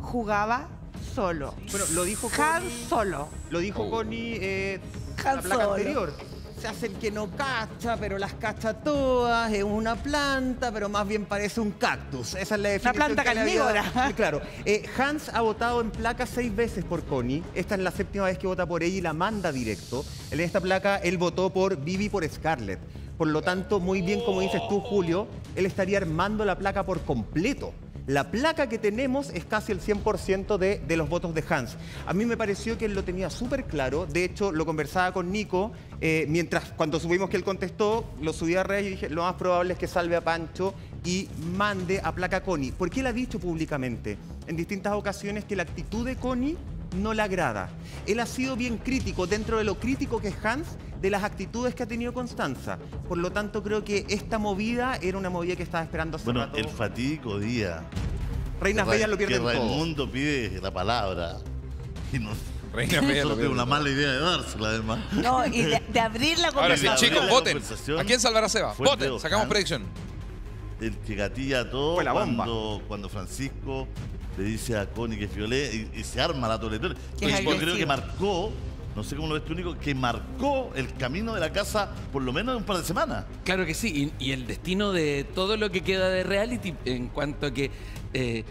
jugaba solo. Bueno, lo dijo Hans Connie- solo. Lo dijo Oh. Connie eh, Han la placa Solo. anterior. Se hacen que no cacha, pero las cacha todas. Es una planta, pero más bien parece un cactus. Esa es la definición. planta le había- carnívora. Claro. Eh, Hans ha votado en placa seis veces por Connie. Esta es la séptima vez que vota por ella y la manda directo. En esta placa él votó por Vivi por Scarlett. Por lo tanto, muy bien como dices tú, Julio, él estaría armando la placa por completo. La placa que tenemos es casi el 100% de, de los votos de Hans. A mí me pareció que él lo tenía súper claro. De hecho, lo conversaba con Nico. eh, mientras, cuando subimos que él contestó, lo subí a redes y dije, lo más probable es que salve a Pancho y mande a placa a Connie. Porque él ha dicho públicamente en distintas ocasiones que la actitud de Connie no le agrada. Él ha sido bien crítico, dentro de lo crítico que es Hans, de las actitudes que ha tenido Constanza. Por lo tanto, creo que esta movida era una movida que estaba esperando hace Bueno, rato. el fatídico día. Reinas Bellas lo pierden Que todo. Raimundo pide la palabra. Y no, Reina Bella lo una mala idea de dársela, además. No, y de, de abrir la Ahora sí, conversación. chicos, voten. conversación ¿A quién salvará Seba? fue el Voten, dedo sacamos Hans. predicción. El que gatilla todo Fue la bomba. cuando, cuando Francisco le dice a Connie que es violet y, y se arma la toletera. Que es Yo creo que marcó no sé cómo lo ves tú, Nico, que marcó el camino de la casa por lo menos un par de semanas. Claro que sí, y, y el destino de todo lo que queda de reality en cuanto a que eh,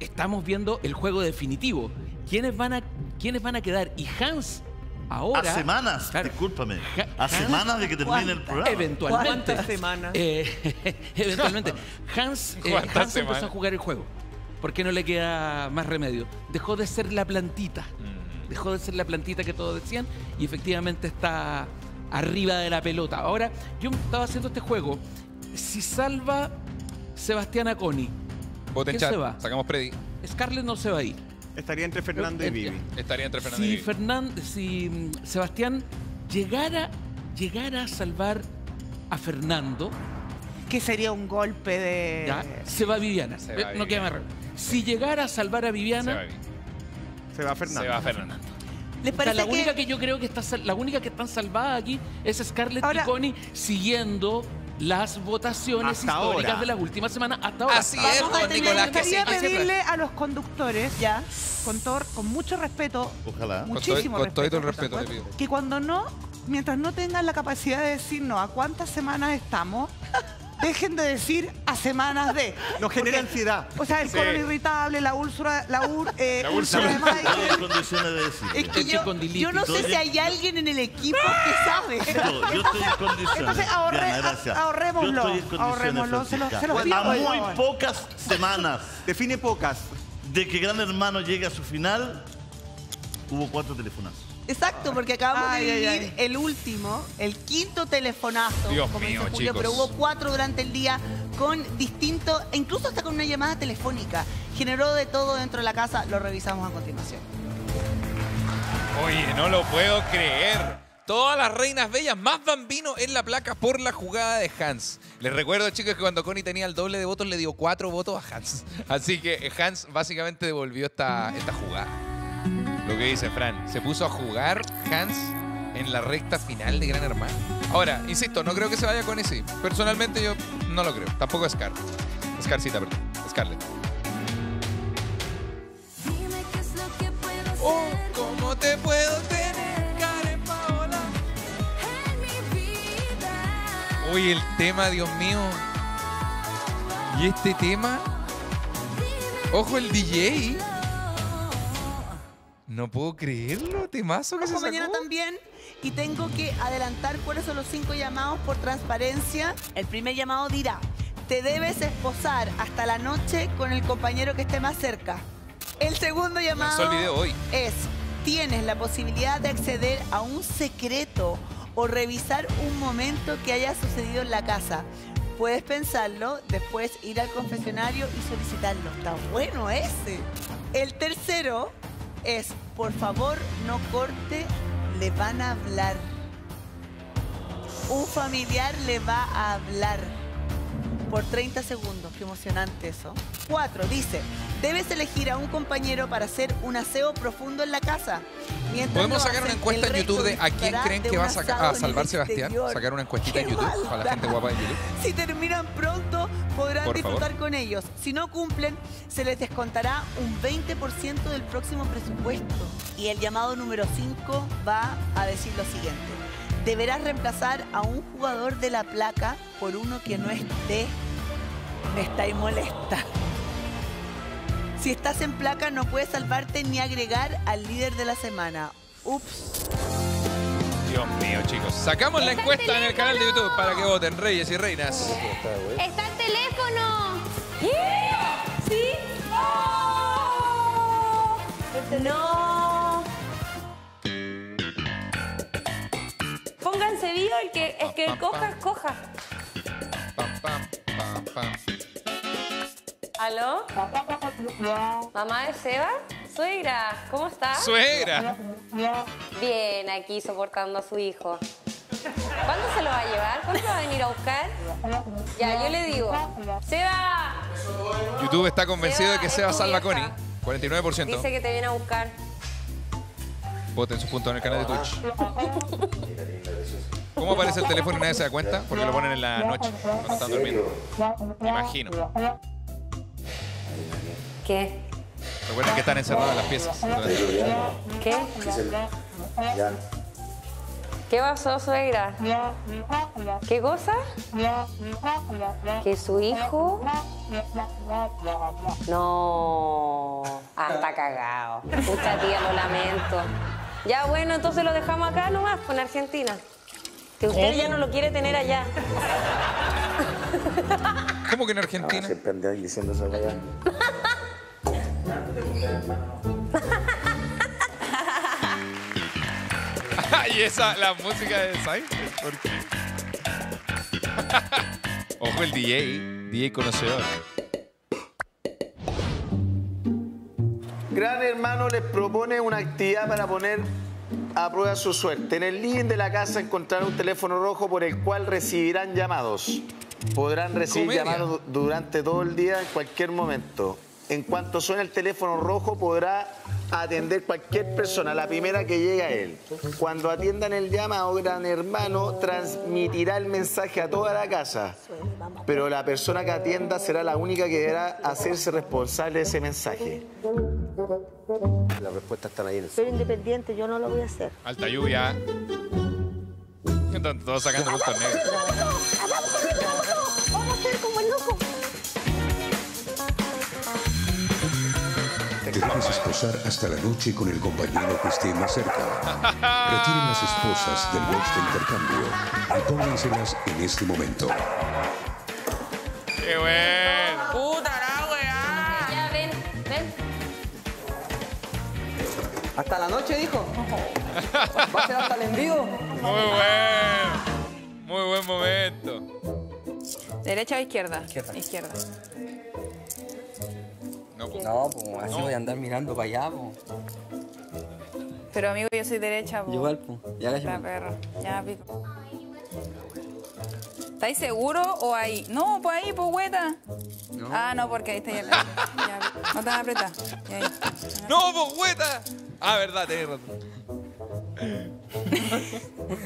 estamos viendo el juego definitivo. ¿Quiénes van a, quiénes van a quedar? Y Hans ahora... a semanas, discúlpame. A semanas de que termine el programa. Eventualmente. ¿Cuántas semanas? Eh, eventualmente. Hans, eh, ¿Cuántas Hans empezó a jugar el juego. Porque no le queda más remedio. Dejó de ser la plantita. Mm. Dejó de ser la plantita que todos decían y efectivamente está arriba de la pelota. Ahora, yo estaba haciendo este juego. Si salva Sebastián Aconi, ¿quién chat. se va? Sacamos Predi. Scarlett no se va a ir. Estaría entre Fernando y Eh, Vivi. Estaría entre Fernando Si, y Vivi. Fernan- si mm, Sebastián llegara, llegara a salvar a Fernando, Que sería un golpe de. ya, se va Viviana. Se Eh, va no queda más Viviana. remedio. Si llegara a salvar a Se Viviana, va Vivi. Se va Fernando. Se va Fernando. ¿Les o sea, parece la que- única que yo creo que está la única que están salvadas aquí es Scarlett Ahora- y Connie siguiendo las votaciones Hasta históricas ahora. de la última semsemana hasta ahora. Así Vamos es, a don tener- Nicolás, me que atrás. pedirle a los conductores, Ya. con, todo- con mucho respeto, Ojalá. Con muchísimo todo- con todo respeto, el por respeto le supuesto, pido. que cuando no, mientras no tengan la capacidad de decirnos a cuántas semanas estamos, dejen de decir a semanas de. Nos genera Porque, ansiedad. O sea, el Sí. colon irritable, la úlcera, la, ur, eh, La úlcera úlcera. de. Estoy en condiciones de decir. Es que yo, yo no sé si hay alguien en el equipo que sabe. Yo estoy en condiciones. Entonces, ahorre- Diana, gracias. ahorrémoslo, Yo estoy en condiciones, ahorrémoslo, se lo- Francisca. se lo A por muy favor. pocas semanas Define pocas. de que Gran Hermano llegue a su final, hubo cuatro telefonazos. Exacto, porque acabamos Ay, de ay, vivir ay. el último, el quinto telefonazo, Dios como mío, dice Julio, chicos. pero hubo cuatro durante el día con distintos, e incluso hasta con una llamada telefónica. Generó de todo dentro de la casa, lo revisamos a continuación. Oye, no lo puedo creer. Todas las reinas bellas más bambino en la placa por la jugada de Hans. Les recuerdo, chicos, que cuando Connie tenía el doble de votos, le dio cuatro votos a Hans. Así que Hans básicamente devolvió esta, esta jugada. Lo que dice Fran, se puso a jugar Hans en la recta final de Gran Hermano. Ahora, insisto, no creo que se vaya con ese. Personalmente yo no lo creo. Tampoco Scar. Scarcita, perdón. Scarlett. Oh, ¿cómo te puedo tener, Karen Paola? Uy, el tema, Dios mío. ¿Y este tema? Ojo, el DJ. No puedo creerlo, temazo que se Ojo, sacó. mañana también. Y tengo que adelantar cuáles son los cinco llamados por transparencia. El primer llamado dirá, te debes esposar hasta la noche con el compañero que esté más cerca. El segundo llamado el video hoy. es, tienes la posibilidad de acceder a un secreto o revisar un momento que haya sucedido en la casa. Puedes pensarlo, después ir al confesionario y solicitarlo. Está bueno ese. El tercero es, por favor, no corte, le van a hablar. Un familiar le va a hablar por 30 segundos. Qué emocionante eso. Cuatro, dice, debes elegir a un compañero para hacer un aseo profundo en la casa. Mientras Podemos sacar una encuesta en YouTube de a quién creen que va a, a salvar Sebastián. Sacar una encuestita en ¡Qué YouTube para la maldad! gente guapa de YouTube. Si terminan pronto, podrán Por disfrutar favor. con ellos. Si no cumplen, se les descontará un 20% del próximo presupuesto. Y el llamado número 5 va a decir lo siguiente. Deberás reemplazar a un jugador de la placa por uno que no esté. Me está y molesta. Si estás en placa, no puedes salvarte ni agregar al líder de la semana. Ups. Dios mío, chicos. Sacamos la ¡Está el encuesta en el canal de YouTube para que voten, reyes y reinas. ¡Está el teléfono! ¿Sí? ¡No! Pónganse vivo el que, el que coja, coja. ¿Aló? ¿Mamá de Seba? Suegra, ¿cómo estás? Suegra. Bien, aquí soportando a su hijo. ¿Cuándo se lo va a llevar? ¿Cuándo va a venir a buscar? Ya, yo le digo. Seba, YouTube está convencido de que Seba, salva a. Connie. 49%. dice que te viene a buscar. Voten sus puntos en el canal de Twitch. ¿Cómo aparece el teléfono y nadie se da cuenta? Porque lo ponen en la noche, cuando están durmiendo. Me imagino. ¿Qué? Recuerden que están encerradas las piezas. ¿Qué? Ya. ¿Qué pasó, suegra? ¿Qué cosa? ¿Que su hijo? No. Ah, está cagado. Pucha tía, lo lamento. Ya bueno, entonces lo dejamos acá nomás, pues, en Argentina. Que usted ya no lo quiere tener allá. ¿Cómo que en Argentina? Siempre andan diciendo eso allá. y esa, la música de Seinfeld. ¿por qué? Ojo el DJ, DJ conocedor. Gran Hermano les propone una actividad para poner a prueba su suerte. En el living de la casa encontrarán un teléfono rojo por el cual recibirán llamados. Podrán recibir Comedia. llamados durante todo el día en cualquier momento. En cuanto suene el teléfono rojo podrá atender cualquier persona, la primera que llegue a él. Cuando atiendan el llamado, Gran Hermano transmitirá el mensaje a toda la casa. Pero la persona que atienda será la única que deberá hacerse responsable de ese mensaje. Las respuestas están ahí en el Soy independiente, yo no lo voy a hacer. Alta lluvia. Están todos sacando puntos negros. Vamos a ser como el loco. Te dejes esposar hasta la noche con el compañero que esté más cerca. Retiren las esposas del box de intercambio y pónganselas en este momento. ¡Qué bueno! Puta la weá. Ya, ven, ven. Hasta la noche, dijo. Va a ser hasta el envío. Muy bueno. Muy buen momento. ¿Derecha o izquierda? Izquierda. No, pues. No, pues así No. voy a andar mirando para allá, pues. Pero amigo, yo soy derecha. po. Igual, pues. Ya La perro. Ya, pico. ¿Estáis seguros o ahí? No, pues ahí, pues hueta. Ah, no, porque ahí está ya. ya, no te van a apretar. Y ahí. ¡No, pues, hueta! Ah, verdad, tenés razón.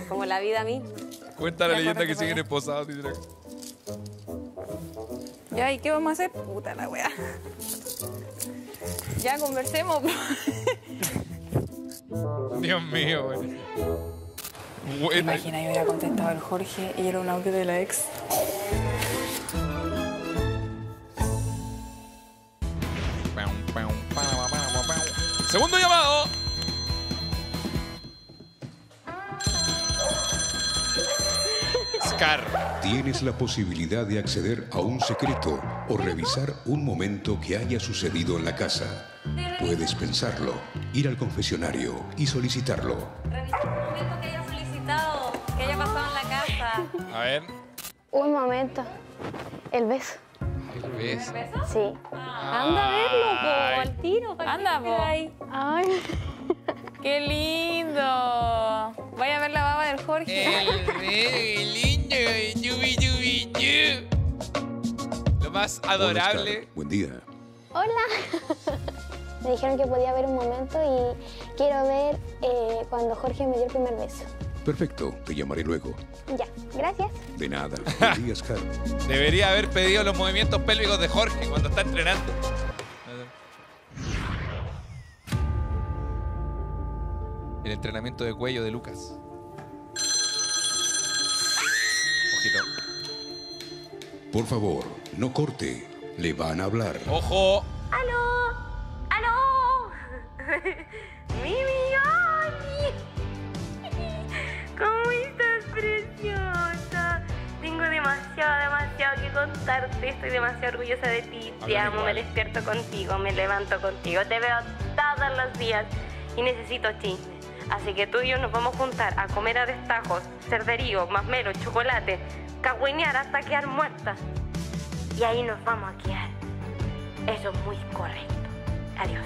Como la vida misma. Cuenta la Ya, leyenda que siguen esposados. dice Ya, ¿y qué vamos a hacer? Puta la weá. Ya, conversemos. Dios mío, güey. ¿Te Hueta. imaginas yo hubiera contestado el Jorge y era un audio de la ex? Segundo llamado. Scar. Tienes la posibilidad de acceder a un secreto o revisar un momento que haya sucedido en la casa. Puedes pensarlo, ir al confesionario y solicitarlo. Revisar un momento que haya solicitado, que haya pasado en la casa. A ver. Un momento. El beso. ¿Ves? Sí. Anda a verlo, po, al tiro. ¿para qué Anda, po. Ay. ¡Qué lindo! Vaya a ver la baba del Jorge. El lindo, yubi, yubi, yu. Lo más adorable. Buen día. Hola. Me dijeron que podía ver un momento y quiero ver eh, cuando Jorge me dio el primer beso. Perfecto, te llamaré luego. Ya, gracias. De nada. Buen día, Scar. Debería haber pedido los movimientos pélvicos de Jorge cuando está entrenando. El entrenamiento de cuello de Lucas. Ojito. Por favor, no corte. Le van a hablar. ¡Ojo! ¡Aló! ¡Aló! ¡Mimi! ¡Ay! ¿Cómo estás, preciosa? Tengo demasiado, demasiado que contarte. Estoy demasiado orgullosa de ti. Te Hablan amo, igual. me despierto contigo, me levanto contigo. Te veo todos los días y necesito chismes. Así que tú y yo nos vamos a juntar a comer a destajos, cerderío, masmelo, chocolate, cagüinear hasta quedar muertas. Y ahí nos vamos a quedar. Eso es muy correcto. Adiós.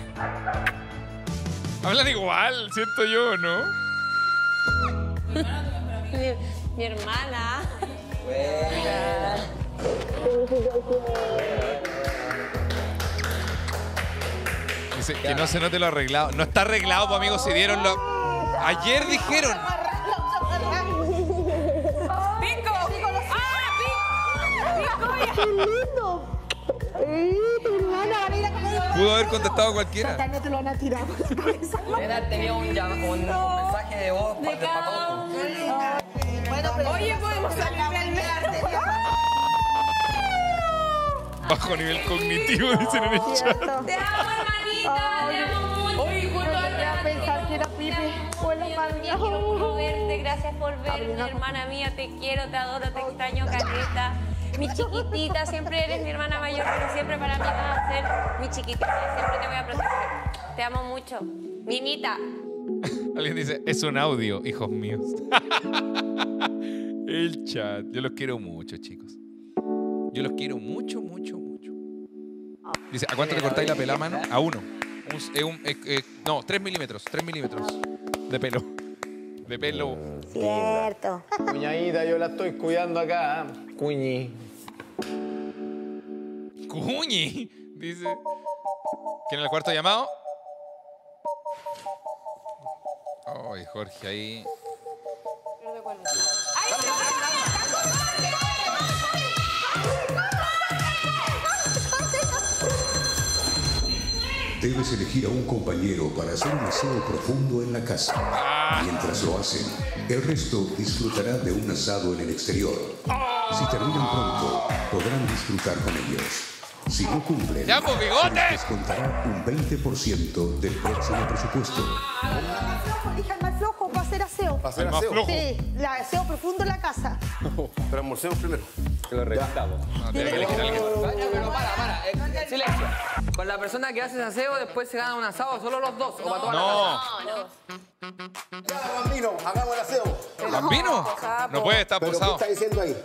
Hablan igual, siento yo, ¿no? Mi, mi hermana. Dice que no se note lo arreglado. No está arreglado, pues amigos, si dieron lo. Ayer dijeron. ¡Pico! ¡Qué lindo! Hermana, van a ir a comer. Pudo haber contestado cualquiera. Te lo van a tirar haber tenido un, un- mensaje de voz para, para todos. Bueno, pero Oye, podemos salir del. Bajo nivel cognitivo, dicen en el chat. Te amo, hermanita. Te amo Pipe. Hola, Gracias por verte, gracias por verme, hermana mía, te quiero, te adoro, te extraño, caleta. Mi chiquitita, siempre eres mi hermana mayor, pero siempre para mí vas a ser mi chiquitita, siempre te voy a proteger. Te amo mucho. Mimita. Alguien dice, es un audio, hijos míos. El chat. Yo los quiero mucho, chicos. Yo los quiero mucho, mucho, mucho. Dice, ¿a cuánto le cortáis la pelada, mano? A uno. Un- un- es- es- no, tres milímetros. Tres milímetros de pelo. De pelo. Cierto. Cuñadita, yo la estoy cuidando acá. ¿eh? Cuñi. Cuñi. Dice. ¿Quién es el cuarto llamado? Ay, Jorge, ahí. Debes elegir a un compañero para hacer un aseo profundo en la casa. Mientras lo hacen, el resto disfrutará de un asado en el exterior. Si terminan pronto, podrán disfrutar con ellos. Si no cumplen, ¡Ya, pues, se les descontará un 20% del próximo presupuesto. Elija el más flojo para hacer aseo. ¿Para hacer más aseo? flojo. Sí, la aseo profundo en la casa. Pero almorcemos primero. Que lo revisamos. tiene que elegir alguien. Pero para, para, eh, silencio. Con la persona que hace aseo después se gana un asado, solo los dos, o para toda No. la casa. Ya, bambino, hagamos el aseo. ¿Bambino? No puede estar ¿Pero qué posado. está diciendo ahí?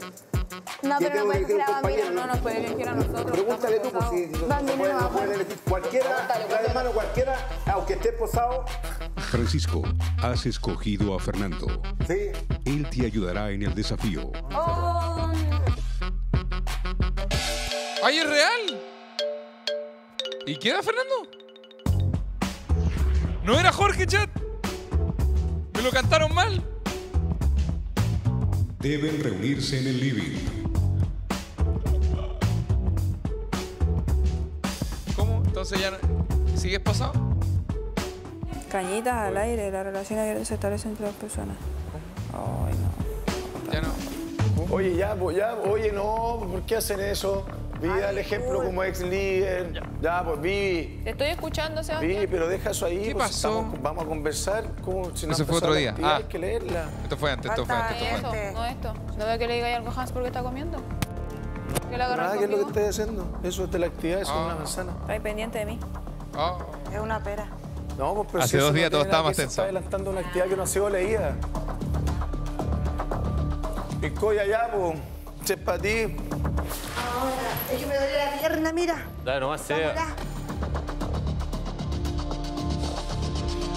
No, ¿Qué pero no puede elegir a Bambino. No nos puede elegir a nosotros. Pregúntale tú, pues, si no, Bambino no pueden, no no pueden elegir. Cualquiera, la hermano cualquiera, aunque esté posado, Francisco, has escogido a Fernando. sí. Él te ayudará en el desafío. ¡Ay, es real! ¿Y queda Fernando? ¿No era Jorge, chat? ¿Me lo cantaron mal? Deben reunirse en el living. ¿Cómo? Entonces ya. ¿Sigues posado? Cañitas al aire, la relación abierta se establece entre dos personas. Ay, no. Ya no. Oye, ya, pues ya, oye, no, ¿por qué hacen eso? Vivi, da el ejemplo como ex líder. Ya, pues Vivi. Te estoy escuchando, Sebastián. Vivi, pero deja eso ahí. ¿Qué pues, pasó? estamos- vamos a conversar. ¿Cómo, si no Eso fue otro día. Ah. Hay que leerla. Esto fue antes, esto fue antes, esto fue Eso, antes. no esto. ¿No veo que le diga algo a Hans porque está comiendo? ¿Que le Nada, ¿qué es lo que estás haciendo? Eso es de la actividad, eso Ah. es una manzana. Está ahí pendiente de mí. Oh. Es una pera. No, pues, pero Hace si eso dos no días todo tiene nada estaba más ver, se tenso. Está adelantando una actividad que no ha sido leída. Piscoya ya, pues. Che, para ti. Ahora, es que me duele la pierna, mira. Dale, nomás sea.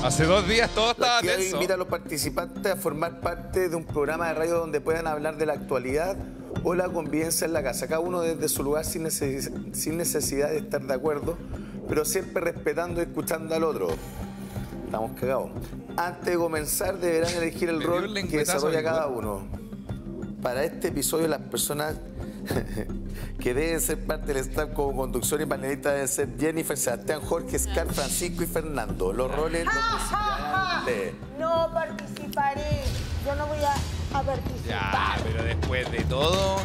Hace dos días todo La estaba actividad tenso. invita a los participantes a formar parte de un programa de radio donde puedan hablar de la actualidad o la convivencia en la casa. Cada uno desde su lugar sin, neces- sin necesidad de estar de acuerdo, pero siempre respetando y escuchando al otro. Estamos cagados. Antes de comenzar deberán elegir el rol que desarrolla cada uno. Para este episodio las personas que deben ser parte del staff como conducción y panelista deben ser Jennifer, Sebastián, Jorge, Scar, Francisco y Fernando. Los roles los ustedes. No participaré. Yo no voy a, a participar. Ya, pero después de todo...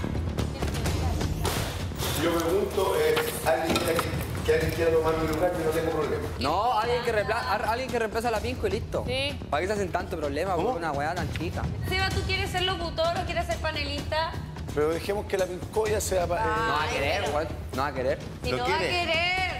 Yo pregunto, eh, ¿alguien que- alguien quiera tomar mi lugar? Yo no tengo problema. No, alguien que, repla- ar- alguien que reemplaza la pinco y listo. Sí. ¿Para qué se hacen tanto problema por una weá tan chica? Seba, ¿tú quieres ser locutor o quieres ser panelista? Pero dejemos que la pincoya sea... eh, No va a querer, weón. No va a querer. Si ¿Lo no va a querer.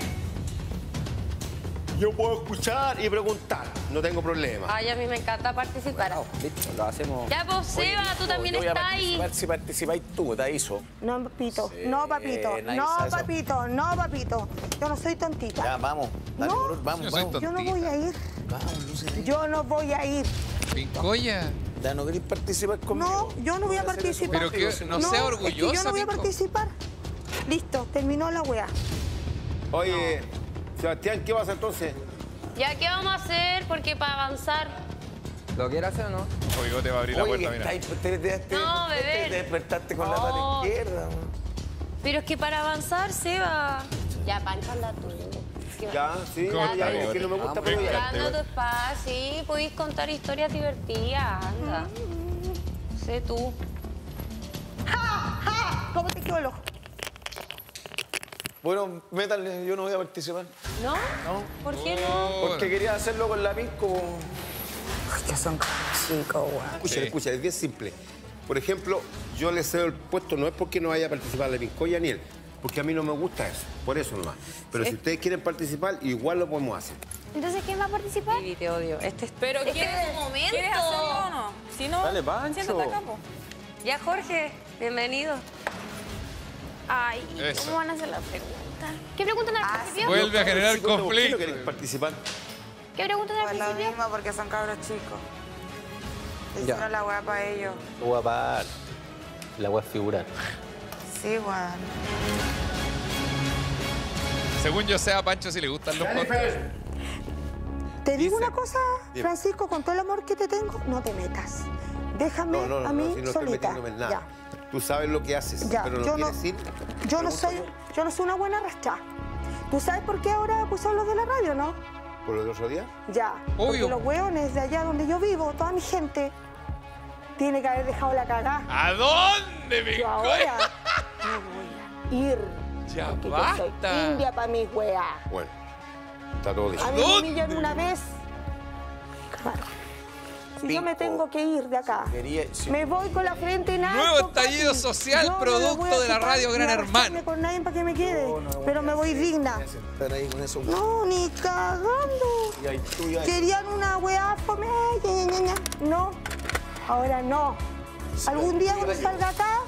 Yo puedo escuchar y preguntar, no tengo problema. Ay, a mí me encanta participar. Listo, lo hacemos. Ya, pues, Seba, tú también estás ahí. si participáis tú, te aviso. No, papito. no, papito. No, papito. No, papito. Yo no soy tontita. Ya, vamos. Dale, No. vamos, Yo soy vamos. Yo no voy a ir. Vamos, Lucely. Yo no voy a ir. Pincoya. Ya no queréis participar conmigo. No, yo no voy a participar. Pero que no sea es que yo orgullosa, no voy a participar. Listo, terminó la weá. Oye, Sebastián, ¿qué vas a hacer entonces? Ya, ¿qué vamos a hacer? Porque para avanzar. ¿Lo quiere hacer o no? Oigo, te va a abrir la puerta, mira. te, te- te- No, bebé. te despertaste con la No. pata izquierda. Pero es que para avanzar, Seba. Ya, Pancho, anda tú. Ya, sí, ¿Cómo ya, está, es que no me gusta, pero ya. Dando tu espacio, sí, podéis contar historias divertidas, anda. Sé tú. ¿Cómo te quedó el ojo? Bueno, métanle, yo no voy a participar. ¿No? No. ¿Por qué no? Porque quería hacerlo con la pisco. Que son chicos, weón. Escucha, escucha, es bien simple. Por ejemplo, yo le cedo el puesto no es porque no vaya a participar la Pincoya ni él, porque a mí no me gusta eso, por eso nomás. Pero si ustedes quieren participar, igual lo podemos hacer. Entonces, ¿quién va a participar? Vivi, te odio. Este es... Pero Este ¿quieres, es tu momento. ¿quieres hacerlo o no? Si no, Dale, Pancho. siéntate acá, po. Ya, Jorge, bienvenido. Ay, Eso. ¿cómo van a hacer la pregunta? ¿Qué preguntan al principio? Vuelve a generar Sí, cuéntame, ¿por qué conflicto. quieren participar? ¿Qué preguntan al Pues lo principio? mismo porque son cabros chicos. Hicieron la weá para ellos. La voy a figurar. Sí, weón. Según yo sé a Pancho si le gustan los podcasts. Te digo Dice- una cosa. Francisco, con todo el amor que te tengo, no te metas. Déjame No, no, no, a mí no, si no estoy solita. metiéndome en nada. Ya. Tú sabes lo que haces, Ya, pero no yo no- quieres ir. Yo no soy, yo no soy una buena rastra. ¿Tú sabes por qué ahora acusan los de la radio, no? ¿Por lo del otro día? Ya. Porque los hueones de allá donde yo vivo, toda mi gente, tiene que haber dejado la cagada. ¿A dónde, mi Yo ahora me voy a ir. Ya Porque yo soy basta. india para mis weas. Bueno, está todo dicho. A mí me humillan una vez. Claro. Si yo me tengo que ir de acá, Quería, si- me voy con la frente en alto. Nuevo estallido social, Yo producto de la radio Gran Hermano. con nadie para que me quede, pero me voy digna. Estar ahí con eso. No, ni cagando. Y ahí tú y ahí. Querían una weá fome. No, ahora no. Algún día cuando salga acá,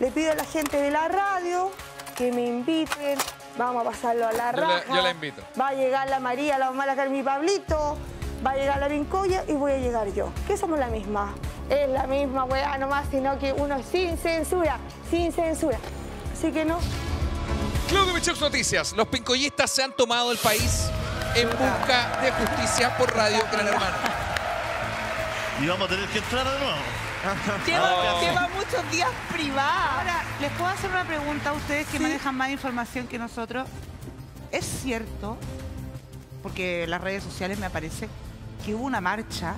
le pido a la gente de la radio que me inviten. Vamos a pasarlo a la Yo la- raja. yo la invito. Va a llegar la María, la mamá, la Carmen Pablito. Va a llegar la Vincoya y voy a llegar yo. Que somos la misma. Es la misma weá nomás, sino que uno sin censura, sin censura. Así que no. Club de Michox Noticias. Los pincollistas se han tomado el país en busca de justicia por Radio Gran Hermano. Y vamos a tener que entrar de nuevo. Lleva, Oh. lleva muchos días privados. Ahora, ¿les puedo hacer una pregunta a ustedes que manejan más información que nosotros? ¿Es cierto, porque las redes sociales me aparece, que hubo una marcha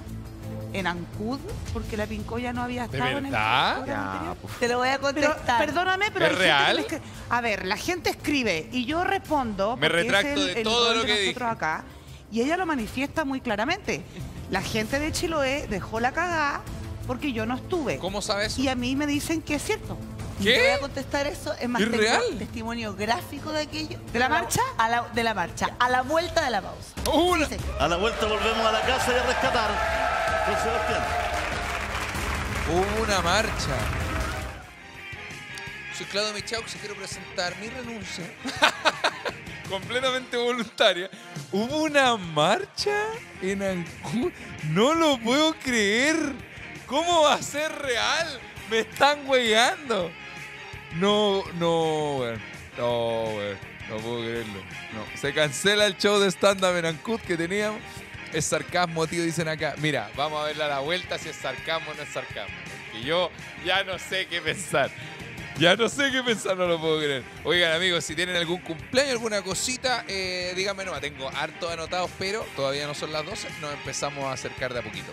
en Ancud porque la Pincoya no había ¿De estado en el anterior? Te lo voy a Pero, contestar. perdóname, pero ¿Es que real? A ver, la gente escribe y yo respondo. Me porque es retracto el- de todo rol lo de que nosotros acá. Y ella lo manifiesta muy claramente. La gente de Chiloé dejó la cagada porque yo no estuve. ¿Cómo sabes? Y a mí me dicen que es cierto. Te voy a ¿Qué? contestar eso. Es más, ¿Es tengo real? testimonio gráfico de aquello. ¿De la marcha? A la, de la marcha. A la vuelta de la pausa. Una- Sí. A la vuelta volvemos a la casa y a rescatar. Con Sebastián. Hubo una marcha. Soy Claudio Michaux y quiero presentar mi renuncia. Completamente voluntaria. ¿Hubo una marcha en Ancud? No lo puedo creer. ¿Cómo va a ser real? Me están weyando. No, no, weón. No. No puedo creerlo. No. Se cancela el show de stand-up en Ancud que teníamos. Es sarcasmo, tío, dicen acá. Mira, vamos a verle a la vuelta si es sarcasmo o no es sarcasmo. Porque yo ya no sé qué pensar. Ya no sé qué pensar, no lo puedo creer. Oigan, amigos, si tienen algún cumpleaños, alguna cosita, eh, díganme no. Tengo harto anotados, pero todavía no son las 12. Nos empezamos a acercar de a poquito.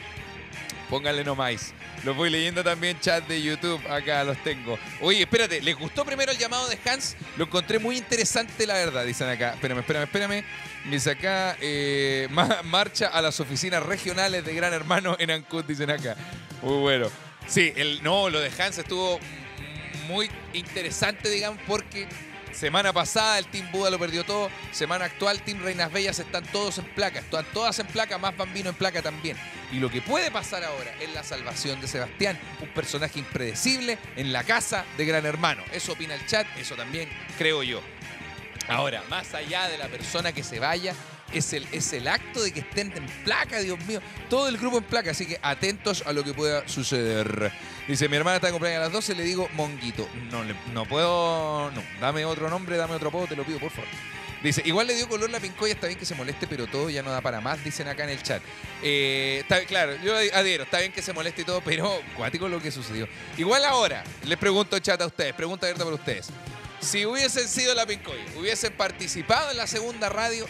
Pónganle nomás. Los voy leyendo también chat de YouTube. Acá los tengo. Oye, espérate. ¿Les gustó primero el llamado de Hans? Lo encontré muy interesante, la verdad. Dicen acá. Espérame, espérame, espérame. Dice acá. eh, ma- marcha a las oficinas regionales de Gran Hermano en Ancud. Dicen acá. Muy bueno. Sí, el, no, lo de Hans estuvo muy interesante, digamos, porque semana pasada el Team Buda lo perdió todo. Semana actual, Team Reinas Bellas están todos en placa. Están todas en placa, más Bambino en placa también. Y lo que puede pasar ahora es la salvación de Sebastián, un personaje impredecible en la casa de Gran Hermano. Eso opina el chat, eso también creo yo. Ahora, más allá de la persona que se vaya, es el, es el acto de que estén en placa, Dios mío. Todo el grupo en placa, así que atentos a lo que pueda suceder. Dice, mi hermana está cumpleaños a las 12, le digo Monguito. No, no puedo, no. Dame otro nombre, dame otro apodo, te lo pido, por favor. Dice, igual le dio color la pincoya, está bien que se moleste, pero todo ya no da para más, dicen acá en el chat. Eh, está, claro, yo adhiero, está bien que se moleste y todo, pero cuático lo que sucedió. Igual ahora, les pregunto chat a ustedes, pregunta abierta para ustedes. si hubiesen sido la Pincoya, hubiesen participado en la segunda radio,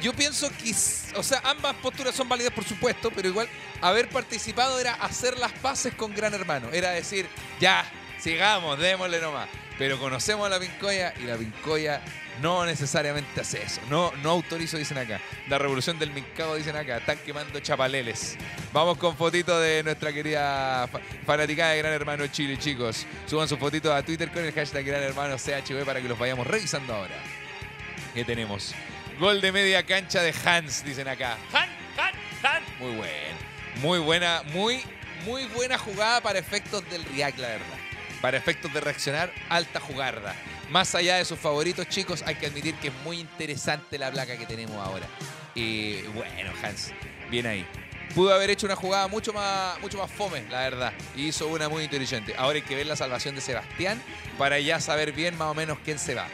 yo pienso que, o sea, ambas posturas son válidas, por supuesto, pero igual haber participado era hacer las paces con Gran Hermano. Era decir, ya, sigamos, démosle nomás. Pero conocemos a la Pincoya y la Pincoya no necesariamente hace eso. No, no autorizo, dicen acá. La revolución del Mincao, dicen acá. Están quemando chapaleles. Vamos con fotito de nuestra querida fa- fanaticada de Gran Hermano Chile, chicos. Suban sus fotitos a Twitter con el hashtag Gran Hermano CHB para que los vayamos revisando ahora. ¿Qué tenemos? Gol de media cancha de Hans, dicen acá. Han, Han, Han. Muy buen. Muy buena, muy, muy buena jugada para efectos del React, la verdad. Para efectos de reaccionar, alta jugarda. Más allá de sus favoritos, chicos, hay que admitir que es muy interesante la placa que tenemos ahora. Y bueno, Hans, bien ahí. Pudo haber hecho una jugada mucho más, mucho más fome, la verdad. Y hizo una muy inteligente. Ahora hay que ver la salvación de Sebastián para ya saber bien más o menos quién se va.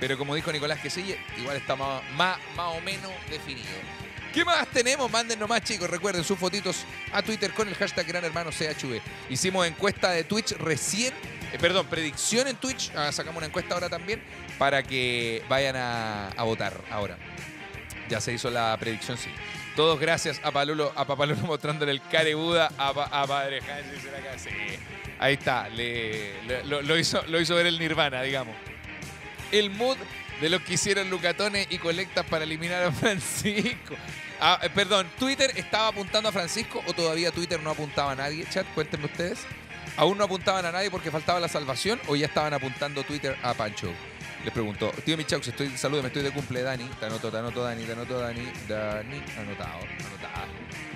Pero como dijo Nicolás Quesille, igual está más, más, más o menos definido. ¿Qué más tenemos? Mándenos más, chicos. Recuerden sus fotitos a Twitter con el hashtag Gran Hermano CHV. Hicimos encuesta de Twitch recién, eh, perdón, predicción en Twitch. Ah, sacamos una encuesta ahora también para que vayan a, a votar ahora. Ya se hizo la predicción, sí. Todos gracias a Palulo, a Papalulo mostrándole el care Buda a, Pa- a Padre Hans. dicen acá. Sí. Ahí está. le- lo hizo, lo hizo ver el Nirvana, digamos el mood de los que hicieron Lucatones y colectas para eliminar a Francisco. Ah, eh, perdón, ¿Twitter estaba apuntando a Francisco o todavía Twitter no apuntaba a nadie? Chat, cuéntenme ustedes. ¿Aún no apuntaban a nadie porque faltaba la salvación o ya estaban apuntando Twitter a Pancho? Les pregunto, tío Michaux, estoy, salúdeme, estoy de cumple, Dani. Te anoto, te anoto, Dani, te anoto, Dani, Dani, anotado, anotado.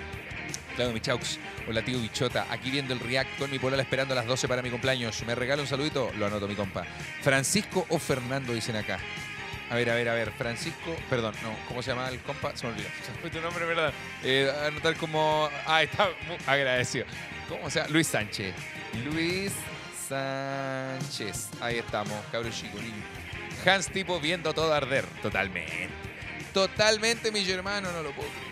Claudio Michaux, hola tío Bichota, aquí viendo el React con mi polola esperando a las 12 para mi cumpleaños. ¿Me regala un saludito? Lo anoto mi compa. Francisco o Fernando dicen acá. A ver, a ver, a ver. Francisco, perdón, no, ¿cómo se llama el compa? Se me olvidó. Tu nombre, ¿verdad? Eh, anotar como. Ah, está agradecido. ¿Cómo se llama? Luis Sánchez. Luis Sánchez. Ahí estamos, cabrón chico. niño. Hans tipo viendo todo arder. Totalmente. Totalmente, mi hermano, no lo puedo creer.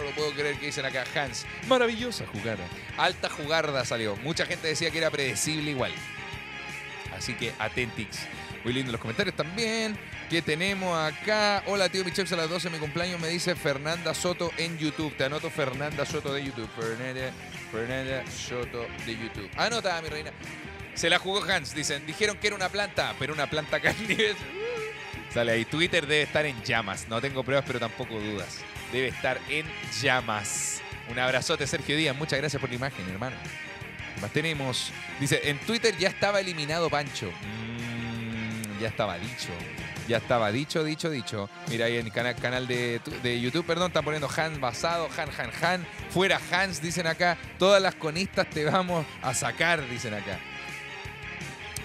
No lo puedo creer que dicen acá Hans. Maravillosa jugada. Alta jugarda salió. Mucha gente decía que era predecible igual. Así que atentix. Muy lindo los comentarios también. ¿Qué tenemos acá? Hola, tío Michex, a las 12 de mi cumpleaños me dice Fernanda Soto en YouTube. Te anoto Fernanda Soto de YouTube. Fernanda, Fernanda Soto de YouTube. Anota, mi reina. Se la jugó Hans, dicen. Dijeron que era una planta, pero una planta carnívora. Sale ahí. Twitter debe estar en llamas. No tengo pruebas, pero tampoco dudas. Debe estar en llamas. Un abrazote, Sergio Díaz. Muchas gracias por la imagen, hermano. Más tenemos. Dice, en Twitter ya estaba eliminado Pancho. Mm, ya estaba dicho. Ya estaba dicho, dicho, dicho. Mira ahí en el canal, de, tu- de YouTube, perdón, están poniendo Hans basado, Han, Han, Han. Fuera Hans, dicen acá. Todas las conistas te vamos a sacar, dicen acá.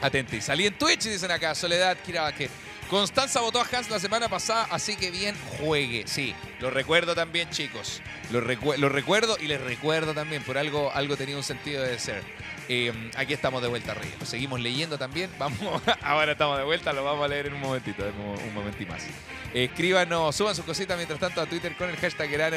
Atenti. Salí en Twitch, dicen acá. Soledad Kirabaque. Constanza votó a Hans la semana pasada, así que bien juegue. Sí, lo recuerdo también, chicos. Lo, recue- lo recuerdo y les recuerdo también. Por algo, algo tenía un sentido de ser. Eh, aquí estamos de vuelta arriba. Lo seguimos leyendo también. Vamos, ahora estamos de vuelta, lo vamos a leer en un momentito, en un, momentito más. Escríbanos, suban sus cositas mientras tanto a Twitter con el hashtag Gran.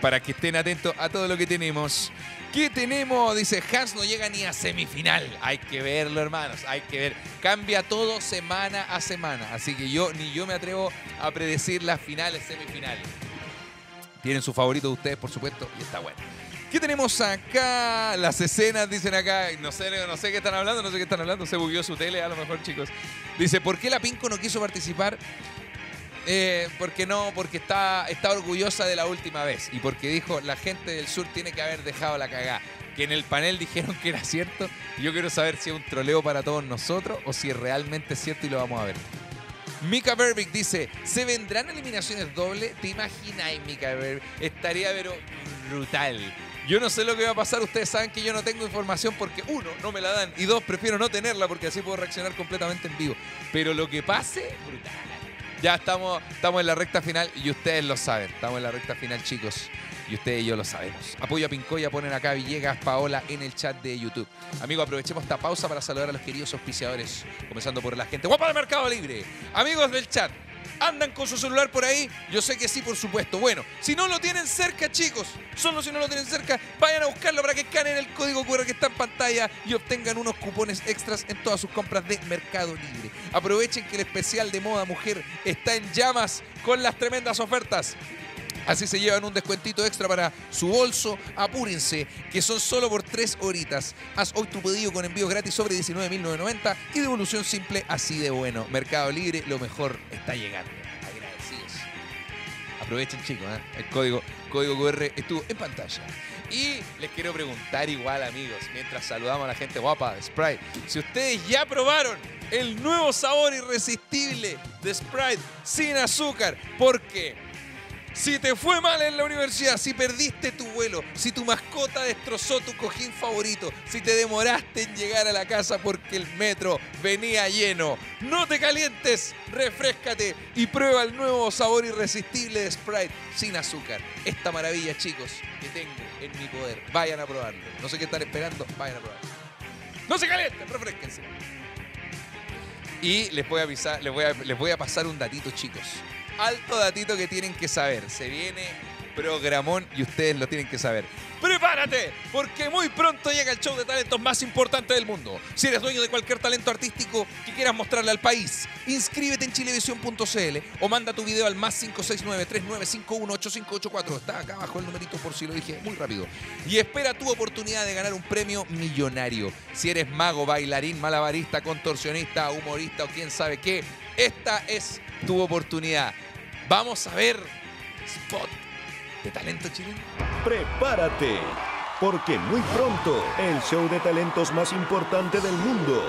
Para que estén atentos a todo lo que tenemos. ¿Qué tenemos? Dice Hans no llega ni a semifinal. Hay que verlo, hermanos. Hay que ver. Cambia todo semana a semana. Así que yo ni yo me atrevo a predecir las finales, semifinales. Tienen su favorito de ustedes, por supuesto, y está bueno. ¿Qué tenemos acá? Las escenas, dicen acá. No sé, no sé qué están hablando, no sé qué están hablando. Se bugueó su tele, a lo mejor, chicos. Dice, ¿por qué la Pinco no quiso participar? Eh, porque no, porque está, está orgullosa de la última vez. Y porque dijo, la gente del sur tiene que haber dejado la cagada. Que en el panel dijeron que era cierto. Yo quiero saber si es un troleo para todos nosotros o si es realmente cierto y lo vamos a ver. Mika Berbick dice, ¿se vendrán eliminaciones doble? ¿Te imaginas, Mika Berbick? Estaría pero brutal. Yo no sé lo que va a pasar, ustedes saben que yo no tengo información porque uno, no me la dan y dos, prefiero no tenerla porque así puedo reaccionar completamente en vivo. Pero lo que pase, brutal. Ya estamos, estamos en la recta final y ustedes lo saben. Estamos en la recta final, chicos. Y ustedes y yo lo sabemos. Apoyo a Pincoya, ponen acá Villegas, Paola en el chat de YouTube. Amigos, aprovechemos esta pausa para saludar a los queridos auspiciadores. Comenzando por la gente guapa del Mercado Libre. Amigos del chat, ¿Andan con su celular por ahí? Yo sé que sí, por supuesto. Bueno, si no lo tienen cerca, chicos, solo si no lo tienen cerca, vayan a buscarlo para que escaneen el código QR que está en pantalla y obtengan unos cupones extras en todas sus compras de Mercado Libre. Aprovechen que el especial de moda mujer está en llamas con las tremendas ofertas. Así se llevan un descuentito extra para su bolso. Apúrense, que son solo por tres horitas. Haz hoy tu pedido con envío gratis sobre 19.990 y devolución simple así de bueno. Mercado Libre, lo mejor está llegando. Agradecidos. Aprovechen, chicos, ¿eh? el código, código QR estuvo en pantalla. Y les quiero preguntar igual, amigos, mientras saludamos a la gente guapa de Sprite, si ustedes ya probaron el nuevo sabor irresistible de Sprite sin azúcar, porque si te fue mal en la universidad, si perdiste tu vuelo, si tu mascota destrozó tu cojín favorito, si te demoraste en llegar a la casa porque el metro venía lleno, no te calientes, refrescate y prueba el nuevo sabor irresistible de Sprite sin azúcar. Esta maravilla, chicos, que tengo en mi poder. Vayan a probarlo. No sé qué están esperando, vayan a probarlo. No se calienten, refresquense. Y les voy a avisar, les voy a, les voy a pasar un datito, chicos alto datito que tienen que saber. Se viene programón y ustedes lo tienen que saber. ¡Prepárate! Porque muy pronto llega el show de talentos más importante del mundo. Si eres dueño de cualquier talento artístico que quieras mostrarle al país, inscríbete en chilevisión.cl o manda tu video al más 569-3951-8584. Está acá abajo el numerito por si lo dije muy rápido. Y espera tu oportunidad de ganar un premio millonario. Si eres mago, bailarín, malabarista, contorsionista, humorista o quién sabe qué, esta es tu oportunidad. Vamos a ver spot de talento chileno. Prepárate, porque muy pronto el show de talentos más importante del mundo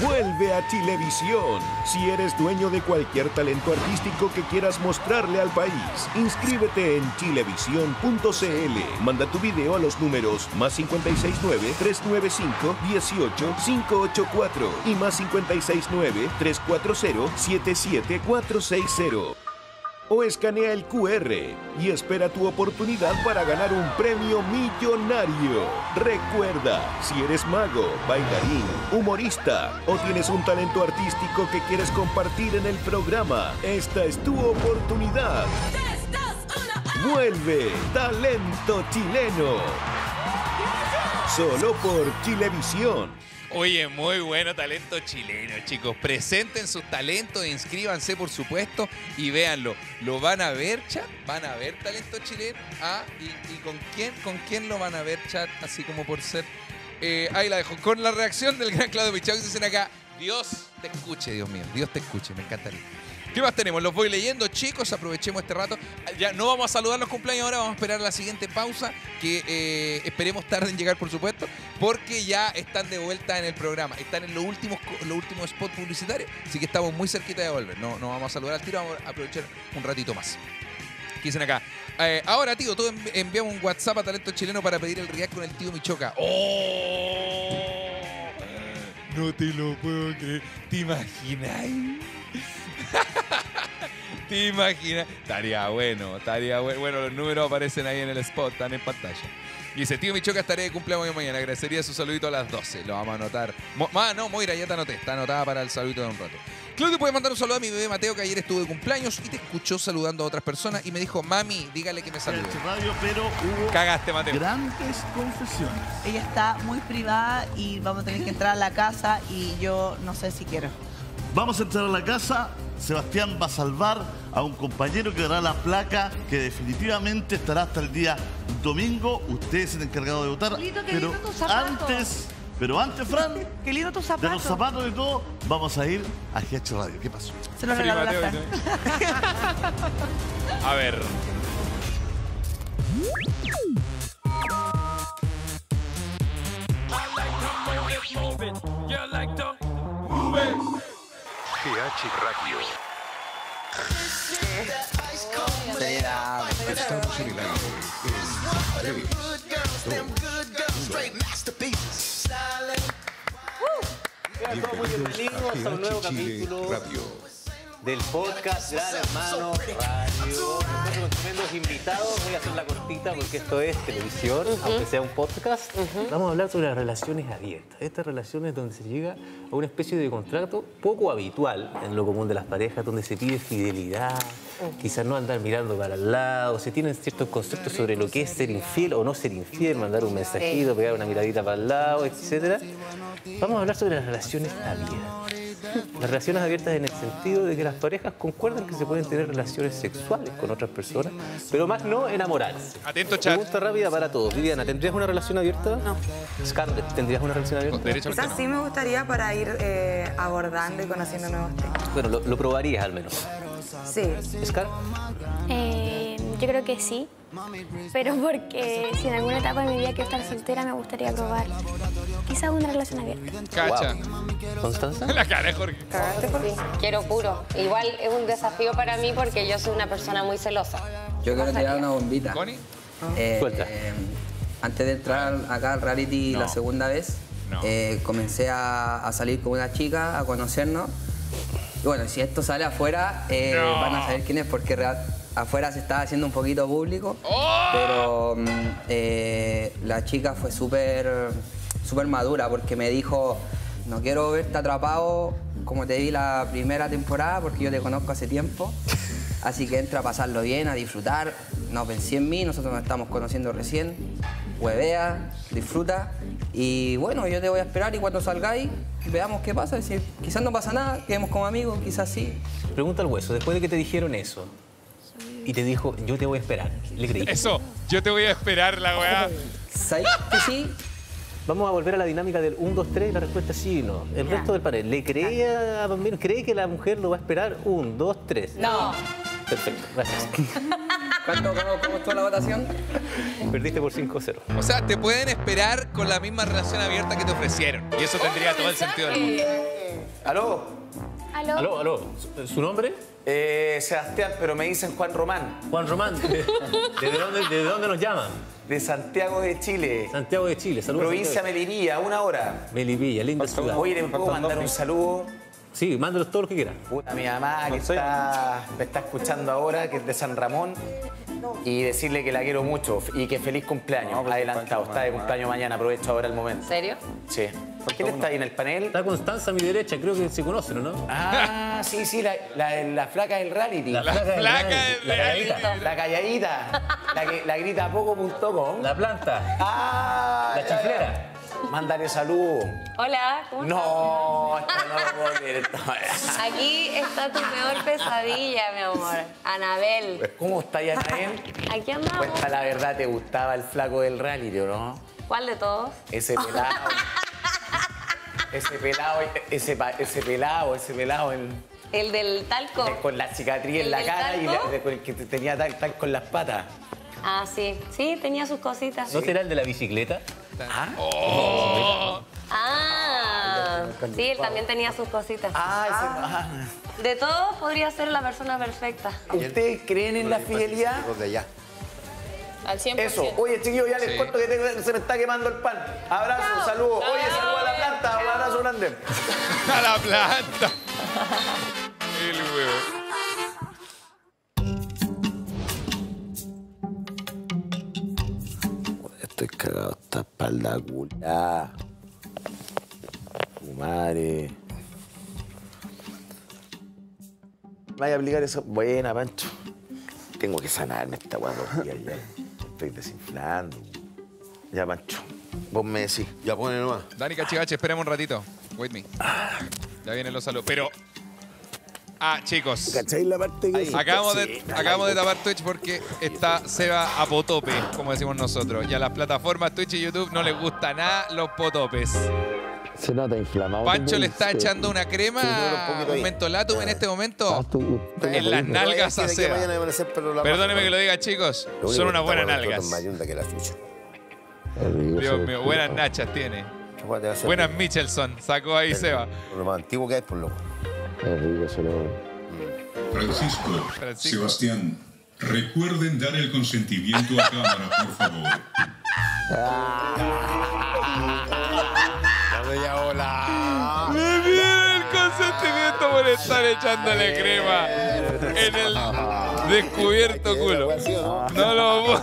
vuelve a Chilevisión. Si eres dueño de cualquier talento artístico que quieras mostrarle al país, inscríbete en chilevisión.cl. Manda tu video a los números más 569-395-18584 y más 569-340-77460 o escanea el QR y espera tu oportunidad para ganar un premio millonario. Recuerda, si eres mago, bailarín, humorista o tienes un talento artístico que quieres compartir en el programa, esta es tu oportunidad. Vuelve Talento Chileno. Solo por Chilevisión. Oye, muy bueno talento chileno, chicos. Presenten sus talentos, inscríbanse, por supuesto, y véanlo. ¿Lo van a ver, chat? ¿Van a ver talento chileno? Ah, ¿y, con quién? ¿Con quién lo van a ver, chat? Así como por ser. Eh, ahí la dejo. Con la reacción del gran Claudio Pichau, dicen acá: Dios te escuche, Dios mío. Dios te escuche, me encantaría. ¿Qué más tenemos? Los voy leyendo, chicos. Aprovechemos este rato. Ya no vamos a saludar los cumpleaños ahora, vamos a esperar la siguiente pausa, que eh, esperemos tarde en llegar, por supuesto, porque ya están de vuelta en el programa. Están en los últimos, los últimos spots publicitarios, así que estamos muy cerquita de volver. No, no vamos a saludar al tiro, vamos a aprovechar un ratito más. ¿Qué dicen acá? Eh, ahora, tío, tú enviamos un WhatsApp a Talento Chileno para pedir el react con el tío Michoca. ¡Oh! No te lo puedo creer. ¿Te imagináis? ¿Te imaginas? Estaría bueno, estaría bueno. Bueno, los números aparecen ahí en el spot, están en pantalla. Dice, tío Michoca, estaré de cumpleaños mañana. Agradecería su saludito a las 12. Lo vamos a anotar. ah, no, Moira, ya te anoté. Está anotada para el saludito de un rato. Claudio, puede mandar un saludo a mi bebé Mateo, que ayer estuvo de cumpleaños y te escuchó saludando a otras personas y me dijo, mami, dígale que me salude. radio, pero hubo Cagaste, Mateo. grandes confesiones. Ella está muy privada y vamos a tener que entrar a la casa y yo no sé si quiero. Vamos a entrar a la casa. Sebastián va a salvar a un compañero que dará la placa que definitivamente estará hasta el día domingo. Usted es el encargado de votar. Lito, qué pero lindo tus zapatos. antes, pero antes, Fran, Qué lindo tus de zapatos. los zapatos y todo, vamos a ir a GH Radio. ¿Qué pasó? Se los regaló la Fran. A ver. GH Radio. Estamos en el aire en 3, 2, Sean todos muy bienvenidos a un nuevo GH Chile capítulo Radio. Del podcast Gran Hermano Radio. Encuentro con tremendos invitados. Voy a hacer la cortita porque esto es televisión, aunque sea un podcast. Vamos a hablar sobre las relaciones abiertas. Estas relaciones donde se llega a una especie de contrato poco habitual en lo común de las parejas, donde se pide fidelidad, quizás no andar mirando para el lado, se tienen ciertos conceptos sobre lo que es ser infiel o no ser infiel, mandar un mensajito, pegar una miradita para el lado, etc. Vamos a hablar sobre las relaciones abiertas. Las relaciones abiertas en el sentido de que las parejas concuerdan que se pueden tener relaciones sexuales con otras personas, pero más no enamorarse. Atento, chat. Pregunta rápida para todos. Viviana, ¿tendrías una relación abierta? No. Scarlett, ¿tendrías una relación abierta? Quizás sí me gustaría para ir eh, abordando y conociendo nuevos temas. Bueno, lo, lo probarías al menos. Sí. ¿Scar? Eh, yo creo que sí, pero porque si en alguna etapa de mi vida quiero estar soltera, me gustaría probar quizás una relación abierta. Cacha. ¿Constanza? La cara de Jorge. Quiero puro. Igual es un desafío para mí porque yo soy una persona muy celosa. Yo quiero tirar una bombita. ¿Connie? Eh, Suelta. eh, antes de entrar acá al reality la segunda vez, eh, comencé a, a salir con una chica, a conocernos. Y bueno, si esto sale afuera, eh, No. van a saber quién es porque afuera se está haciendo un poquito público. ¡Oh! Pero mm, eh, la chica fue súper súper madura porque me dijo, no quiero verte atrapado como te vi la primera temporada porque yo te conozco hace tiempo. Así que entra a pasarlo bien, a disfrutar. No pensé en mí, nosotros nos estamos conociendo recién. Huevea, disfruta. Y bueno, yo te voy a esperar y cuando salgáis, veamos qué pasa. Si quizás no pasa nada, quedemos como amigos, quizás sí. Pregunta al hueso, después de que te dijeron eso y te dijo, yo te voy a esperar, ¿le creí? Eso, yo te voy a esperar la weá. ¿Sabes que sí? Vamos a volver a la dinámica del 1, 2, 3 y la respuesta es sí y no. El Ya. resto del panel, ¿le cree a Bambino? ¿Cree que la mujer lo va a esperar? 1, 2, 3. No. Perfecto, gracias. ¿Cuánto, cómo, cómo estuvo la votación? Perdiste por 5-0. O sea, te pueden esperar con la misma relación abierta que te ofrecieron. Y eso tendría todo el sentido del mundo. ¿Aló? ¿Aló? Aló, aló. ¿Su- ¿Su nombre? Eh, Sebastián, pero me dicen Juan Román. Juan Román. ¿De, de dónde, de dónde nos llaman? De Santiago de Chile. Santiago de Chile, saludos. Provincia. Melipilla, una hora. Melipilla, linda ciudad. Oye, ¿me puedo mandar un saludo? Sí, mándalos todo lo que quieras. A mi mamá que está, me está escuchando ahora, que es de San Ramón, y decirle que la quiero mucho y que feliz cumpleaños. Adelantado, está de cumpleaños mañana, aprovecho ahora el momento. ¿En serio? Sí. ¿Quién está ahí en el panel? Está Constanza a mi derecha, creo que se conocen, ¿o no? Ah, sí, sí, la, la, la flaca del reality. La flaca del flaca reality, del la calladita. La calladita. La que la grita poco.com. La planta. Ah, La chiflera. Mándale saludos. Hola, ¿cómo estás? No, esto no lo puedo creer. Aquí está tu peor pesadilla, mi amor. Anabel. ¿Cómo está ya, Nael? Aquí andamos. Cuenta la verdad, ¿te gustaba el flaco del reality o no? ¿Cuál de todos? Ese pelado. ese pelado, ese, ese pelado, ese pelado en- El del talco. con la cicatriz ¿El en la cara y talco? la- con el que tenía tal, tal con las patas. Ah, sí. Sí, tenía sus cositas. ¿No será el de la bicicleta? ¿Ah? Oh. Ah, sí, él también tenía sus cositas. Ah, De todos podría ser la persona perfecta. ¿Ustedes creen en la fidelidad? de allá. Al 100%. Eso. Oye, chiquillos, ya les Sí. cuento que tengo- se me está quemando el pan. Abrazo, saludos. Oye, saludos a la planta. Un abrazo grande. A la planta. El huevo. Estoy cagado esta espalda madre. ¿Me voy a aplicar eso? Buena, Pancho. Tengo que sanarme esta días ya. Estoy desinflando. Ya, Pancho. Vos me decís. Ya pone nomás. Dani Cachivache, esperemos un ratito. Wait me. Ya vienen los saludos. Pero. Ah, chicos. ¿Cacháis la parte que Acabamos de, Sí, acabamos de tapar Twitch porque está Seba a potope, como decimos nosotros. Y a las plataformas Twitch y YouTube no les gusta nada los potopes. Se nota inflamado. Pancho le está echando una crema, un mentolatum en este momento, en las nalgas a Seba. Perdóneme que lo diga, chicos. Son unas buenas nalgas. que la chucha. Dios mío, buenas nachas tiene. Buenas Michelson, sacó ahí Seba. Lo más antiguo que hay, por loco. Francisco, Francisco. Sebastián, recuerden dar el consentimiento a cámara, por favor. La bella hola. ¡Me viene el consentimiento por estar echándole crema en el descubierto culo. No lo.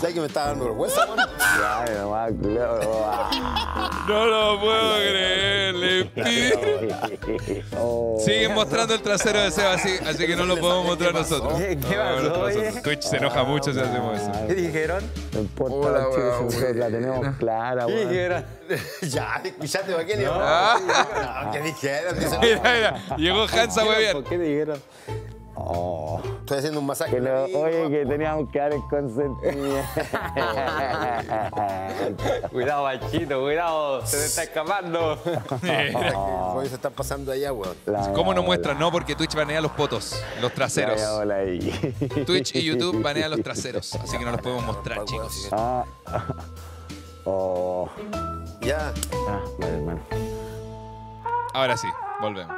¿Sabes que me está dando vergüenza, weón? No lo puedo creer, le pido. Siguen mostrando el trasero de Seba, así, así que no lo podemos mostrar nosotros. ¿Qué- pasó, oye? Twitch se enoja mucho si hacemos eso. ¿Qué dijeron? No importa, chicos, la tenemos clara, ¿Qué weón. dijeron? ya, escuchaste, ¿para qué le No. No, ¿qué dijeron? Mira, mira, llegó Hans a huevear. ¿Qué dijeron? Oh. Estoy haciendo un masaje. Que lo- oye, que teníamos que dar el consentimiento. Cuidado, Bachito, cuidado, se te está escapando. Hoy se están pasando allá, weón. ¿Cómo no muestran? No, porque Twitch banea los potos, los traseros. Twitch y YouTube banean los traseros, así que no los podemos mostrar, chicos. Ah. Oh. Ya. Ah, vale, hermano. Ahora sí, volvemos.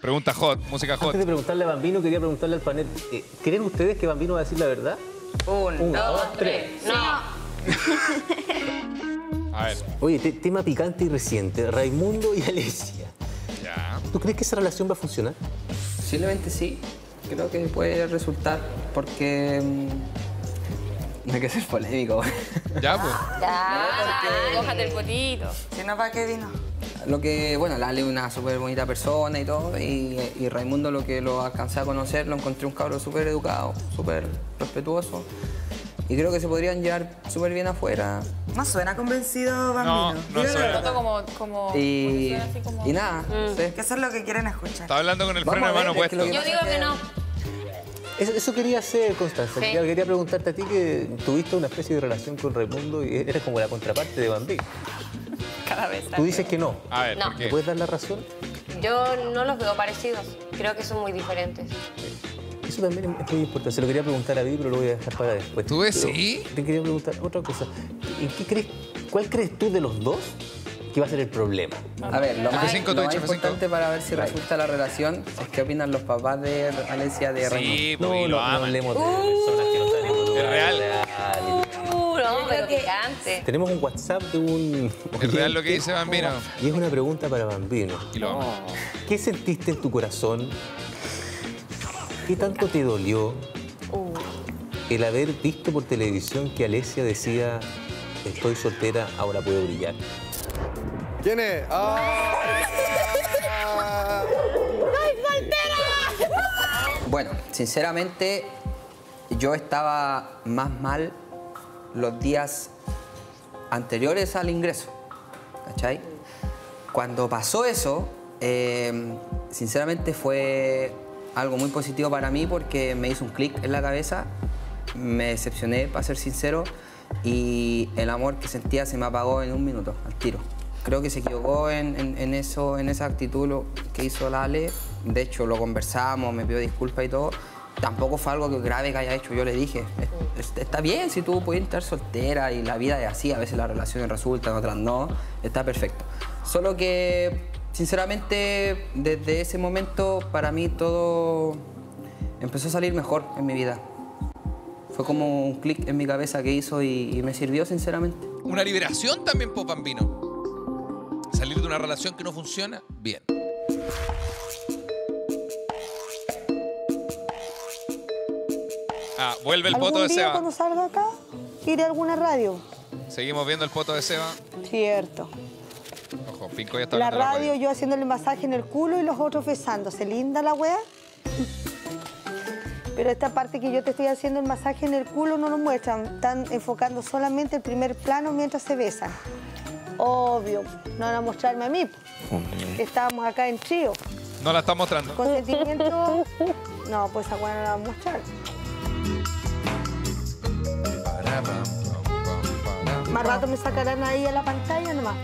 Pregunta hot, música hot. Antes de preguntarle a Bambino, quería preguntarle al panel, eh, ¿creen ustedes que Bambino va a decir la verdad? Un, Uno, dos, dos, tres. No. A ver. Oye, te- tema picante y reciente, Raimundo y Alicia. Ya. ¿Tú crees que esa relación va a funcionar? Posiblemente sí. Creo que puede resultar porque... mm, No hay que ser polémico. Ya, pues. Ya, cójate el potito. Si no, ¿para qué vino? Lo que, bueno, Lale es una súper bonita persona y todo, y, y Raimundo lo que lo alcancé a conocer, lo encontré un cabro súper educado, súper respetuoso, y creo que se podrían llevar súper bien afuera. No suena convencido, Bambino. no Dígalo. suena. Como, como Y, y nada, no sé. Que eso es lo que quieren escuchar. Está hablando con el Vamos freno de mano es que puesto. que Yo digo que no. Eso, eso quería hacer, Constanza. Sí. Quería, quería preguntarte a ti que tuviste una especie de relación con Raimundo y eres como la contraparte de Bambino. Cada vez. Tú dices que no. A ver, No. ¿por ¿Me puedes dar la razón? Yo no los veo parecidos. Creo que son muy diferentes. Eso también es muy importante. Se lo quería preguntar a Vivi, pero lo voy a dejar para después. ¿Tú ves, Pero sí? Te quería preguntar otra cosa. ¿En qué crees, ¿Cuál crees tú de los dos que va a ser el problema? A ver, lo más, F5 lo más Twitch, F5. importante para ver si resulta la relación es qué opinan los papás de Alesia de. Sí, No, porque no, lo no aman. hablemos de personas que no están involucradas. Es real. Uh, no, pero picante. Tenemos un WhatsApp de un... Es real lo que dice Bambino. Y es una pregunta para Bambino. Y lo amo. ¿Qué sentiste en tu corazón? ¿Qué tanto te dolió Uh. el haber visto por televisión que Alesia decía estoy soltera, ahora puedo brillar? ¿Quién es? Ah. Bueno, sinceramente, yo estaba más mal los días anteriores al ingreso, ¿cachai? Cuando pasó eso, eh, sinceramente fue algo muy positivo para mí porque me hizo un clic en la cabeza, me decepcioné, para ser sincero, y el amor que sentía se me apagó en un minuto, al tiro. Creo que se equivocó en, en- en eso, en esa actitud lo que hizo la Ale. De hecho, lo conversamos, me pidió disculpas y todo. Tampoco fue algo que grave que haya hecho. Yo le dije, "Es- es- está bien si tú puedes estar soltera y la vida es así. A veces las relaciones resultan, otras no. Está perfecto. Solo que, sinceramente, desde ese momento, para mí todo empezó a salir mejor en mi vida. Fue como un clic en mi cabeza que hizo y, y me sirvió, sinceramente. Una liberación también, po Bambino. Salir de una relación que no funciona, bien. Ah, vuelve el poto ¿Algún de día Seba. cuando salga acá, iré a alguna radio? Seguimos viendo el poto de Seba. Cierto. Ojo, Pinco ya está La radio, yo haciéndole masaje en el culo y los otros besándose. Linda la wea. Pero esta parte que yo te estoy haciendo el masaje en el culo no lo muestran. Están enfocando solamente el primer plano mientras se besan. Obvio, no van a mostrarme a mí. Estábamos acá en trío. No la está mostrando. Consentimiento. No, pues esa no la van a mostrar. Más rato me sacarán ahí a la pantalla nomás.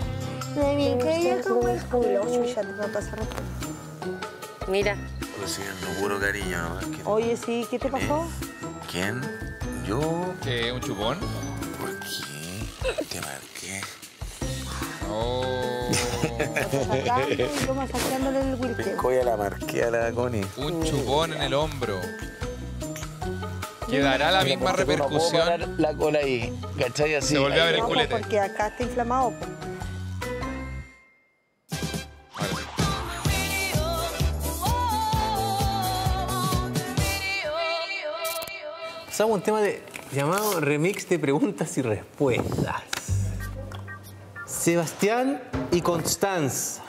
Me bien que ella como el culo. Chucha, no pasa nada. Mira. Recibiendo puro cariño, ¿no? Oye, sí, ¿qué te pasó? ¿Quién? ¿Yo? ¿Qué? ¿Un chupón? ¿Por qué? Te marqué. Oh. Yo masajeándole el Wilker. Coya la marqué a la Connie. Un chupón en el hombro. ¿Quedará la misma repercusión? La cola ahí, ¿cachai? Así. Se volvió a ver el ahí. culete. Porque acá está inflamado. Pasamos a un tema de, llamado remix de preguntas y respuestas. Sebastián y Constanza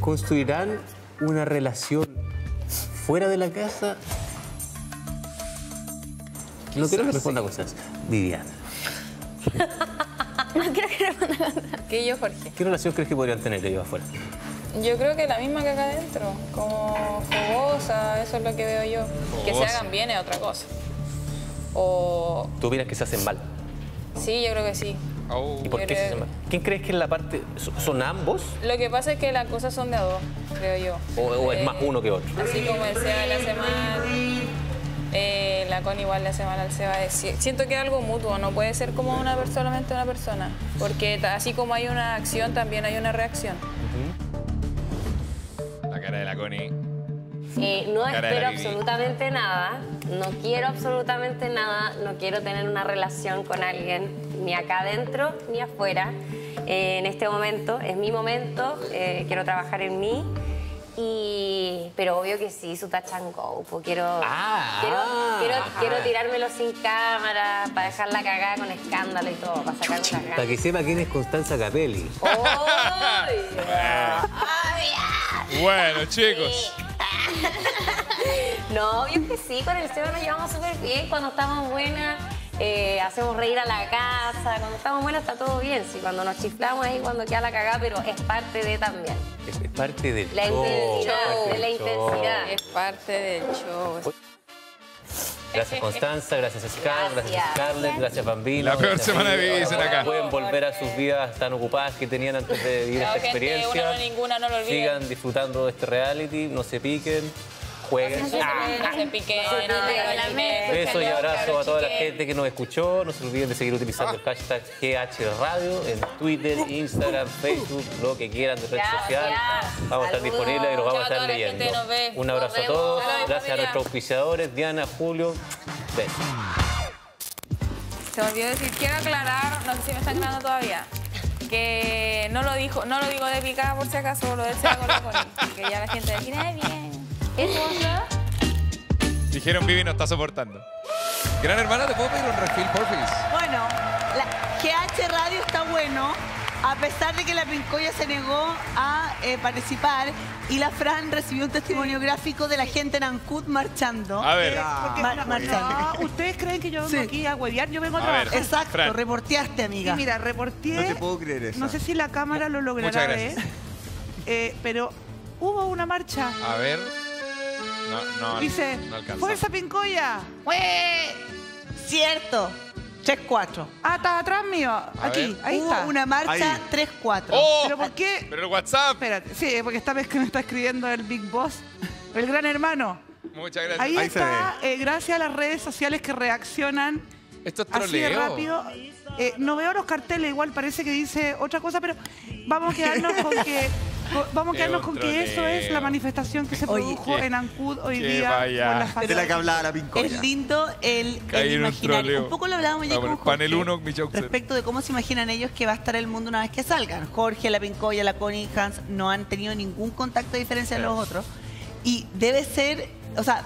construirán una relación fuera de la casa. No quiero que responda cosas. Viviana, No quiero que responda Que yo, Jorge. ¿qué relación crees que podrían tener ellos afuera? Yo creo que la misma que acá adentro, como jugosa, eso es lo que veo yo. Que se hagan bien es otra cosa. O ¿Tú opinas que se hacen mal? sí, yo creo que sí. ¿Y por qué se hacen mal? ¿Quién crees que es la parte... so- ¿Son ambos? Lo que pasa es que las cosas son de a dos, creo yo. ¿O, o es Eh, más uno que otro? Así como el Seba le hace mal, eh, la Connie igual le hace mal al Seba. Siento que es algo mutuo, no puede ser como una solamente una persona. Porque así como hay una acción, también hay una reacción. La Connie. Eh, no Cara espero absolutamente nada, no quiero absolutamente nada, no quiero tener una relación con alguien, ni acá adentro ni afuera. Eh, en este momento, es mi momento, eh, quiero trabajar en mí. Y, pero obvio que sí, su touch and go. pues quiero, quiero, quiero, quiero tirármelo sin cámara, para dejarla cagada con escándalo y todo, para sacar unas ganas. Para que sepa quién es Constanza Capelli. Bueno, chicos. No, obvio que sí, con el Seba nos llevamos súper bien cuando estamos buenas. Eh, hacemos reír a la casa, cuando estamos buenas está todo bien. Sí, cuando nos chiflamos ahí cuando queda la cagada, pero es parte de también. Es es parte del La show. intensidad, la show. intensidad. Es parte del show. Gracias Constanza, gracias Scar, gracias Gracias. Scarlett, gracias Bambino. La peor semana de vida, dicen acá. Pueden volver a sus vidas tan ocupadas que tenían antes de vivir esta gente, experiencia. una no ninguna, no lo olviden. Sigan disfrutando de este reality, no se piquen, jueguen. No se piquen. Besos y abrazos a toda la gente que nos escuchó. No se olviden de seguir utilizando el hashtag GH Radio en Twitter, Instagram, Facebook, lo que quieran de red social. Vamos a estar disponibles y los vamos a estar toda la gente leyendo. Un abrazo a todos. Gracias a nuestros auspiciadores, Diana, Julio. Besos. Se me olvidó decir, quiero aclarar, no sé si me están grabando todavía, que no lo dijo, no lo digo de picada por si acaso, lo del con la que ya la gente de aquí, "Ay, bien. ¿Eso Dijeron Vivi no está soportando. Gran hermana, ¿te puedo pedir un refil, porfis? Bueno, la GH Radio está bueno, a pesar de que la Pincoya se negó a eh, participar y la Fran recibió un testimonio gráfico de la gente en Ancud marchando. A ver. Eh, ma- No, marchando. ustedes creen que yo vengo Sí. aquí a huevear, yo vengo a, A ver, trabajar. Exacto, Fran. reporteaste, amiga. Y mira, reporté. No te puedo creer eso. No sé si la cámara lo logrará Muchas ver. gracias. eh, pero hubo una marcha. A ver. No, no. Dice, no alcanza. ¡Fuerza Pincoya! Cierto. 3-4. Ah, estás atrás mío. Aquí, ver. ahí Hubo está. una marcha Ahí. 3-4. ¡Oh! ¿Pero por qué? Pero el WhatsApp. Espérate, sí, porque esta vez que me está escribiendo el Big Boss, el gran hermano. Muchas gracias. Ahí, Ahí se está, eh, gracias a las redes sociales que reaccionan Esto es así de troleo. rápido. Eh, no veo los carteles, igual parece que dice otra cosa, pero vamos a quedarnos con que vamos a quedarnos con que eso es la manifestación que se produjo en Ancud hoy día vaya. por la De la que hablaba la Pincoya. Es lindo el, el un imaginario. Un poco lo hablábamos ya Vamos, con panel Jorge, uno, mi Jokester. respecto de cómo se imaginan ellos que va a estar el mundo una vez que salgan. Jorge, la Pincoya, la Connie, Hans no han tenido ningún contacto de diferencia de los otros. Y debe ser, o sea,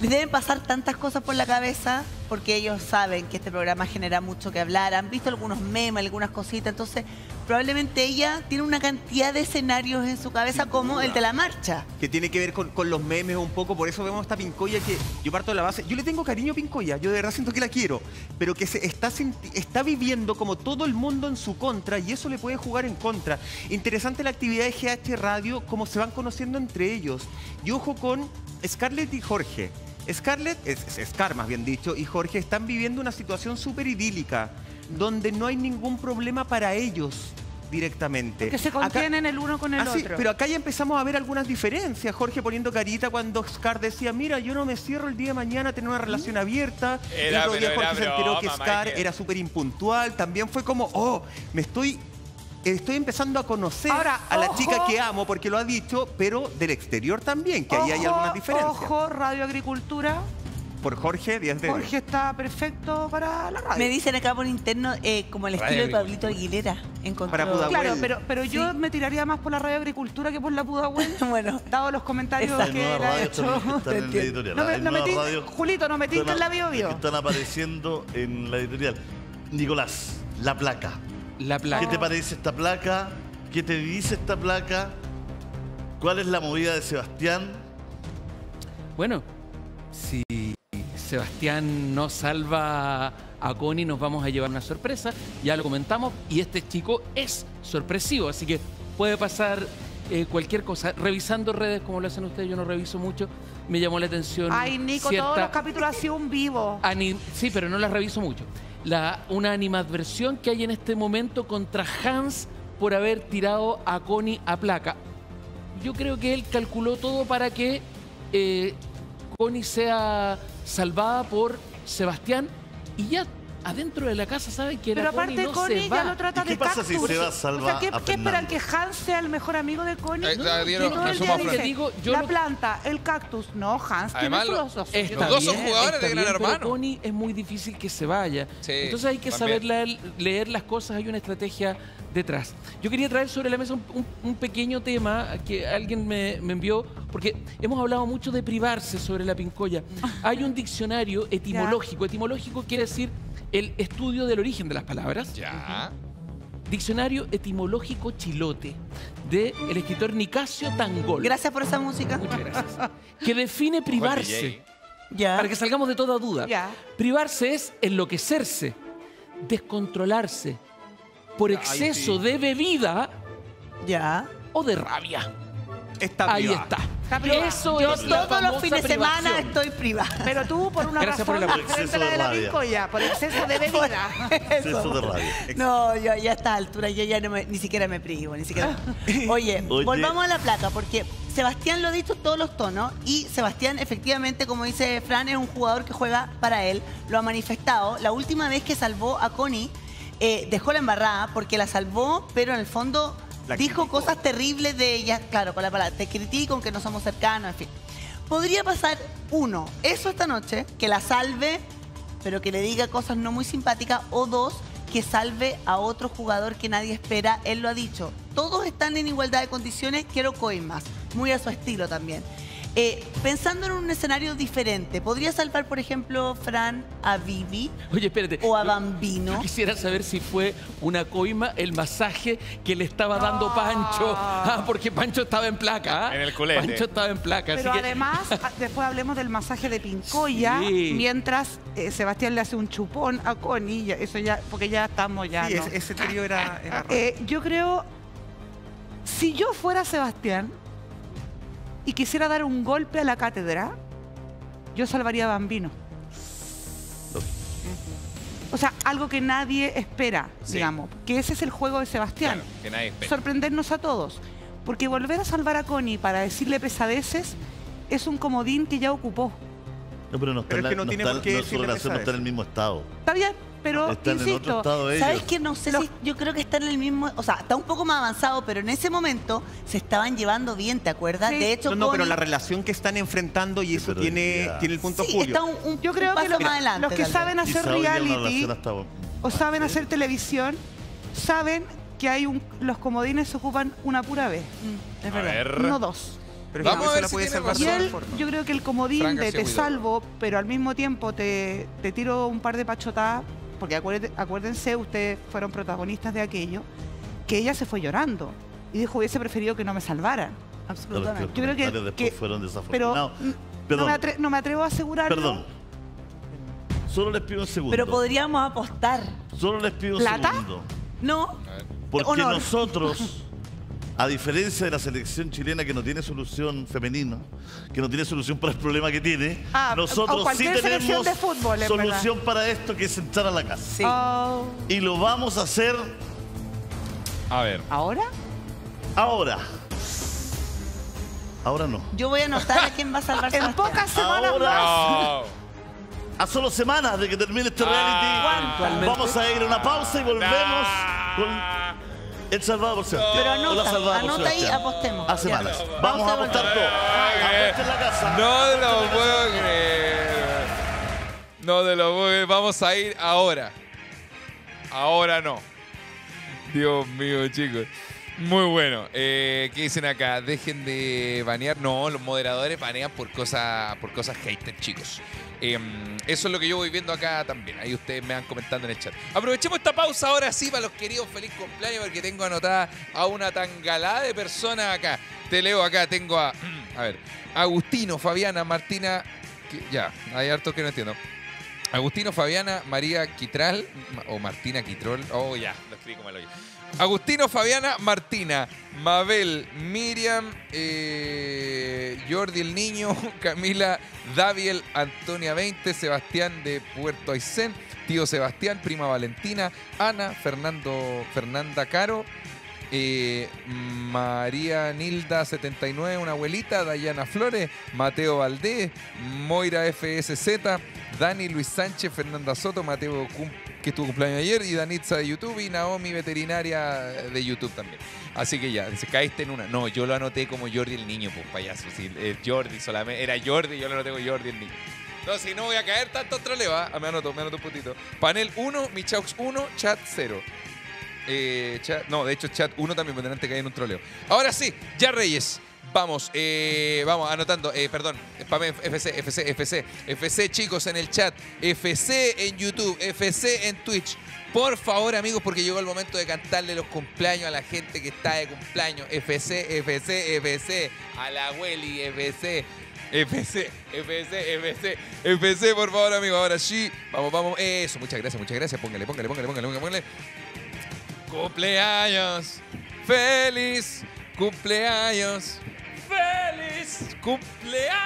les deben pasar tantas cosas por la cabeza porque ellos saben que este programa genera mucho que hablar. Han visto algunos memes, algunas cositas. Entonces, probablemente ella tiene una cantidad de escenarios en su cabeza como el de la marcha. que tiene que ver con, con los memes un poco, por eso vemos esta Pincoya que yo parto de la base, yo le tengo cariño a Pincoya, yo de verdad siento que la quiero, pero que se está viviendo como todo el mundo en su contra y eso le puede jugar en contra. Interesante la actividad de GH Radio, cómo se van conociendo entre ellos. Y ojo con Scarlett y Jorge. Scarlett, es, es Scar más bien dicho, y Jorge están viviendo una situación súper idílica, donde no hay ningún problema para ellos directamente. que se Acá- contienen el uno con el Ah, sí, otro. pero acá ya empezamos a ver algunas diferencias. Jorge poniendo carita cuando Scar decía, mira, yo no me cierro el día de mañana a tener una relación abierta. Era, el otro día pero Jorge era se enteró que Scar Michael. era súper impuntual. También fue como, oh, me estoy... Estoy empezando a conocer Ahora, a la ojo. chica que amo porque lo ha dicho, pero del exterior también, que ahí hay algunas diferencias. Ojo, Radio Agricultura, por Jorge, 10 de 10. Jorge está perfecto para la radio. Me dicen acá por interno eh, como el Radio estilo de. Pablito Aguilera. Encontró... Para Pudahuel. Claro, pero, pero yo me tiraría más por la radio agricultura que por la Pudahuel. bueno, dado los comentarios que le ha hecho. que en. No me, no me nuevas tin- radios Julito, no me tintes están- la bio que bio. están apareciendo en la editorial. Nicolás, la placa. La placa. ¿Qué te parece esta placa? ¿Qué te dice esta placa? ¿Cuál es la movida de Sebastián? Bueno, si Sebastián no salva a Connie, nos vamos a llevar una sorpresa. Ya lo comentamos. Y este chico es sorpresivo, así que puede pasar eh, cualquier cosa. Revisando redes como lo hacen ustedes, yo no reviso mucho. Me llamó la atención. Ay, Nico, cierta todos los capítulos sido un vivo. sí, pero no las reviso mucho. La, una animadversión que hay en este momento contra Hans por haber tirado a Connie a placa. Yo creo que él calculó todo para que eh, Connie sea salvada por Sebastián y ya adentro de la casa saben que Pero aparte no Connie se ya va. lo trata de cactus. se va o sea, ¿qué, qué esperan? ¿Que Hans sea el mejor amigo de Connie? Eh, el día dice, Digo, yo la lo- planta, el cactus. No, Hans Además, tiene lo- filosofía. Está Los dos son jugadores de Gran pero Hermano. Connie es muy difícil que se vaya. Sí, Entonces hay que también. saber leer, leer las cosas, hay una estrategia detrás. Yo quería traer sobre la mesa un, pequeño tema que alguien me, me envió, porque hemos hablado mucho de privarse sobre la pincoya. Hay un diccionario etimológico. Etimológico quiere decir el estudio del origen de las palabras. Ya. Diccionario etimológico chilote de el escritor Nicasio Tangol. Gracias por esa música. Muchas gracias. Que define privarse. Ya. Para que salgamos de toda duda. Ya. Privarse es enloquecerse, descontrolarse por exceso sí. de bebida Ya. o de rabia. Está Ahí privada. está. Está privada. Eso Yo es la todos los fines de semana estoy privada. Pero tú por una Gracias por razón el a la Exceso de la rabia. pincoya, por exceso de bebida. Exceso de rabia. No, yo ya a esta altura yo ya no me- ni siquiera me privo, ni siquiera. Oye, Oye. volvamos a la placa, porque Sebastián lo ha dicho todos los tonos y Sebastián efectivamente, como dice Fran, es un jugador que juega para él, lo ha manifestado. La última vez que salvó a Connie, eh, dejó la embarrada porque la salvó, pero en el fondo La dijo criticó. cosas terribles de ella, claro, con la palabra, te critico, que no somos cercanos, en fin. Podría pasar uno, eso esta noche, que la salve, pero que le diga cosas no muy simpáticas, o dos, que salve a otro jugador que nadie espera. Él lo ha dicho. Todos están en igualdad de condiciones, quiero coimas. Muy a su estilo también. Eh, pensando en un escenario diferente, ¿podría salvar, por ejemplo, Fran a Vivi Oye, espérate. o a Yo- Bambino? Yo quisiera saber si fue una coima el masaje que le estaba dando Pancho. Ah, porque Pancho estaba en placa. ¿ah? En el culete. Pancho estaba en placa. Pero así que- además, a- después hablemos del masaje de Pincoya, Sí. mientras eh, Sebastián le hace un chupón a Connie, ya- eso ya, porque ya estamos ya. Sí, ¿no? ese, ese trío era, era raro. Eh, yo creo, si yo fuera Sebastián y quisiera dar un golpe a la cátedra, yo salvaría a Bambino. O sea, algo que nadie espera, Sí. digamos. Que ese es el juego de Sebastián. Claro, que nadie espera. Sorprendernos a todos. Porque volver a salvar a Connie para decirle pesadeces es un comodín que ya ocupó. No, pero no está Pero en es la- que no no tiene está- por qué no, su relación no está en el mismo estado. Está bien, pero Están insisto. ¿Sabes qué? No sé si. Yo creo que están en el mismo. O sea, está un poco más avanzado, pero en ese momento se estaban llevando bien, ¿te acuerdas? Sí. De hecho, No, no, pero la relación que están enfrentando y eso pero tiene, ya. tiene el punto Sí, Julio. está un, un- Yo creo un que lo- más adelante. los que saben hacer reality hasta- o saben hacer televisión saben que hay un, los comodines se ocupan una pura vez, Mm, es A verdad. ver. no dos. Pero Vamos eso a ver la si puede salvar Y él, yo creo que el comodín de te salvo, pero al mismo tiempo te, te tiro un par de pachotadas, porque acuérdense, ustedes fueron protagonistas de aquello, que ella se fue llorando y dijo hubiese preferido que no me salvaran. Absolutamente. Yo creo que- que- fueron Pero desafortunados. mm, no, me atre- no me atrevo a asegurarlo. perdón. Solo les pido un segundo. Pero podríamos apostar. Solo les pido un ¿Plata? segundo. No. Porque Honor. nosotros, a diferencia de la selección chilena que no tiene solución femenina, que no tiene solución para el problema que tiene, Ah, nosotros sí tenemos de fútbol, en solución para esto que es entrar a la casa. Sí. Oh, Y lo vamos a hacer A ver. ¿Ahora? ahora. Ahora no. Yo voy a anotar a quién va a salvar En pocas semanas Ahora. más. No. A solo semanas de que termine este Ah. reality, vamos a ir a una pausa y volvemos con el salvado por Sebastián. Pero o la anota, salvada por anota ahí, Sebastián. apostemos. A Ya. Pausa Vamos a y apostar todo. Apuesta en la casa. No lo puedo creer. No te lo voy- vamos a ir ahora. Ahora no. Dios mío, chicos. Muy bueno. Eh, ¿Qué dicen acá? Dejen de banear. No, los moderadores banean por cosas por cosas hater, chicos. Em, eso es lo que yo voy viendo acá también. Ahí ustedes me van comentando en el chat. Aprovechemos esta pausa ahora sí para los queridos feliz cumpleaños porque tengo anotada a una tangalada de personas acá. Te leo acá, tengo a, a ver, Agustino, Fabiana, Martina, que- ya, hay hartos que no entiendo. Agustino, Fabiana, María Quitral o Martina Quitrol. Oh, ya, lo escribí como el hoyo. Agustino, Fabiana, Martina, Mabel, Miriam, eh, Jordi el Niño, Camila, Daviel, Antonia 20, Sebastián de Puerto Aysén, tío Sebastián, prima Valentina, Ana, Fernando, Fernanda Caro, eh, María Nilda 79, una abuelita, Dayana Flores, Mateo Valdés, Moira FSZ, Dani Luis Sánchez, Fernanda Soto, Mateo que estuvo cumpleaños ayer, y Danitza de YouTube y Naomi veterinaria de YouTube también. Así que ya, se caíste en una. No, yo lo anoté como Jordi el niño, pues payaso. Sí, eh, Jordi solamente. Era Jordi, yo lo anoté como Jordi el niño. No, si no voy a caer tanto troleo, ¿ah? me anoto, me anoto un putito. Panel 1, Michaux 1, chat 0. Eh, chat- no, de hecho, chat 1 también, porque antes caí en un troleo. Ahora sí, ya Reyes. Vamos, eh, vamos, anotando, eh, perdón, spamé FC, FC, FC, FC chicos en el chat, FC en YouTube, FC en Twitch. Por favor, amigos, porque llegó el momento de cantarle los cumpleaños a la gente que está de cumpleaños. FC, FC, FC, a la Welly, FC. FC, FC, FC, FC, por favor, amigo. Ahora sí, vamos, vamos. Eso, muchas gracias, muchas gracias. Póngale, póngale, póngale, póngale, póngale. Cumpleaños, feliz cumpleaños, feliz cumpleaños.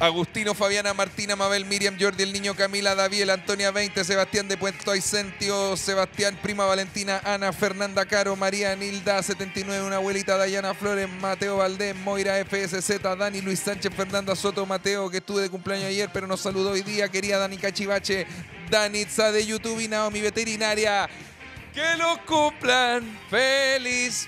Agustino, Fabiana, Martina, Mabel, Miriam, Jordi, el niño, Camila, Daviel, Antonia 20, Sebastián de Puerto Aysén, tío Sebastián, prima Valentina, Ana, Fernanda Caro, María Nilda, 79, una abuelita, Dayana Flores, Mateo Valdés, Moira FSZ, Dani, Luis Sánchez, Fernanda Soto, Mateo, que estuve de cumpleaños ayer, pero nos saludó hoy día, querida Dani Cachivache, Danitza de YouTube y Naomi Veterinaria. Que los cumplan feliz.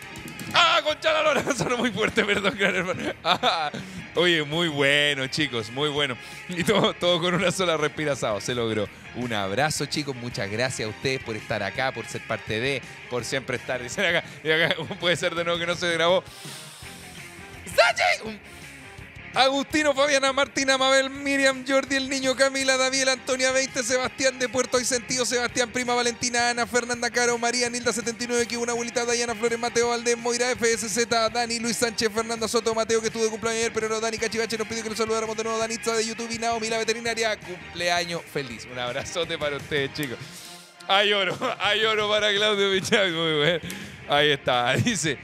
¡Ah, lora! Sonó muy fuerte, perdón, gran hermano. Ah, oye, muy bueno, chicos, muy bueno. Y todo, todo con una sola respiración, se logró. Un abrazo, chicos, muchas gracias a ustedes por estar acá, por ser parte de, por siempre estar. Dicen acá, y acá puede ser de nuevo que no se grabó. ¡Sachi! Agustino, Fabiana, Martina, Mabel, Miriam, Jordi, el niño, Camila, Daviel, Antonia 20, Sebastián de Puerto y Sentido, Sebastián, Prima, Valentina, Ana, Fernanda Caro, María, Nilda 79, que una abuelita, Dayana Flores, Mateo Valdés, Moira FSZ, Dani, Luis Sánchez, Fernanda Soto, Mateo, que estuvo de cumpleaños ayer, pero no, Dani Cachivache nos pidió que lo saludáramos de nuevo, Danitza de YouTube y Naomi, la veterinaria, cumpleaños feliz. Un abrazote para ustedes, chicos. Hay oro, hay oro para Claudio Michaco, muy bueno. Ahí está, dice.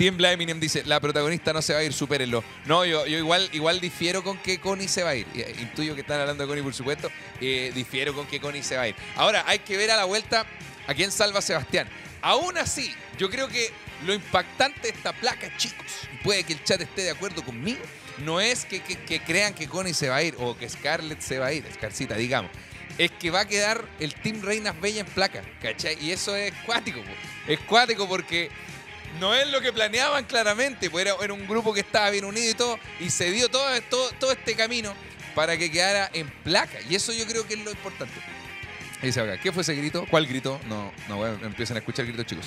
Tiembla Eminem dice, la protagonista no se va a ir, supérenlo. No, yo, igual, igual difiero con que Connie se va a ir. Eh, Intuyo que están hablando de Connie, por supuesto. Eh, difiero con que Connie se va a ir. Ahora, hay que ver a la vuelta a quién salva Sebastián. Aún así, yo creo que lo impactante de esta placa, chicos, puede que el chat esté de acuerdo conmigo, no es que, crean que Connie se va a ir o que Scarlett se va a ir, Scarcita, digamos. Es que va a quedar el Team Reinas Bella en placa, ¿cachai? Y eso es cuático, es cuático porque no es lo que planeaban claramente, pues era, un grupo que estaba bien unido y todo, y se dio todo, todo, todo este camino para que quedara en placa. Y eso yo creo que es lo importante. Dice acá, ¿qué fue ese grito? ¿Cuál grito? No, no, bueno, empiezan a escuchar gritos, chicos.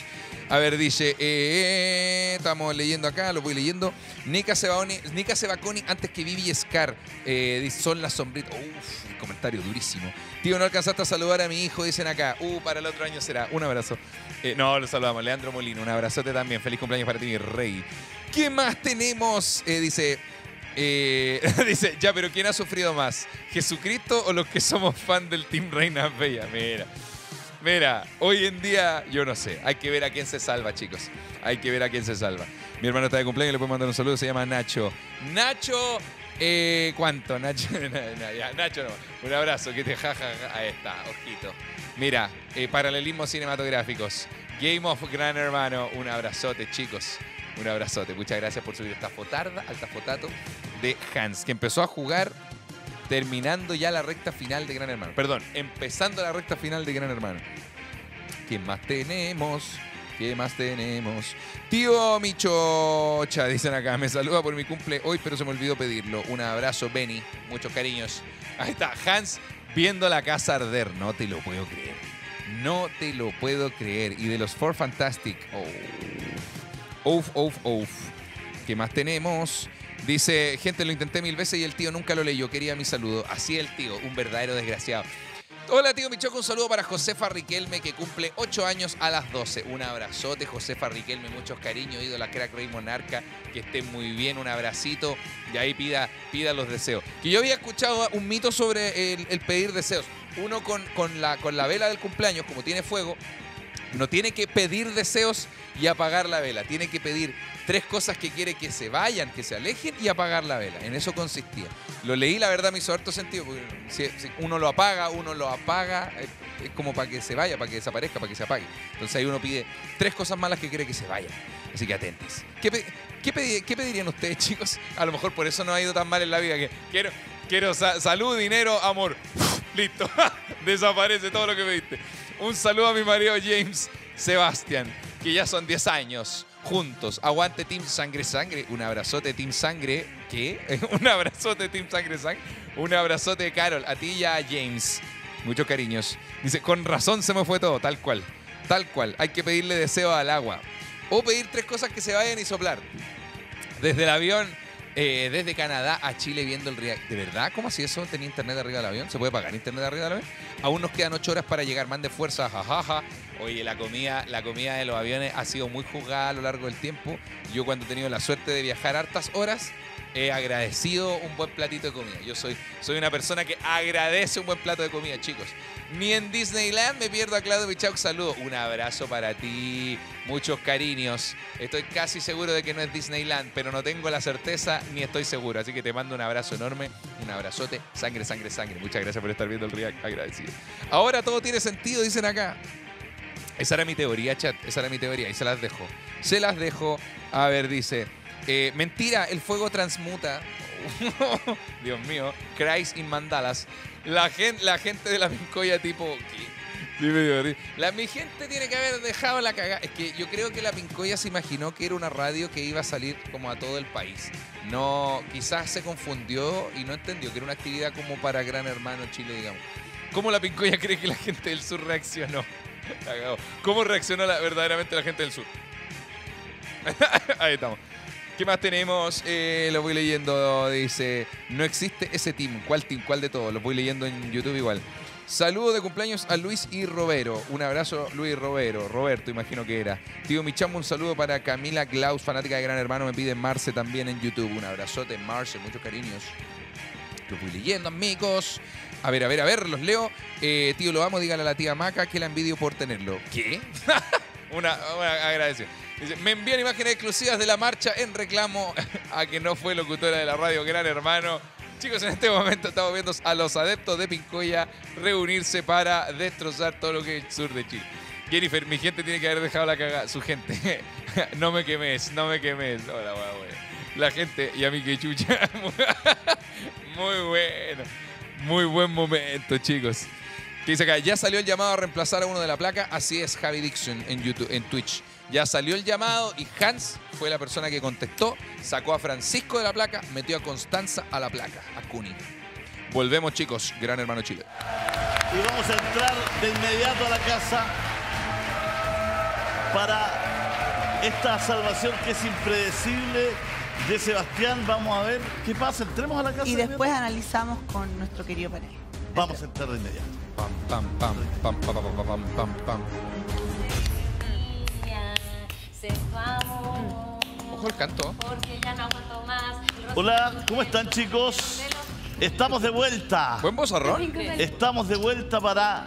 A ver, dice, eh, estamos leyendo acá, lo voy leyendo. Nika Sebaconi, antes que Vivi y Scar, eh, son las sombritas. Uf, comentario durísimo. Tío, no alcanzaste a saludar a mi hijo, dicen acá. Uh, para el otro año será. Un abrazo. Eh, no, lo saludamos. Leandro Molino, un abrazote también. Feliz cumpleaños para ti, mi rey. ¿Qué más tenemos? Eh, dice, eh, dice, ya, pero ¿quién ha sufrido más? ¿Jesucristo o los que somos fan del Team Reina Bella? Mira, mira, hoy en día yo no sé. Hay que ver a quién se salva, chicos. Hay que ver a quién se salva. Mi hermano está de cumpleaños, le puedo mandar un saludo, se llama Nacho. Nacho, eh, ¿cuánto? Nacho, Nacho no. Un abrazo, que te jaja. Ahí está, ojito. Mira, eh, paralelismos cinematográficos. Game of Gran Hermano, un abrazote, chicos. Un abrazote. Muchas gracias por subir esta fotarda, alta fotato de Hans, que empezó a jugar terminando ya la recta final de Gran Hermano. Perdón, empezando la recta final de Gran Hermano. ¿Quién más tenemos? ¿Qué más tenemos? Tío Michocha, dicen acá, me saluda por mi cumple hoy, pero se me olvidó pedirlo. Un abrazo, Benny. Muchos cariños. Ahí está, Hans viendo la casa arder. No te lo puedo creer. No te lo puedo creer. Y de los Four Fantastic. Oh. Uf, uf, uf. ¿Qué más tenemos? Dice, gente, lo intenté mil veces y el tío nunca lo leyó. Quería mi saludo. Así el tío, un verdadero desgraciado. Hola, tío Michoco. Un saludo para Josefa Riquelme, que cumple 8 años a las 12. Un abrazote, Josefa Riquelme. Muchos cariños, ídola crack Rey Monarca. Que esté muy bien. Un abracito. Y ahí pida, pida los deseos. Que yo había escuchado un mito sobre el, pedir deseos. Uno con, la, con la vela del cumpleaños, como tiene fuego, no tiene que pedir deseos y apagar la vela. Tiene que pedir tres cosas que quiere que se vayan, que se alejen y apagar la vela. En eso consistía. Lo leí, la verdad me hizo harto sentido. Si, uno lo apaga, uno lo apaga, es, es como para que se vaya, para que desaparezca, para que se apague. Entonces ahí uno pide tres cosas malas que quiere que se vayan. Así que atentis. ¿Qué, qué pedi- qué pedirían ustedes, chicos? A lo mejor por eso no ha ido tan mal en la vida. que Quiero, quiero sa- salud, dinero, amor. Listo. Desaparece todo lo que pediste. Un saludo a mi marido James Sebastián, que ya son 10 años juntos. Aguante Team Sangre Sangre. Un abrazote Team Sangre. ¿Qué? Un abrazote Team Sangre Sangre. Un abrazote Carol. A ti y a James. Muchos cariños. Dice, con razón se me fue todo, tal cual. Tal cual. Hay que pedirle deseo al agua. O pedir tres cosas que se vayan y soplar. Desde el avión, eh, desde Canadá a Chile viendo el React. ¿De verdad? ¿Cómo así eso? ¿Tenía internet arriba del avión? ¿Se puede pagar internet arriba del avión? Aún nos quedan ocho horas para llegar. Mande fuerza, jajaja. Oye, la comida, la comida de los aviones ha sido muy juzgada a lo largo del tiempo. Yo cuando he tenido la suerte de viajar hartas horas, he agradecido un buen platito de comida. Yo soy, soy una persona que agradece un buen plato de comida, chicos. Ni en Disneyland me pierdo a Claudio Michaux. Saludo. Un abrazo para ti. Muchos cariños. Estoy casi seguro de que no es Disneyland, pero no tengo la certeza ni estoy seguro. Así que te mando un abrazo enorme. Un abrazote. Sangre, sangre, sangre. Muchas gracias por estar viendo el React. Agradecido. Ahora todo tiene sentido, dicen acá. Esa era mi teoría, chat. Esa era mi teoría. Y se las dejo. Se las dejo. A ver, dice. eh, mentira, el fuego transmuta. Dios mío. Christ in mandalas. La gente, la gente de la pincoya tipo... ¿qué? La, mi gente tiene que haber dejado la cagada. Es que yo creo que la Pincoya se imaginó que era una radio que iba a salir como a todo el país. No, quizás se confundió y no entendió que era una actividad como para Gran Hermano Chile, digamos. ¿Cómo la Pincoya cree que la gente del sur reaccionó? ¿Cómo reaccionó la- verdaderamente la gente del sur? Ahí estamos. ¿Qué más tenemos? Eh, lo voy leyendo. Dice, no existe ese team. ¿Cuál team? ¿Cuál de todos? Lo voy leyendo en YouTube igual. Saludo de cumpleaños a Luis y Robero. Un abrazo, Luis Robero. Roberto, imagino que era. Tío Michamo, un saludo para Camila Klaus, fanática de Gran Hermano. Me pide Marce también en YouTube. Un abrazote, Marce. Muchos cariños. Lo voy leyendo, amigos. A ver, a ver, a ver, los leo. Eh, tío, lo amo, dígale a la tía Maca que la envidio por tenerlo. ¿Qué? una, una. Me envían imágenes exclusivas de la marcha en reclamo a que no fue locutora de la radio Gran Hermano. Chicos, en este momento estamos viendo a los adeptos de Pincoya reunirse para destrozar todo lo que es el sur de Chile. Jennifer, mi gente tiene que haber dejado la cagada. Su gente. no me quemes, no me quemes. Hola, wea, wea. La gente y a mí que chucha. Muy bueno. Muy buen momento, chicos. ¿Qué dice acá? Ya salió el llamado a reemplazar a uno de la placa. Así es, Javi Dixon en YouTube, en Twitch. Ya salió el llamado y Hans fue la persona que contestó. Sacó a Francisco de la placa, metió a Constanza a la placa, a Cuni. Volvemos, chicos. Gran hermano Chile. Y vamos a entrar de inmediato a la casa para esta salvación que es impredecible de Sebastián. Vamos a ver qué pasa. Entremos a la casa. Y de después analizamos con nuestro querido panel. Vamos a entrar de inmediato. Pam, pam, pam, pam, pam, pam, pam, pam, pam, amor, Ojo el canto. porque ya no aguanto más. Hola, ¿cómo están chicos? Estamos de vuelta. Buen bozarrón. Estamos de vuelta para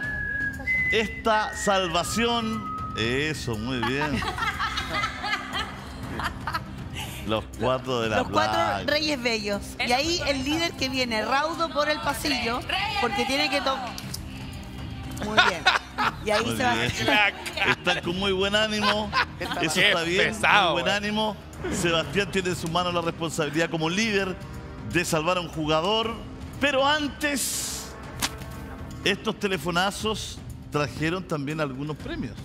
esta salvación. Eso, muy bien. Los cuatro de la Los cuatro reyes bellos. Y ahí el líder que viene raudo por el pasillo porque tiene que tocar. Muy bien. Y ahí Muy se va. Están con muy buen ánimo. Eso está bien. pesado, muy buen ánimo. Sebastián tiene en su mano la responsabilidad como líder de salvar a un jugador. Pero antes, estos telefonazos trajeron también algunos premios.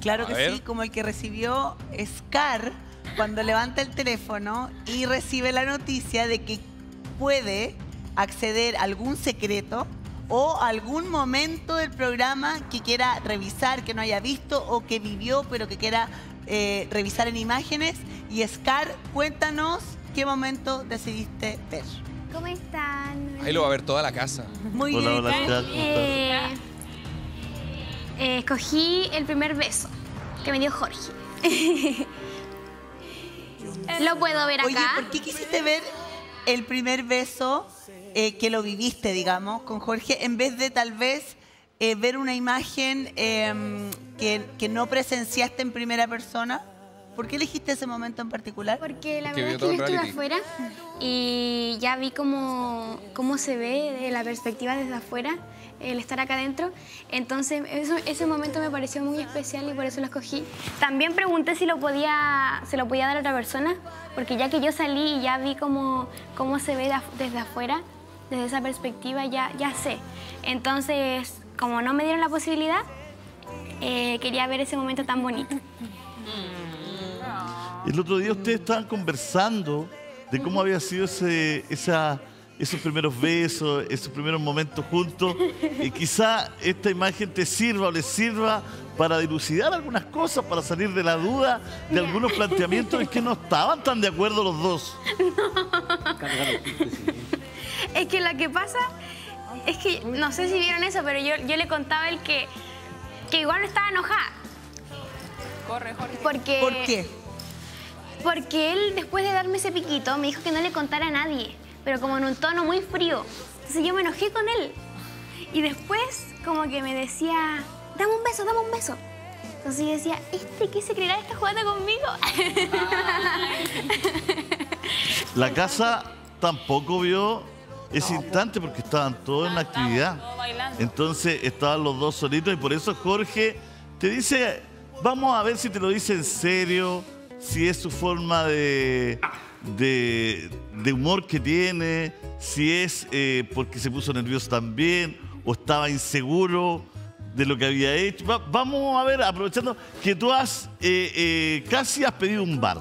Claro A que ver. sí, como el que recibió Scar cuando levanta el teléfono y recibe la noticia de que puede acceder a algún secreto o algún momento del programa que quiera revisar, que no haya visto o que vivió, pero que quiera eh, revisar en imágenes. Y Scar, cuéntanos qué momento decidiste ver. ¿Cómo están? Ahí lo va a ver toda la casa. Muy Hola, bien. hola, Scar. Scar, ¿cómo Eh, eh, escogí el primer beso que me dio Jorge. Lo puedo ver acá. Oye, ¿por qué quisiste ver el primer beso eh, que lo viviste, digamos, con Jorge, en vez de tal vez eh, ver una imagen eh, que, que no presenciaste en primera persona? ¿Por qué elegiste ese momento en particular? Porque la Porque verdad es que yo estuve reality. afuera y ya vi cómo, cómo se ve de la perspectiva desde afuera el estar acá adentro. Entonces eso- ese momento me pareció muy especial y por eso lo escogí. También pregunté si lo podía, se lo podía dar a otra persona, porque ya que yo salí y ya vi cómo, cómo se ve desde afuera, desde esa perspectiva ya, ya sé. Entonces, como no me dieron la posibilidad, eh, quería ver ese momento tan bonito. El otro día ustedes estaban conversando de cómo había sido ese, esa, esos primeros besos, esos primeros momentos juntos. Y quizá esta imagen te sirva o les sirva para dilucidar algunas cosas, para salir de la duda de algunos planteamientos en que no estaban tan de acuerdo los dos. Es que lo que pasa es que, no sé si vieron eso, pero yo, yo le contaba el que, que igual no estaba enojada. Corre, Jorge. Porque, ¿Por qué? Porque él, después de darme ese piquito, me dijo que no le contara a nadie, pero como en un tono muy frío. Entonces yo me enojé con él. Y después, como que me decía, dame un beso, dame un beso. Entonces yo decía, ¿este qué se creerá está jugando conmigo? La casa tampoco vio ese instante porque estaban todos en la actividad. Entonces estaban los dos solitos y por eso Jorge te dice, vamos a ver si te lo dice en serio, si es su forma de, de, de humor que tiene, si es eh, porque se puso nervioso también o estaba inseguro de lo que había hecho. Va- vamos a ver, aprovechando que tú has eh, eh, casi has pedido un bar.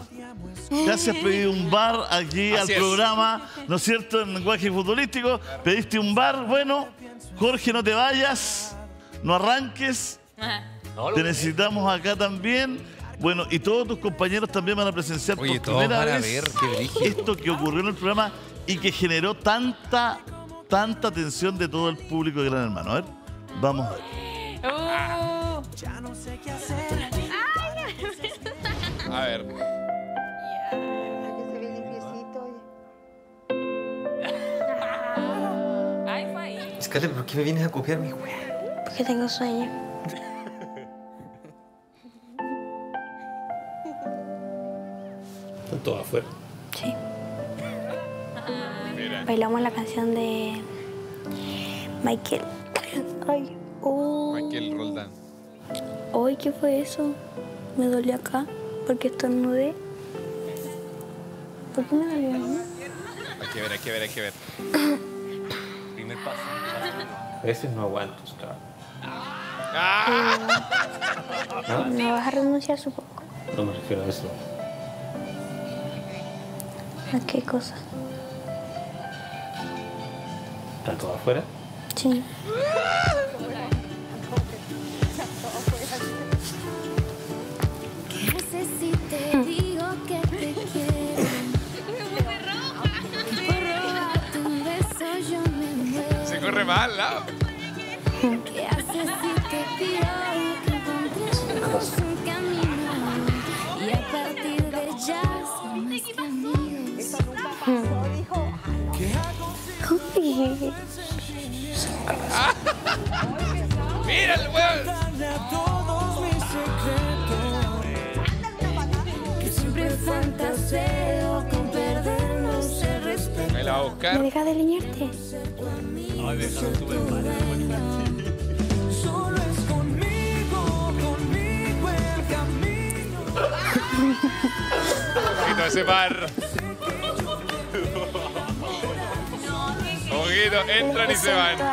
Has pedido un bar aquí al es. programa, ¿no es cierto? En lenguaje futbolístico. Pediste un bar. Bueno, Jorge, no te vayas, no arranques. Te necesitamos acá también. Bueno, y todos tus compañeros también van a presenciar Oye, por primera van a vez ver, qué esto que ocurrió en el programa y que generó tanta, tanta atención de todo el público de Gran Hermano. A ver, vamos. Ya no sé qué hacer. A ver. Scarlett, ¿por qué me vienes a copiar mi wea? Porque tengo sueño. Están todos afuera. Sí. Mira. Bailamos la canción de Michael. Ay, oh. Michael Roldán. Ay, ¿qué fue eso? Me dolió acá porque estornudé. ¿Por qué me dolió? Hay que ver, hay que ver, hay que ver. Primer paso. A veces no aguanto, Scar. ¿No? ¿Me vas a renunciar supongo? No me refiero a eso. ¿A qué cosa? ¿Están todos afuera? Sí. ¿Qué haces si te pido que encontremos un camino? Y a partir de ya somos. Uy. ¡Mira el weón! Que siempre fantaseo con perdernos el respeto. Me la va ¿Me buscar. dejas delinearte? Ay, déjalo súper mal. Solo es conmigo, conmigo el camino. Ojito ese par. Ojito, entran y se van.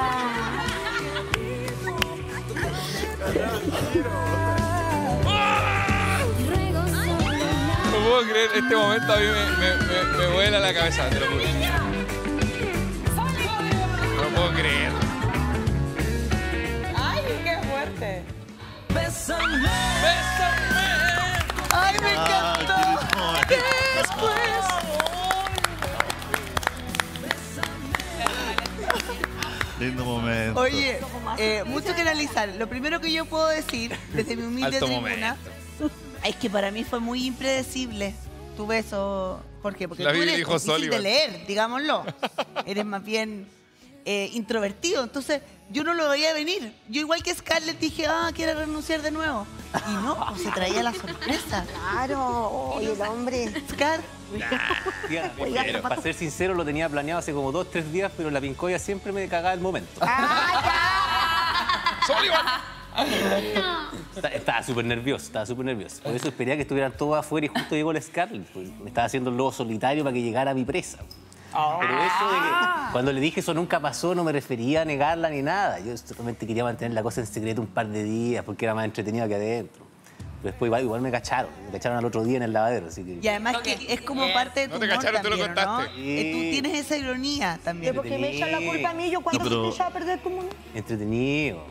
¡Ah! puedo creer, este momento a mí me, me, me- me vuela la cabeza, te lo juro. Creer. ¡Ay, qué fuerte! ¡Bésame! ¡Bésame! ¡Ay, me Ah, encantó! qué Lindo momento. Oye, eh, mucho que analizar. Lo primero que yo puedo decir, desde mi humilde Alto tribuna, es que para mí fue muy impredecible tu beso, Jorge, porque La tú eres dijo difícil de leer, digámoslo. eres más bien eh, introvertido, entonces yo no lo veía venir. Yo igual que Scarlett dije, ah, quiere renunciar de nuevo. Y no, pues se traía la sorpresa. Claro, oye, el hombre. Scar. Tía, Oiga, pero zapato. para ser sincero, lo tenía planeado hace como dos, tres días, pero la pincoya siempre me cagaba el momento. Está- Estaba súper nervioso, estaba súper nervioso. Por eso esperé a que estuvieran todos afuera y justo llegó el Scarlett. pues, me estaba haciendo el lobo solitario para que llegara mi presa. Pero eso de que cuando le dije eso nunca pasó, no me refería a negarla ni nada. Yo solamente quería mantener la cosa en secreto un par de días porque era más entretenido que adentro. Pero después igual, igual me cacharon, me cacharon al otro día en el lavadero, así que... Y además que es como parte de tu No te humor cacharon, tú lo ¿o ¿no? contaste. Eh, Tú tienes esa ironía también. ¿Por qué me echan la culpa a mí? Yo cuando No, pero- te echaba a perder tu mundo. Entretenido.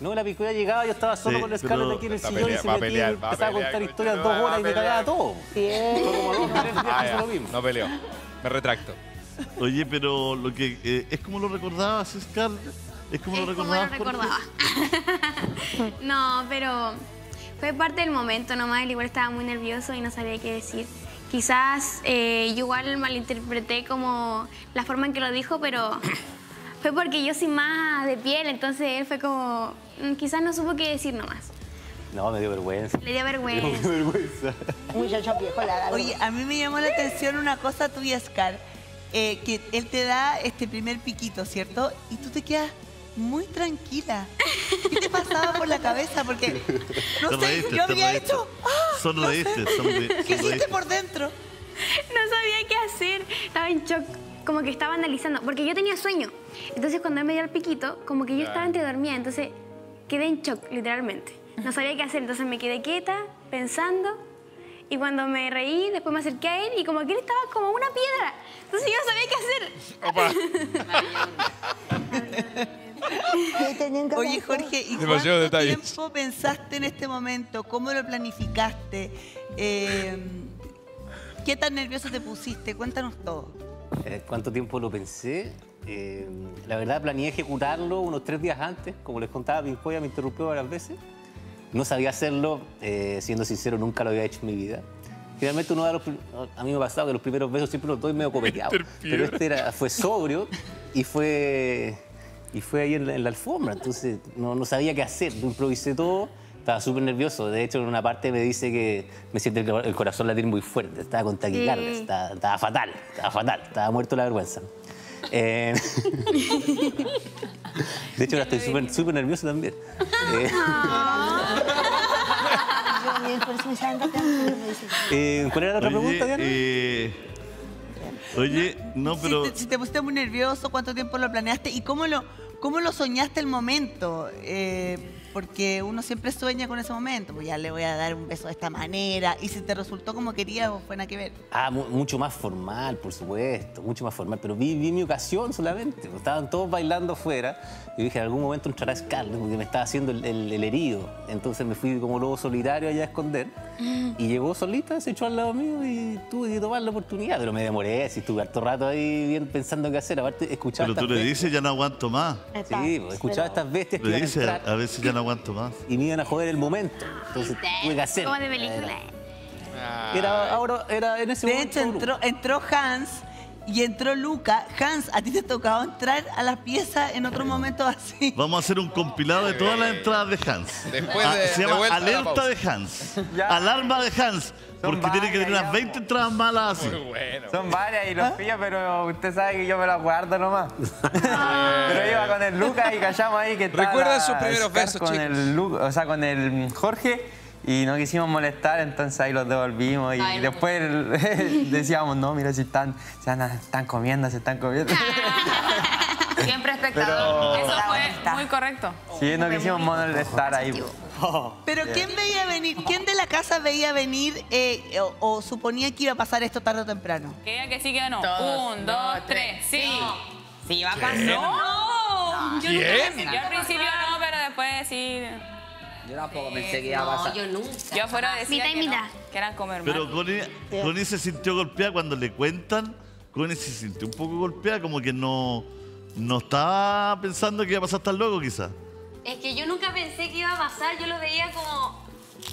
No, la picoya llegaba, yo estaba solo Sí, con el Scarlett aquí en el sillón y se metía empezaba a contar historias dos horas y me cagaba todo. Bien. Fue como dos, tres días Ah, lo mismo. No peleó. Me retracto. Oye, pero lo que eh, es como lo recordabas, Scarlett. Es como Es lo como lo recordabas. Recordaba. no, pero fue parte del momento nomás. Él igual estaba muy nervioso y no sabía qué decir. Quizás eh, yo igual malinterpreté como la forma en que lo dijo, pero fue porque yo soy más de piel, entonces él fue como, mm, quizás no supo qué decir nomás. No, me dio vergüenza. Le dio Me vergüenza. dio vergüenza. Muchacho viejo, la da. Oye, a mí me llamó la atención una cosa tuya, Scar, eh, que él te da este primer piquito, ¿cierto? Y tú te quedas muy tranquila. ¿Qué te pasaba por la cabeza? Porque, no sé, reíste, yo había reíste. hecho... ¡ah! Sonreíste, sonre- ¿Qué hiciste sonreíste. por dentro? No sabía qué hacer, estaba en shock, como que estaba analizando, porque yo tenía sueño. Entonces cuando él me dio el piquito, como que yo estaba entre dormida, entonces quedé en shock, literalmente. No sabía qué hacer, entonces me quedé quieta, pensando, y cuando me reí, después me acerqué a él y como que él estaba como una piedra. Entonces yo no sabía qué hacer. ¿Qué tenían que Oye? Jorge, ¿y cuánto detalles. tiempo pensaste en este momento? ¿Cómo lo planificaste? Eh, ¿Qué tan nervioso te pusiste? Cuéntanos todo. Eh, ¿Cuánto tiempo lo pensé? Eh, la verdad, planeé ejecutarlo unos tres días antes. Como les contaba, Pincoya me interrumpió varias veces. No sabía hacerlo, eh, siendo sincero, nunca lo había hecho en mi vida. Generalmente uno de los, a mí me ha pasado que los primeros besos siempre los doy medio copeteados. Pero este era, fue sobrio y fue, y fue ahí en la, en la alfombra. Entonces no, no sabía qué hacer, lo improvisé todo. Estaba súper nervioso. De hecho, en una parte me dice que me siente el, el corazón latir muy fuerte. Estaba con taquicardia. Sí. Estaba, estaba fatal. Estaba fatal. Estaba muerto la vergüenza. Eh, de hecho, ahora estoy súper súper nervioso también. Eh, eh, ¿Cuál era la otra Oye, pregunta, Diana? eh, oye, no, pero. Si te, si te pusiste muy nervioso, ¿cuánto tiempo lo planeaste? ¿Y cómo lo, cómo lo soñaste el momento? Eh, porque uno siempre sueña con ese momento. Pues ya le voy a dar un beso de esta manera. ¿Y si te resultó como querías fue nada que ver? Ah, mu- mucho más formal, por supuesto, mucho más formal. Pero vi, vi mi ocasión solamente. pues, Estaban todos bailando afuera. Y dije, en algún momento entrará Scarlett porque me estaba haciendo el, el- el herido. Entonces me fui como lobo solitario allá a esconder. Y llegó solita, se echó al lado mío y tuve que tomar la oportunidad. Pero me demoré, si estuve harto rato ahí bien pensando qué hacer. Aparte, escuchaba Pero tú le bestias. dices, ya no aguanto más. Sí, pues, escuchaba estas bestias que Le a dices, entrar a veces ya no aguanto más. y me iban a joder el momento. Entonces tuve que hacer. Como de película. Era, ahora, era en ese De momento. hecho, entró, entró Hans y entró Luca. Hans, a ti te tocaba entrar a la pieza en otro momento así. Vamos a hacer un compilado de todas las entradas de Hans. Después Ah, de- se de llama Alerta de Hans. Alarma de Hans. Porque tiene que tener unas 20 entradas malas así. Son varias y los pillo, pero usted sabe que yo me las guardo nomás. pero iba con el Lucas y callamos ahí que estaba Recuerden la sus primeros Scar besos, con chicos. el Lu- o sea, con el Jorge y no quisimos molestar, entonces ahí los devolvimos y Ay, no. después decíamos, no, mira si están, se van a- están comiendo, se están comiendo. Siempre espectador. Pero- Eso fue muy correcto. Sí, no quisimos molestar ahí. Pero ¿quién veía venir? ¿Quién de la casa veía venir eh, o, o suponía que iba a pasar esto tarde o temprano? Que diga que sí, que no. Todos. Un, dos, tres, sí. Sí, va a pasar. No. Yo, ¿Quién? yo al principio no, pero después sí. Yo tampoco pensé que iba a pasar. Yo afuera decía Mitad y que, no, mitad. que eran comer Pero Connie, Connie se sintió golpeada cuando le cuentan. Connie se sintió un poco golpeada, como que no, no estaba pensando que iba a pasar tan loco, quizás. Es que yo nunca pensé que iba a pasar, yo los veía como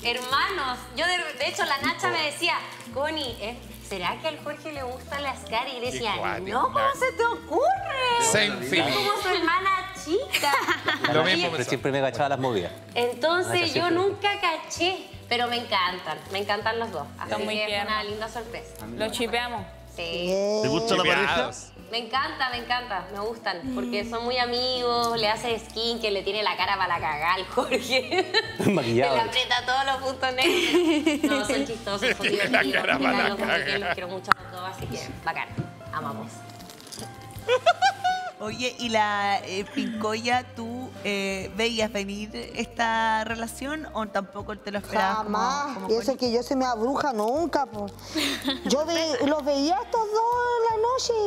hermanos. Yo de, de hecho la Nacha me decía, Connie, ¿eh, ¿será que al Jorge le gusta la Scar? Y decía, no, ¿cómo se te ocurre? Same Es feeling. como su hermana chica. Lo mismo. Siempre, siempre me agachaba las movidas. Entonces yo nunca caché, pero me encantan, me encantan los dos. Así que es una linda sorpresa. Los chipeamos. Sí. ¿Te gusta la pareja? Me encanta, me encanta, me gustan, porque son muy amigos, le hace skin, que le tiene la cara para la cagar al Jorge. Le Maquillado. aprieta todos los puntos negros. No, son chistosos, son Tiene la divertidos. cara me para la los quiero mucho a los dos, así que bacán, amamos. Oye, y la eh, Pincoya, ¿tú eh, veías venir esta relación o tampoco te lo esperabas? como- Jamás. como y eso que yo se me abruja nunca, po. Yo ve- los veía a estos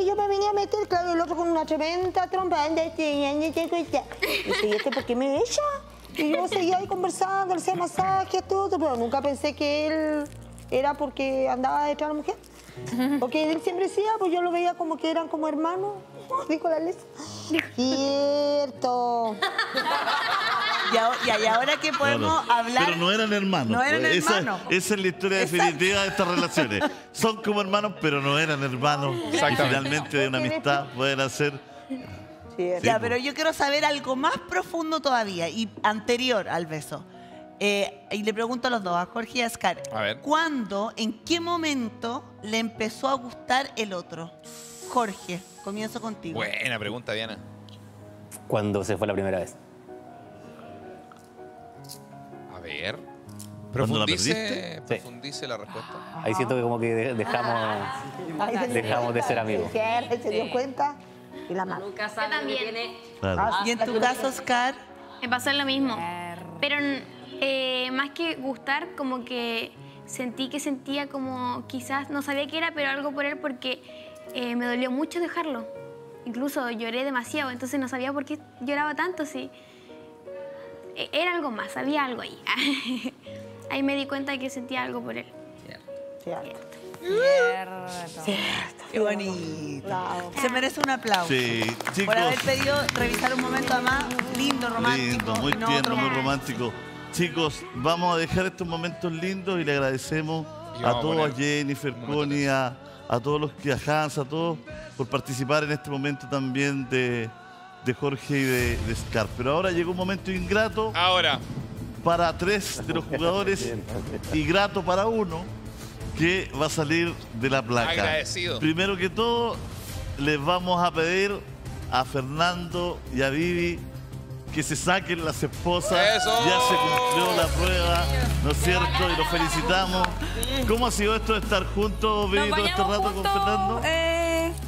y yo me venía a meter, claro, el otro con una tremenda trompa. este, este, este. Y ¿y este por qué me echa? Y yo seguía ahí conversando, le hacía masajes, todo, pero nunca pensé que él era porque andaba detrás de la mujer. Porque él siempre decía, pues yo lo veía como que eran como hermanos, dijo la. Cierto. Y, ahora, y ahora que podemos Claro. hablar... Pero no eran hermanos. No eran pues. Esa- hermanos. Esa, es la historia definitiva de estas relaciones. Son como hermanos, pero no eran hermanos. Y Exactamente. finalmente de una amistad pueden hacer. ya, pero yo quiero saber algo más profundo todavía y anterior al beso. Eh, y le pregunto a los dos, a Jorge y a Oscar. A ver. ¿Cuándo, en qué momento le empezó a gustar el otro? Jorge, comienzo contigo. Buena pregunta, Diana. Cuando se fue la primera vez. A ver. ¿Cuándo la Profundice, profundice la respuesta. Ahí siento que como que de- dejamos, se- dejamos de ser amigos. Se dio cuenta y la mano. Nunca sabe lo que tiene. Claro. Y en tu caso, Oscar. Me pasó lo mismo. Pero eh, más que gustar, como que sentí que sentía como quizás, no sabía qué era, pero algo por él porque eh, me dolió mucho dejarlo. Incluso lloré demasiado, entonces no sabía por qué lloraba tanto, sí. E- Era algo más, había algo ahí. ahí me di cuenta de que sentía algo por él. Qué bonito. Se merece un aplauso. Sí, chicos. Por haber pedido revisar un momento además lindo, romántico. Lindo, muy no tierno, muy romántico. Chicos, vamos a dejar estos momentos lindos y le agradecemos Y a a todos, a poner Jennifer, Connie, a, a todos los que, a Hans, a todos, por participar en este momento también de, de Jorge y de, de Scar. Pero ahora llegó un momento ingrato. Ahora. Para tres de los jugadores y grato para uno que va a salir de la placa. Agradecido. Primero que todo, les vamos a pedir a Fernando y a Vivi que se saquen las esposas. ¡Eso! Ya se cumplió la prueba, ¿no es cierto? Y los felicitamos. ¿Cómo ha sido esto de estar juntos, Vivi, todo este rato con Fernando?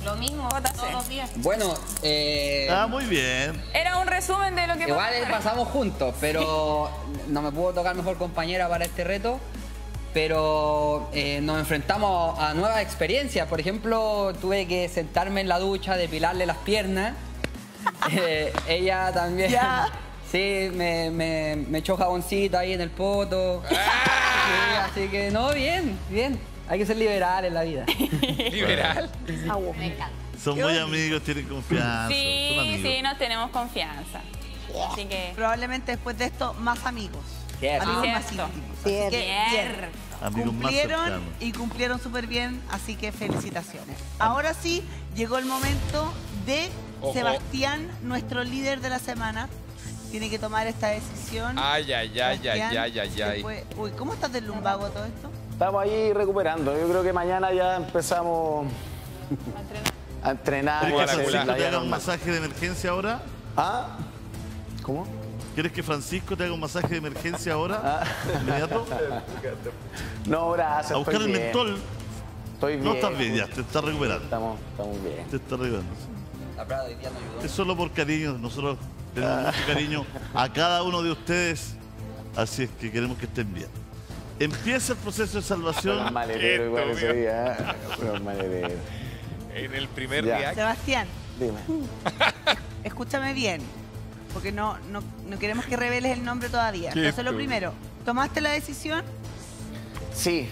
Lo mismo, todos los días. Bueno, eh, Ah, muy bien. Era un resumen de lo que igual pasó. pasamos juntos, pero no me pudo tocar mejor compañera para este reto. Pero eh, nos enfrentamos a nuevas experiencias. Por ejemplo, tuve que sentarme en la ducha, depilarle las piernas. Eh, ella también. Ya. Sí, me, me, me echó jaboncito ahí en el poto. Sí, así que no, bien, bien. Hay que ser liberal en la vida. ¿Liberal? Me encanta. Son muy amigos, tienen confianza. Sí, sí, nos tenemos confianza. Así que. Probablemente después de esto, más amigos. Cierto. Amigos más Cierto. íntimos. Que. Cierto. Amigos cumplieron y cumplieron súper bien, así que felicitaciones. Ahora sí, llegó el momento de Ojo. Sebastián, nuestro líder de la semana. Tiene que tomar esta decisión. Ay, ay, ay, ay, Sebastián, ay, ay, ay. Uy, ¿cómo estás del lumbago todo esto? Estamos ahí recuperando. Yo creo que mañana ya empezamos a entrenar. ¿Quieres que a Francisco te haga un masaje de emergencia ahora? ¿Ah? ¿Cómo? ¿Quieres que Francisco te haga un masaje de emergencia ahora? ¿Inmediato? No, gracias. A buscar estoy el bien. mentol. Estoy bien. No estás bien, ya, te estás recuperando. Estamos, estamos bien. Te estás recuperando. La Prada hoy día no ayudó. Es solo por cariño. Nosotros tenemos Ah. mucho cariño a cada uno de ustedes Así es que queremos que estén bien. Empieza el proceso de salvación. Unos maleteros igual ese día. ¿eh? En el primer Ya. react. Sebastián, Dime. escúchame bien, porque no, no, no queremos que reveles el nombre todavía. Entonces, lo primero, ¿tomaste la decisión? Sí.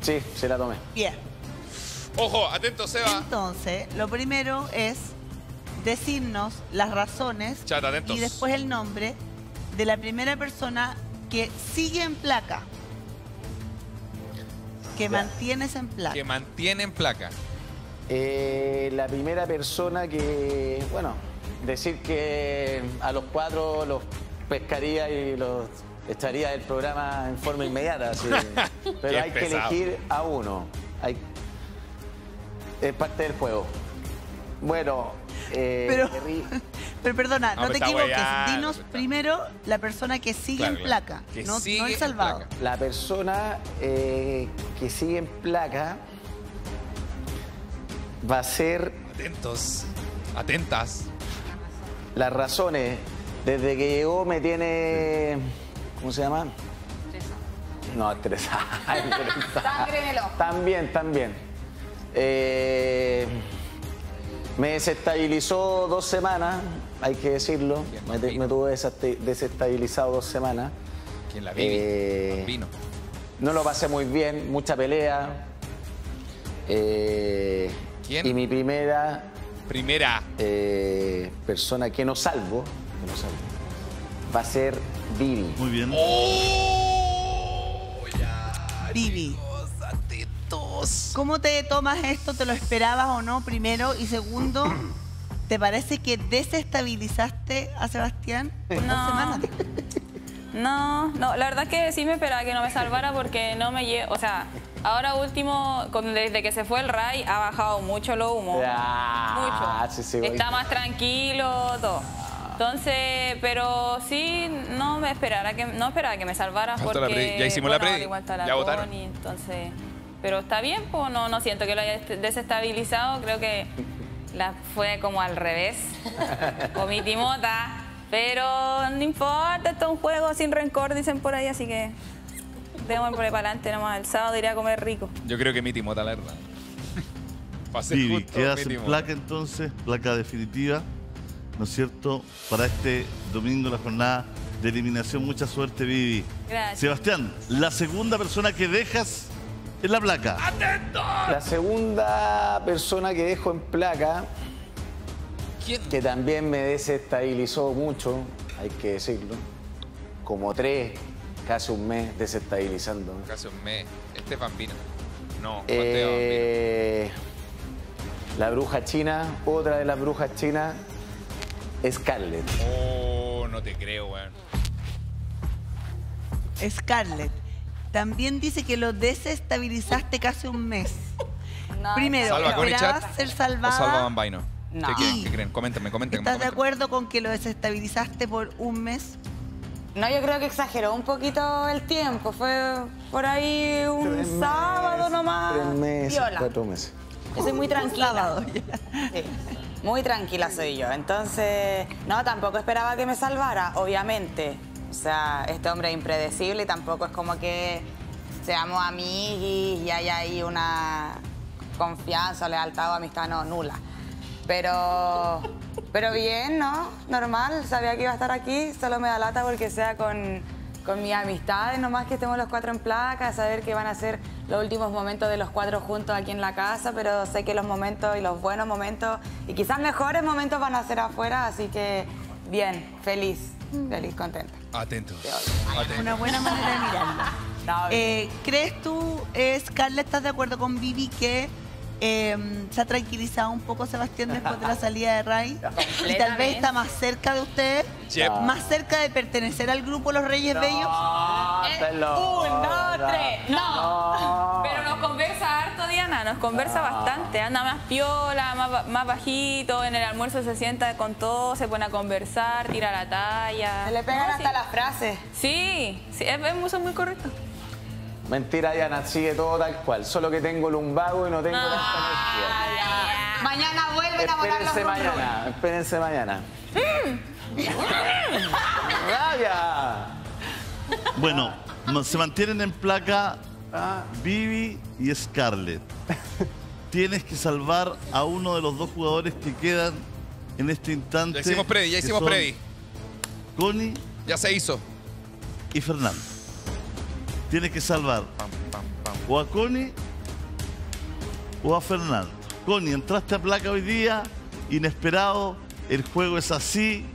Sí, se la tomé. Bien. Ojo, atento, Seba. Entonces, lo primero es decirnos las razones Chat, y después el nombre de la primera persona que sigue en placa. Que mantienes en placa. Que mantiene en placa. Eh, la primera persona que, bueno, decir que a los cuatro los pescaría y los echaría del programa en forma inmediata. así. Pero Qué hay que elegir a uno. Hay- es parte del juego. Bueno, eh, Pero- perdona, No, no, pero te equivoques. weyando, Dinos primero la persona que sigue Claro, en placa, Que no, no sigue el en salvado. La persona eh, que sigue en placa va a ser Atentos. Atentas. las razones. Desde que llegó me tiene. ¿Cómo se llama? No, estresada. estresada. También, también. Eh, me desestabilizó dos semanas, hay que decirlo. Me, me tuvo deseste- desestabilizado dos semanas. ¿Quién la vive? Eh, Vino. no lo pasé muy bien, mucha pelea. Eh, ¿Quién? Y mi primera. Primera. eh, persona que no salvo, que no salvo, va a ser Vivi. Muy bien. Vivi. ¿Cómo te tomas esto? ¿Te lo esperabas o no? Primero. Y segundo, ¿te parece que desestabilizaste a Sebastián por dos No. semanas? No, no, la verdad es que sí me esperaba que no me salvara porque no me llevo, o sea, ahora último, con- desde que se fue el Ray, ha bajado mucho lo humo. Ah, sí, sí, voy. Está más tranquilo, todo. Entonces, pero sí, no me esperara que, no esperaba que me salvara la porque predi- ya hicimos la predi, igual está la ya votaron. Entonces, pero está bien, pues no, no siento que lo haya est- desestabilizado, creo que la fue como al revés, con mi timota, pero no importa, esto es un juego sin rencor, dicen por ahí, así que démosle por ahí para adelante nomás, el sábado iré a comer rico. Yo creo que mi timota, la verdad. Vivi, quedas en placa entonces, placa definitiva, ¿no es cierto? Para este domingo, la jornada de eliminación. Mucha suerte, Vivi. Gracias. Sebastián, la segunda persona que dejas en la placa. La segunda persona que dejo en placa, que también me desestabilizó mucho, hay que decirlo, como tres, casi un mes desestabilizando. Casi un mes. Este Bambino. No, Mateo Eh, la bruja china, otra de las brujas chinas, Scarlett. Oh, no te creo, weón. Scarlett. También dice que lo desestabilizaste casi un mes. Primero, Salva ¿esperabas chat. ser O salva salvada? No. ¿Qué? ¿Qué creen? Coméntame, coméntame. ¿Estás de coméntame. acuerdo con que lo desestabilizaste por un mes? No, yo creo que exageró un poquito el tiempo. Fue por ahí un Tres sábado meses, nomás. Tres meses, Viola. cuatro meses. Yo soy muy tranquila. Sí, Muy tranquila soy yo. Entonces, no, tampoco esperaba que me salvara, obviamente. O sea, este hombre es impredecible y tampoco es como que seamos amigos y haya ahí una confianza, lealtad o amistad no nula. Pero, pero bien, ¿no? Normal, sabía que iba a estar aquí, solo me da lata porque sea con, con mis amistades, nomás que estemos los cuatro en placa, saber que van a ser los últimos momentos de los cuatro juntos aquí en la casa, pero sé que los momentos y los buenos momentos y quizás mejores momentos van a ser afuera, así que bien, feliz, feliz, contenta. Atento. Una buena manera de mirarlo. Eh, ¿Crees tú, eh, Scarlett, estás de acuerdo con Vivi que eh, se ha tranquilizado un poco Sebastián después de la salida de Ray? Y tal vez está más cerca de ustedes, Yep. más cerca de pertenecer al grupo Los Reyes Bellos. Un, dos, tres, no. Pero nos conversa harto, Diana, nos conversa bastante. Anda más piola, más, más bajito, en el almuerzo se sienta con todo, se pone a conversar, tira la talla. Se le pegan hasta las frases. Sí, sí, es, es muy correcto. Mentira, Diana, sigue todo tal cual. Solo que tengo lumbago y no tengo tanta energía. Mañana vuelven a volar los mañana, espérense mañana. ¡Rabia! Bueno, se mantienen en placa Vivi y Scarlett. Tienes que salvar a uno de los dos jugadores que quedan en este instante. Ya hicimos Previ, ya hicimos Previ. Connie Ya se hizo. y Fernando. Tienes que salvar o a Connie o a Fernando. Connie, entraste a placa hoy día, inesperado, el juego es así.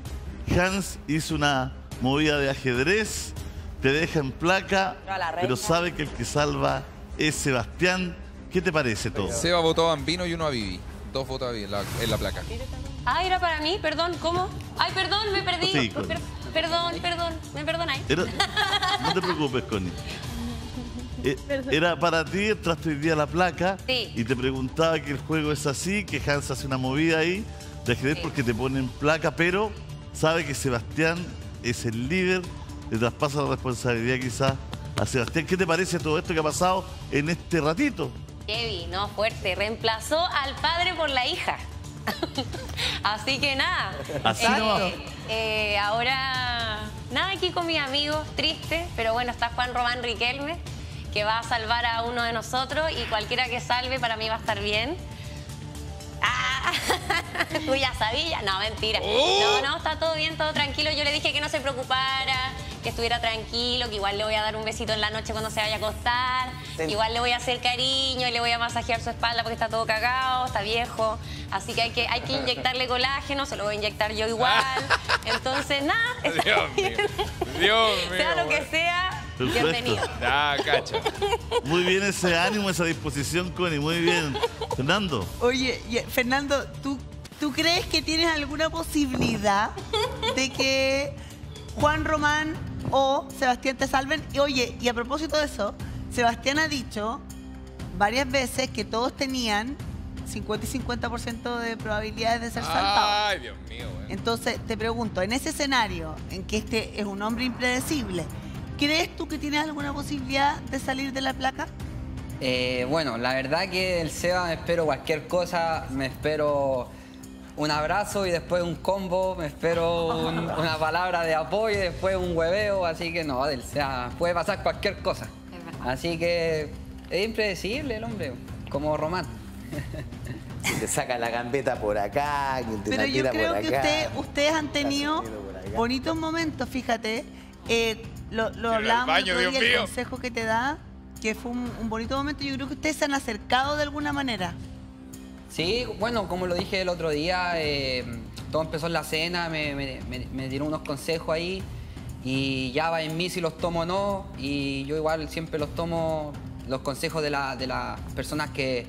Hans hizo una movida de ajedrez, te deja en placa, pero sabe que el que salva es Sebastián. ¿Qué te parece todo? Seba votó a Bambino y uno a Vivi. Dos votos a Vivi en la, en la placa. Ah, era para mí, perdón, ¿cómo? Ay, perdón, me perdí. Sí, Connie. Perdón, perdón, me perdonáis. Era- no te preocupes, Connie. Eh, Era para ti, entraste hoy día a la placa Sí. y te preguntaba que el juego es así, que Hans hace una movida ahí de ajedrez porque te pone en placa, pero sabe que Sebastián es el líder, le traspasa la responsabilidad quizás a Sebastián. ¿Qué te parece todo esto que ha pasado en este ratito? Heavy, no, fuerte. Reemplazó al padre por la hija. Así que nada. Así Eh, nomás. eh, ahora, nada aquí con mis amigos, triste, pero bueno, está Juan Román Riquelme, que va a salvar a uno de nosotros y cualquiera que salve para mí va a estar bien. Ah, tú ya sabías. No, mentira. No, no, está todo bien, todo tranquilo. Yo le dije que no se preocupara, que estuviera tranquilo, que igual le voy a dar un besito en la noche cuando se vaya a acostar, igual le voy a hacer cariño y le voy a masajear su espalda porque está todo cagado, está viejo. Así que hay que, hay que inyectarle colágeno, se lo voy a inyectar yo igual. Entonces, nada, está Dios bien. Dios mío. sea lo que sea, Perfecto. bienvenido. Ah, cacha. Muy bien ese ánimo, esa disposición, Connie, muy bien. Fernando. Oye, y- Fernando, ¿tú, ¿tú crees que tienes alguna posibilidad de que Juan Román o Sebastián te salven? Y oye, y a propósito de eso, Sebastián ha dicho varias veces que todos tenían 50 y 50% de probabilidades de ser salvados. Ay, Dios mío, weón. Entonces, te pregunto, en ese escenario en que este es un hombre impredecible, ¿crees tú que tienes alguna posibilidad de salir de la placa? Eh, bueno, la verdad que del Seba me espero cualquier cosa, me espero un abrazo y después un combo, me espero un- una palabra de apoyo y después un hueveo, así que no, del Seba puede pasar cualquier cosa. Así que es impredecible el hombre, como Román. Que te saca la gambeta por acá, que te Pero la yo creo por que acá. usted- ustedes han tenido bonitos momentos, fíjate. Eh, lo lo hablábamos el el consejo que te da, que fue un, un bonito momento. Yo creo que ustedes se han acercado de alguna manera. Sí, bueno, como lo dije el otro día, eh, todo empezó en la cena, me, me, dieron unos consejos ahí y ya va en mí si los tomo o no. Y yo igual siempre los tomo, los consejos de, la- de las personas que,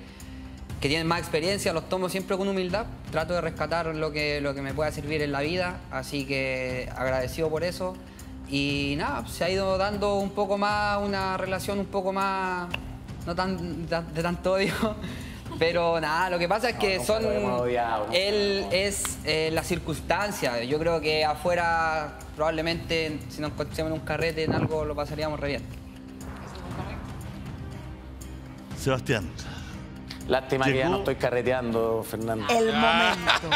que tienen más experiencia, los tomo siempre con humildad. Trato de rescatar lo que, lo que me pueda servir en la vida, así que agradecido por eso. Y nada, se ha ido dando un poco más, una relación un poco más, no tan de tanto odio, pero nada, lo que pasa es que son, odiado, él es eh, la circunstancia. Yo creo que afuera probablemente si nos encontremos en un carrete, en algo lo pasaríamos re bien. Sebastián. Lástima que ya Llegó- no estoy carreteando, Fernando. El momento.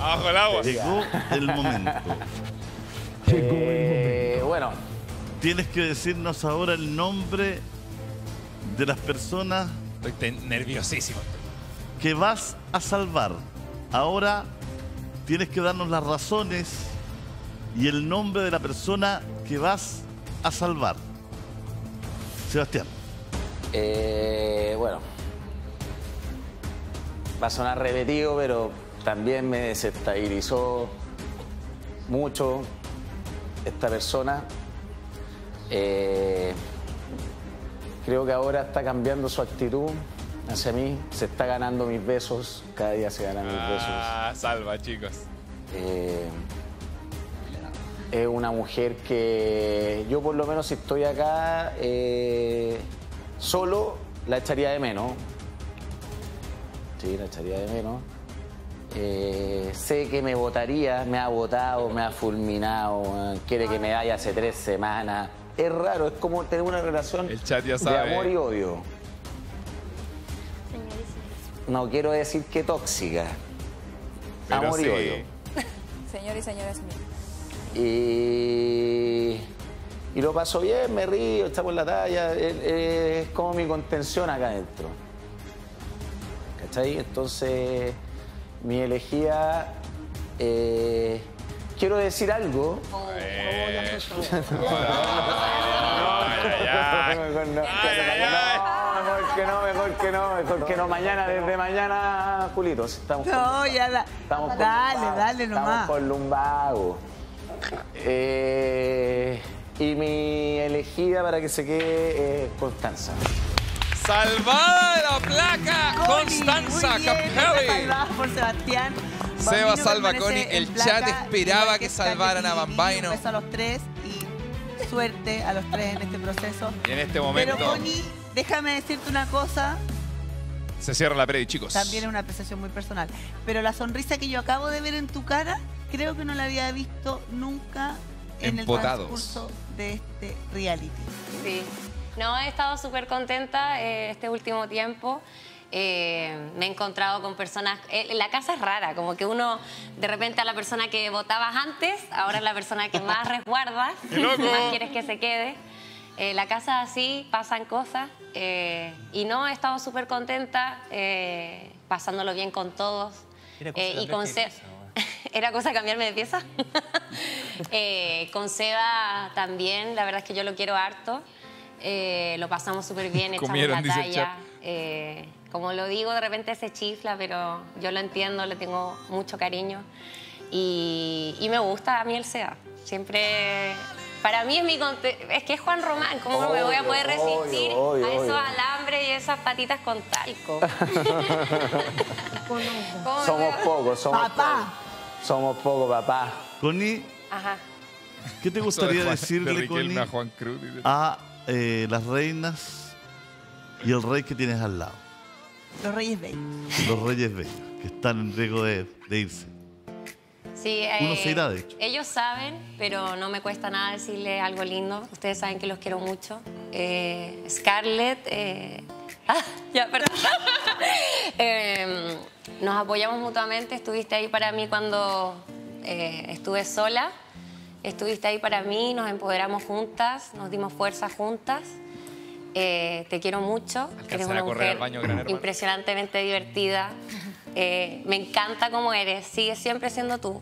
Abajo el agua. Llegó el momento. Eh, bueno, Tienes que decirnos ahora el nombre de las personas Estoy nerviosísimo. que vas a salvar. Ahora tienes que darnos las razones y el nombre de la persona que vas a salvar. Sebastián. eh, bueno. Va a sonar repetido, pero también me desestabilizó mucho esta persona. Eh, creo que ahora está cambiando su actitud hacia mí. Se está ganando mis besos. Cada día se gana mis besos. Ah, salva, chicos. Eh, es una mujer que yo por lo menos si estoy acá eh, solo la echaría de menos. Sí, la echaría de menos. Eh, sé que me votaría, me ha votado, me ha fulminado, quiere que me vaya hace tres semanas. Es raro, es como tener una relación El chat ya de sabe. amor y odio. No quiero decir que tóxica. Pero amor sí. y odio. Señor y señoras mías. Y y lo paso bien, me río, echamos la talla, es, es como mi contención acá adentro. ¿Cachai? Entonces, mi elegía, eh, quiero decir algo. Mejor no. No, mejor que no, mejor que no, mejor que no. Mañana, desde mañana, Julitos, estamos con- No, ya la- Estamos con Dale, lumbago, dale nomás. Estamos con lumbago. Eh, y mi elegida para que se quede es Constanza. Salvada de la placa, Constanza Capelli. salvada por Sebastián. Seba salva Connie. El en chat placa, esperaba que Scarlett salvaran a. Bambaino. Un beso a los tres y suerte a los tres en este proceso. Y en este momento Pero Connie, déjame decirte una cosa, se cierra la predi, chicos. también es una apreciación muy personal. Pero la sonrisa que yo acabo de ver en tu cara, creo que no la había visto nunca en Empotados. el transcurso de este reality. Sí. No, he estado súper contenta eh, este último tiempo. Eh, me he encontrado con personas... eh, la casa es rara, como que uno de repente a la persona que votabas antes, ahora es la persona que más resguardas, más quieres que se quede. Eh, la casa así, pasan cosas. eh, y no, he estado súper contenta, eh, pasándolo bien con todos. Era cosa Eh, de y con cambiarte de Se- ¿Era cosa cambiarme de pieza? Eh, con Seba también, la verdad es que yo lo quiero harto. Eh, lo pasamos súper bien, echamos Comieron, la dice el talla. Como lo digo, de repente se chifla, pero yo lo entiendo, le tengo mucho cariño. Y, y me gusta a mí el Seba. Siempre... Para mí es mi... Es que es Juan Román, ¿cómo me voy a poder resistir obvio, obvio, a esos alambres y esas patitas con talco? ¿Cómo me Somos pocos, somos Papá. pocos. Somos pocos, papá. Connie, Ajá. ¿qué te de gustaría Juan- de decirle, Riquelme Connie, a Juan Cruz, dice. a eh, las reinas y el rey que tienes al lado? Los Reyes Bellos. Los reyes bellos, que están en riesgo de, de irse. Sí, Uno eh, se irá, de hecho. Ellos saben, pero no me cuesta nada decirle algo lindo. Ustedes saben que los quiero mucho. Eh, Scarlett, eh, ah, ya, perdón. Eh, nos apoyamos mutuamente. Estuviste ahí para mí cuando eh, estuve sola. Estuviste ahí para mí, nos empoderamos juntas, nos dimos fuerza juntas. Eh, te quiero mucho. Eres a una mujer baño, gran hermano. impresionantemente divertida. Eh, me encanta cómo eres. Sigue siempre siendo tú.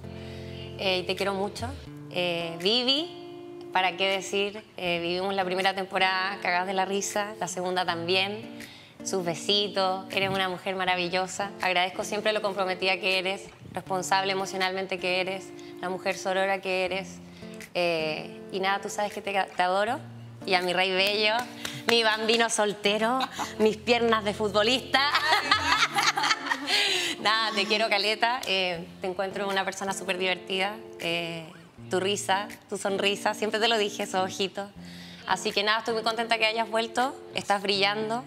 Eh, y te quiero mucho. Eh, Vivi, ¿para qué decir? Eh, vivimos la primera temporada cagadas de la risa, la segunda también. Sus besitos, eres una mujer maravillosa. Agradezco siempre lo comprometida que eres, responsable emocionalmente que eres, la mujer sorora que eres. Eh, y nada, tú sabes que te, te adoro. Y a mi rey bello, mi bambino soltero, mis piernas de futbolista. Nada, te quiero, Caleta. Eh, te encuentro una persona súper divertida. Eh, tu risa, tu sonrisa, siempre te lo dije, esos ojitos. Así que nada, estoy muy contenta que hayas vuelto. Estás brillando.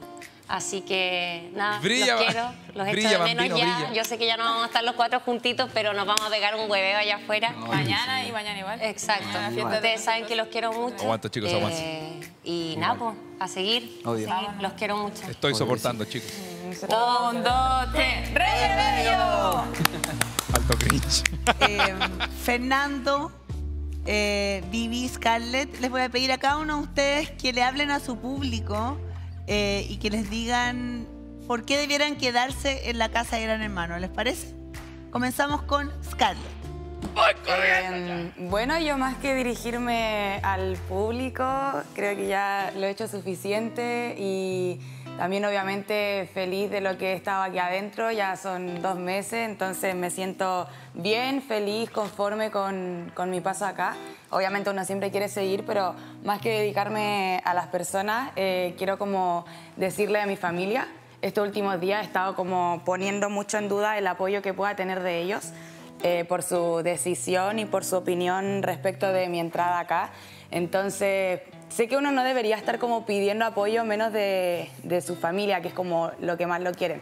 Así que nada, Brilla, los quiero, los brilla, echo de menos bambino, ya. brilla. Yo sé que ya no vamos a estar los cuatro juntitos, pero nos vamos a pegar un hueveo allá afuera. Mañana y mañana igual. Exacto. Mañana Ustedes saben que los quiero mucho. Aguanta, chicos, aguanta. Eh, Y nada, pues, a seguir. Obvio. a seguir. Los quiero mucho. Estoy soportando, chicos. Un, dos, tres. ¡Rey Bello! Alto cringe. Eh, Fernando, eh, Vivi, Scarlett, les voy a pedir a cada uno de ustedes que le hablen a su público eh, y que les digan por qué debieran quedarse en la casa de Gran Hermano. ¿Les parece? Comenzamos con Scarlett. Eh, bueno, yo más que dirigirme al público, creo que ya lo he hecho suficiente y también obviamente feliz de lo que he estado aquí adentro, ya son dos meses, entonces me siento bien, feliz, conforme con, con mi paso acá. Obviamente uno siempre quiere seguir, pero más que dedicarme a las personas, eh, quiero como decirle a mi familia, estos últimos días he estado como poniendo mucho en duda el apoyo que pueda tener de ellos eh, por su decisión y por su opinión respecto de mi entrada acá. Entonces, sé que uno no debería estar como pidiendo apoyo menos de, de su familia, que es como lo que más lo quieren.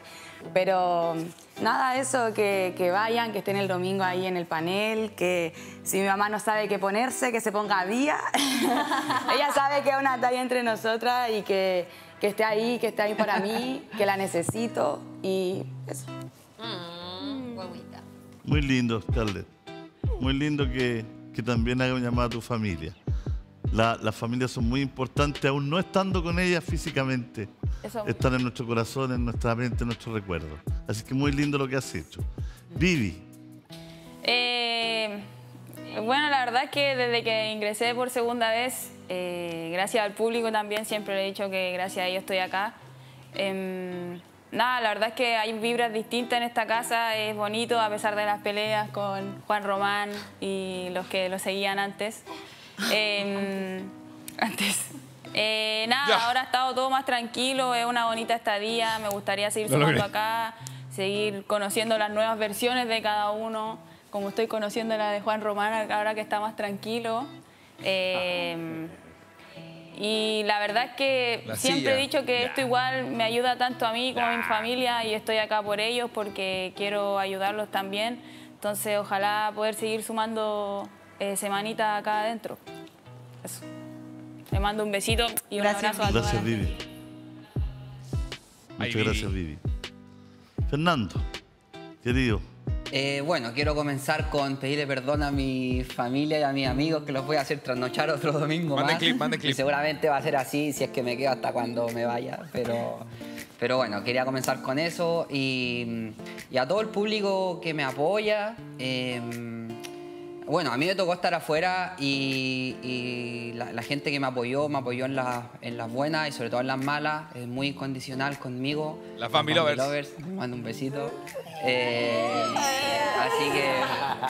Pero nada, eso, que, que vayan, que estén el domingo ahí en el panel, que si mi mamá no sabe qué ponerse, que se ponga a vía. Ella sabe que es una talla entre nosotras y que, que esté ahí, que esté ahí para mí, que la necesito y eso. Mm. Muy lindo, Scarlett. Muy lindo que, que también haga un llamado a tu familia. La- las familias son muy importantes, aún no estando con ellas físicamente. Eso. Están en nuestro corazón, en nuestra mente, en nuestro recuerdo. Así que muy lindo lo que has hecho. Vivi, Eh, bueno, la verdad es que desde que ingresé por segunda vez, eh, gracias al público también, siempre le he dicho que gracias a ellos estoy acá. Em, nada, la verdad es que hay vibras distintas en esta casa, es bonito a pesar de las peleas con Juan Román y los que lo seguían antes. Em, antes. Eh, nada, Ya. ahora ha estado todo más tranquilo, es una bonita estadía, me gustaría seguir Lo sumando acá, seguir conociendo las nuevas versiones de cada uno, como estoy conociendo la de Juan Román ahora que está más tranquilo. Eh, y la verdad es que La siempre silla. he dicho que Ya. esto igual me ayuda tanto a mí como a mi familia y estoy acá por ellos porque quiero ayudarlos también. Entonces ojalá poder seguir sumando eh, semanita acá adentro. Eso. Le mando un besito y un Gracias, abrazo a todas. gracias Vivi. Muchas gracias Vivi. Fernando, querido, Eh, bueno, quiero comenzar con pedirle perdón a mi familia y a mis amigos que los voy a hacer trasnochar otro domingo Manden más. clip, manden clip. Y seguramente va a ser así si es que me quedo hasta cuando me vaya. Pero, pero bueno, quería comenzar con eso y, y a todo el público que me apoya. eh, bueno, a mí me tocó estar afuera y, y la, la gente que me apoyó, me apoyó en, las- en las buenas y sobre todo en las malas, es muy incondicional conmigo. Las Los Bambi Lovers. me mando un besito. Eh, así que,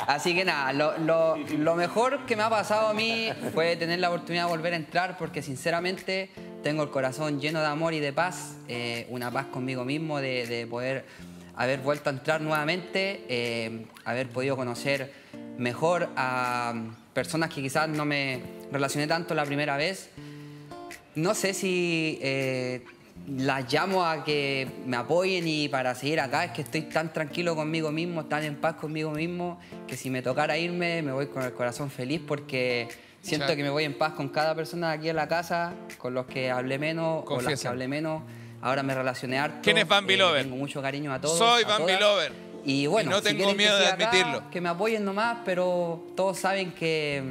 así que nada, lo, lo- lo mejor que me ha pasado a mí fue tener la oportunidad de volver a entrar porque sinceramente tengo el corazón lleno de amor y de paz, eh, una paz conmigo mismo de, de poder haber vuelto a entrar nuevamente, eh, haber podido conocer mejor a personas que quizás no me relacioné tanto la primera vez. No sé si eh, las llamo a que me apoyen y para seguir acá es que estoy tan tranquilo conmigo mismo, tan en paz conmigo mismo, que si me tocara irme me voy con el corazón feliz porque siento que me voy en paz con cada persona aquí en la casa, con los que hablé menos, con las que Confiesa. hablé menos. Ahora me relacioné harto. ¿Quién es Bambi eh, Lover? Tengo mucho cariño a todos. Soy a Bambi todas. Lover. Y bueno, Y no si tengo que miedo de siga acá, admitirlo. que me apoyen nomás, pero todos saben que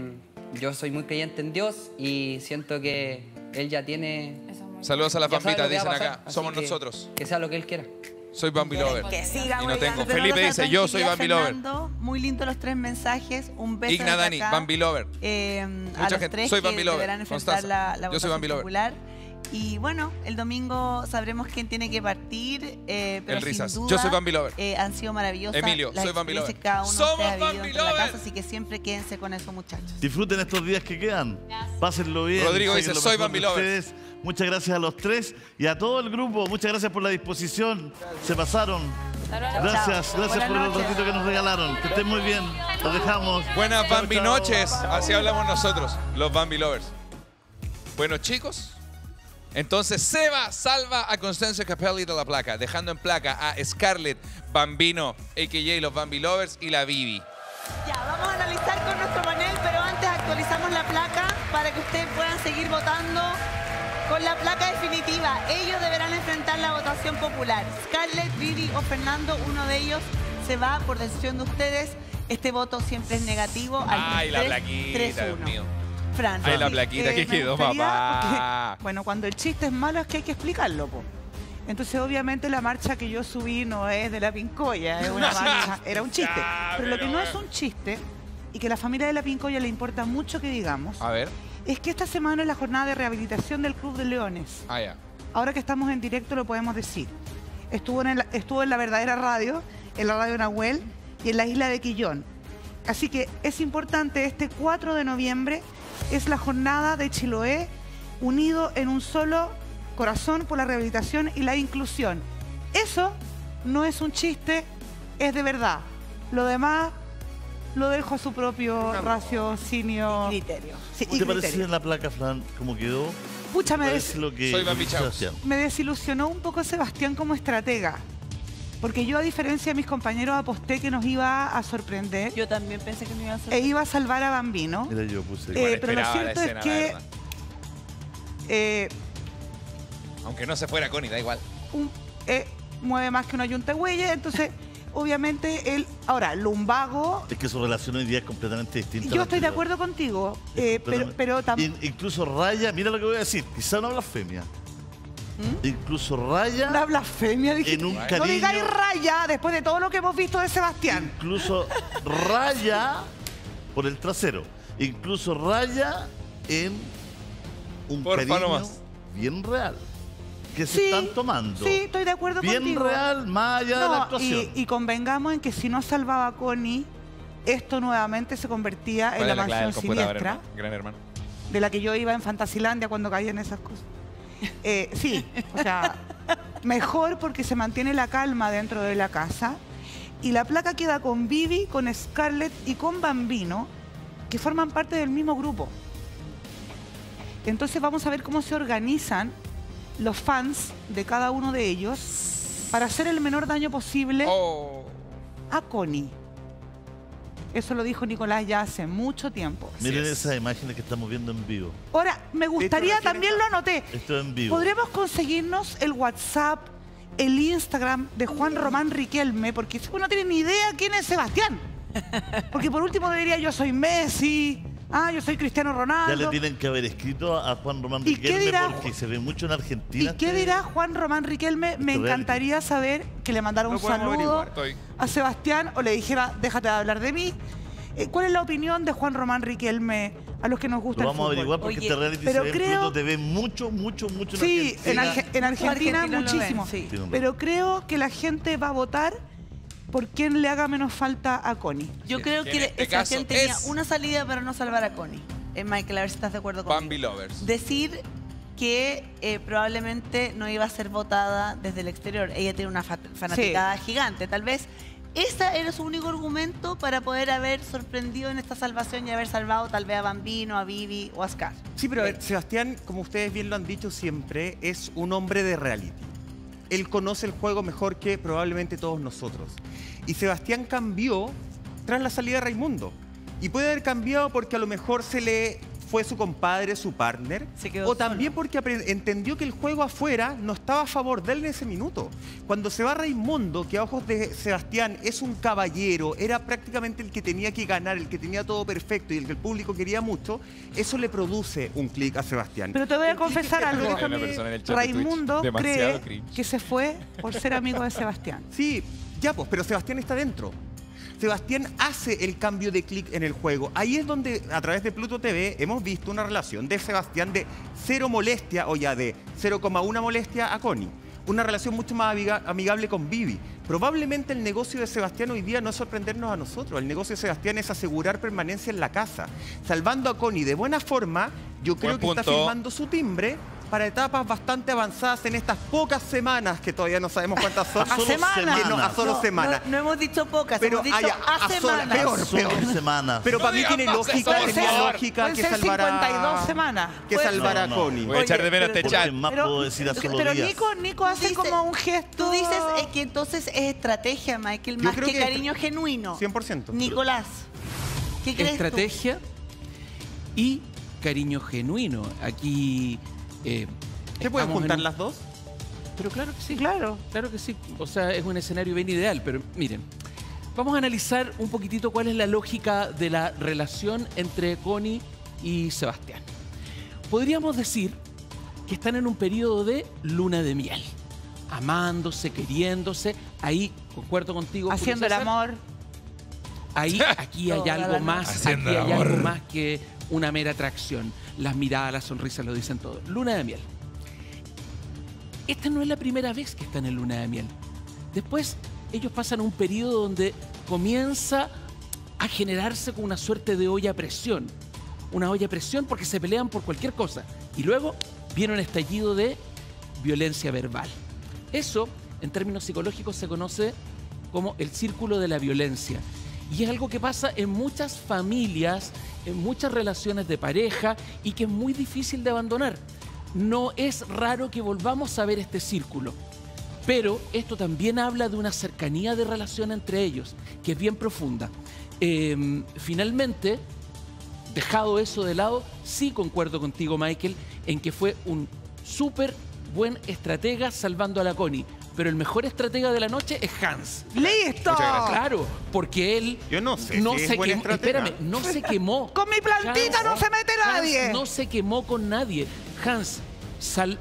mm, yo soy muy creyente en Dios y siento que Él ya tiene... Saludos a que va dicen a pasar, acá. así Somos que- nosotros. Que sea lo que Él quiera. Soy Bambi Lover. Que siga y no tengo. Felipe dice, yo soy Bambi Lover. Muy lindo los tres mensajes. Un beso Igna Dani, acá. Bambi Lover. Eh, a Mucha los gente. tres Soy que Bambi Lover. deberán enfrentar Constanza. la, la Yo soy Bambi Lover. popular. Y bueno, el domingo sabremos quién tiene que partir. eh, pero El Risas. sin Yo duda, soy Bambi Lover. eh, han sido maravillosas Emilio, las soy Bambi Lover. cada uno ¡Somos Bambi Lover! casa, así que siempre quédense con eso, muchachos. disfruten estos días que quedan. Pásenlo bien. Rodrigo dice, "Soy Bambi Lover". Muchas gracias a los tres y a todo el grupo. Muchas gracias por la disposición. Se pasaron. Gracias, gracias por el ratito que nos regalaron. Que estén muy bien. Los dejamos. Buenas Bambi noches. Así hablamos nosotros, los Bambi Lovers. Bueno, chicos. Entonces, Seba salva a Constancio Capelli de la placa, dejando en placa a Scarlett, Bambino, a.k.a. los Bambi Lovers y la Bibi. Ya, vamos a analizar con nuestro panel, pero antes actualizamos la placa para que ustedes puedan seguir votando con la placa definitiva. Ellos deberán enfrentar la votación popular. Scarlett, Vivi o Fernando, uno de ellos se va por decisión de ustedes. Este voto siempre es negativo. al Ay, la 3-3, plaquita, Dios 3-1. mío. Fran. Ay, la plaquita eh, que quedó, gustaría- papá. porque, bueno, cuando el chiste es malo es que hay que explicarlo, po. Entonces, obviamente, la marcha que yo subí no es de la Pincoya, es una marcha, era un chiste. Ya, Pero lo que no es un chiste, y que a la familia de la Pincoya le importa mucho que digamos, A ver. es que esta semana es la jornada de rehabilitación del Club de Leones. Ah, ya. Ahora que estamos en directo lo podemos decir. Estuvo en, el- estuvo en la verdadera radio, en la radio Nahuel y en la isla de Quillón. Así que es importante, este 4 de noviembre es la jornada de Chiloé unido en un solo corazón por la rehabilitación y la inclusión. Eso no es un chiste, es de verdad. Lo demás lo dejo a su propio raciocinio. criterio. Sí, ¿Qué y te criterio. la placa, Fran? ¿Cómo quedó? Pucha, des- lo que Soy me desilusionó un poco Sebastián como estratega. Porque yo, a diferencia de mis compañeros, aposté que nos iba a sorprender. Yo también pensé que no iba a ser. E iba a salvar a Bambino. Mira, yo puse. Eh, pero lo cierto es escena, que eh, Aunque no se fuera Connie, da igual. un- eh, mueve más que una yunta de huella. Entonces, obviamente, él. Ahora, Lumbago. Es que su relación hoy día es completamente distinta. Yo estoy de acuerdo contigo, eh, pero, Completamente. pero tam- In- incluso Raya, mira lo que voy a decir, quizá una blasfemia. Incluso Raya. Una blasfemia, dije. En un No cariño. digáis raya después de todo lo que hemos visto de Sebastián. Incluso Raya por el trasero. Incluso Raya en un Porfa, cariño nomás. bien real. Que se Sí, están tomando. Sí, estoy de acuerdo Bien contigo. real, más allá de la No, actuación. Y, y convengamos en que si no salvaba a Connie, esto nuevamente se convertía en ¿Cuál la la mansión siniestra, hermano? Gran hermano. de la que yo iba en Fantasilandia cuando caía en esas cosas. Eh, sí, o sea, mejor porque se mantiene la calma dentro de la casa. Y la placa queda con Vivi, con Scarlett y con Bambino, que forman parte del mismo grupo. Entonces vamos a ver cómo se organizan los fans de cada uno de ellos para hacer el menor daño posible a Connie. Eso lo dijo Nicolás ya hace mucho tiempo. Miren esas imágenes que estamos viendo en vivo. Ahora, me gustaría, también lo anoté, Esto en vivo. podríamos conseguirnos el WhatsApp, el Instagram de Juan Román Riquelme, porque no tiene ni idea quién es Sebastián. Porque por último diría yo soy Messi, ah, yo soy Cristiano Ya le Ronaldo. tienen que haber escrito a Juan Román ¿Y qué Riquelme dirá porque se ve mucho en ¿Y Argentina. qué dirá Juan Román Riquelme? Me reality. encantaría saber que le mandara un saludo a Sebastián o le dijera, déjate de hablar de mí. Eh, ¿Cuál es la opinión de Juan Román Riquelme a los que nos gusta Lo el vamos a averiguar porque este reality pero se ve en creo, Pluto TV mucho, mucho, mucho Sí, en, en Argentina. Arge- en Argentina ven, muchísimo. sí. Pero creo que la gente va a votar por quien le haga menos falta a Connie. Yo creo que este Sebastián caso tenía es- una salida para no salvar a Connie. Eh, Michael, a ver si estás de acuerdo conmigo. Bambi Lovers. Decir que eh, probablemente no iba a ser votada desde el exterior. Ella tiene una fa- fanaticada gigante. Tal vez ese era su único argumento para poder haber sorprendido en esta salvación y haber salvado tal vez a Bambino, a Vivi o a Scar. Sí, pero a ver, Sebastián, como ustedes bien lo han dicho siempre, es un hombre de reality. Él conoce el juego mejor que probablemente todos nosotros. Y Sebastián cambió tras la salida de Raimundo. Y puede haber cambiado porque a lo mejor se le fue su compadre, su partner. o también porque entendió que el juego afuera no estaba a favor de él en ese minuto. Cuando se va Raimundo, que a ojos de Sebastián es un caballero, era prácticamente el que tenía que ganar, el que tenía todo perfecto y el que el público quería mucho, eso le produce un clic a Sebastián. Pero te voy a confesar algo. Raimundo cree cringe. que se fue por ser amigo de Sebastián. Sí, ya pues, pero Sebastián está dentro. Sebastián hace el cambio de clic en el juego. Ahí es donde, a través de Pluto TV, hemos visto una relación de Sebastián de cero molestia, o ya de 0,1 molestia a Connie. Una relación mucho más amiga- amigable con Vivi. Probablemente el negocio de Sebastián hoy día no es sorprendernos a nosotros. El negocio de Sebastián es asegurar permanencia en la casa. Salvando a Connie de buena forma, yo creo Buen que está firmando su timbre para etapas bastante avanzadas en estas pocas semanas que todavía no sabemos cuántas son. A semanas. Que no, a solo No, semanas. No, no hemos dicho pocas, Pero hemos dicho a- a, semanas. peor, peor. semanas. Pero No para mí tiene lógica, tenía lógica que salvara 52 semanas. que salvara No, a. Connie. Voy a echar de menos este chat. más Pero- puedo decir a solo Pero días. Nico, Nico hace dices- como un gesto. Tú dices eh, que entonces es estrategia, Michael, Yo más que, que- cariño genuino. 100%. Nicolás, ¿qué crees tú? estrategia y cariño genuino. Aquí. eh, ¿Se pueden juntar un- las dos? Pero claro que sí. Claro. Claro que sí. O sea, es un escenario bien ideal, pero miren. Vamos a analizar un poquitito cuál es la lógica de la relación entre Connie y Sebastián. Podríamos decir que están en un periodo de luna de miel. Amándose, queriéndose. Ahí, concuerdo contigo. Haciendo el amor. Ahí, aquí hay algo más, aquí hay algo más que una mera atracción. Las miradas, las sonrisas lo dicen todo. Luna de miel. Esta no es la primera vez que están en luna de miel. Después, ellos pasan un periodo donde comienza a generarse como una suerte de olla a presión. Una olla a presión porque se pelean por cualquier cosa. Y luego viene un estallido de violencia verbal. Eso, en términos psicológicos, se conoce como el círculo de la violencia. Y es algo que pasa en muchas familias, en muchas relaciones de pareja y que es muy difícil de abandonar. No es raro que volvamos a ver este círculo. Pero esto también habla de una cercanía de relación entre ellos, que es bien profunda. Eh, finalmente, dejado eso de lado, sí concuerdo contigo, Michael, en que fue un súper buen estratega salvando a la Connie. Pero el mejor estratega de la noche es Hans. ¡Listo! Claro, porque él. Yo no sé. Se quemó. Espérame, no se quemó. con mi plantita Hans, no se mete nadie. No se quemó con nadie. Hans sal,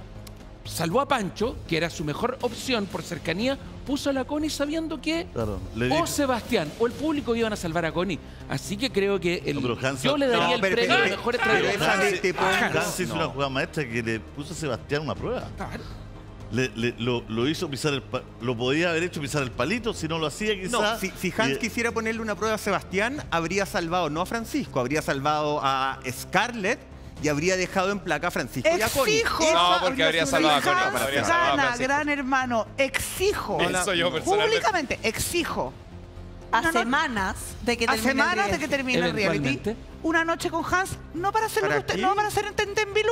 salvó a Pancho, que era su mejor opción por cercanía, puso a la Connie sabiendo que o. Sebastián o el público iban a salvar a Connie. Así que creo que el, no, yo le daría no, el premio a Hans hizo este una jugada maestra que le puso a Sebastián una prueba. Claro. Lo, hizo pisar el lo podía haber hecho pisar el palito si no lo hacía quizás. No, si, Hans eh, quisiera ponerle una prueba a Sebastián, habría salvado no a Francisco, habría salvado a Scarlett y habría dejado en placa a Francisco Exijo, y a No, porque habría salvado a Coni. Habría salvado a Francisco. gran hermano, exijo. Eso yo personalmente. Públicamente, exijo. A Una no- semanas de que a termine el semanas de que termine el reality. Una noche con Hans, no para hacer ¿Para usted, no para hacer Tentenbilú.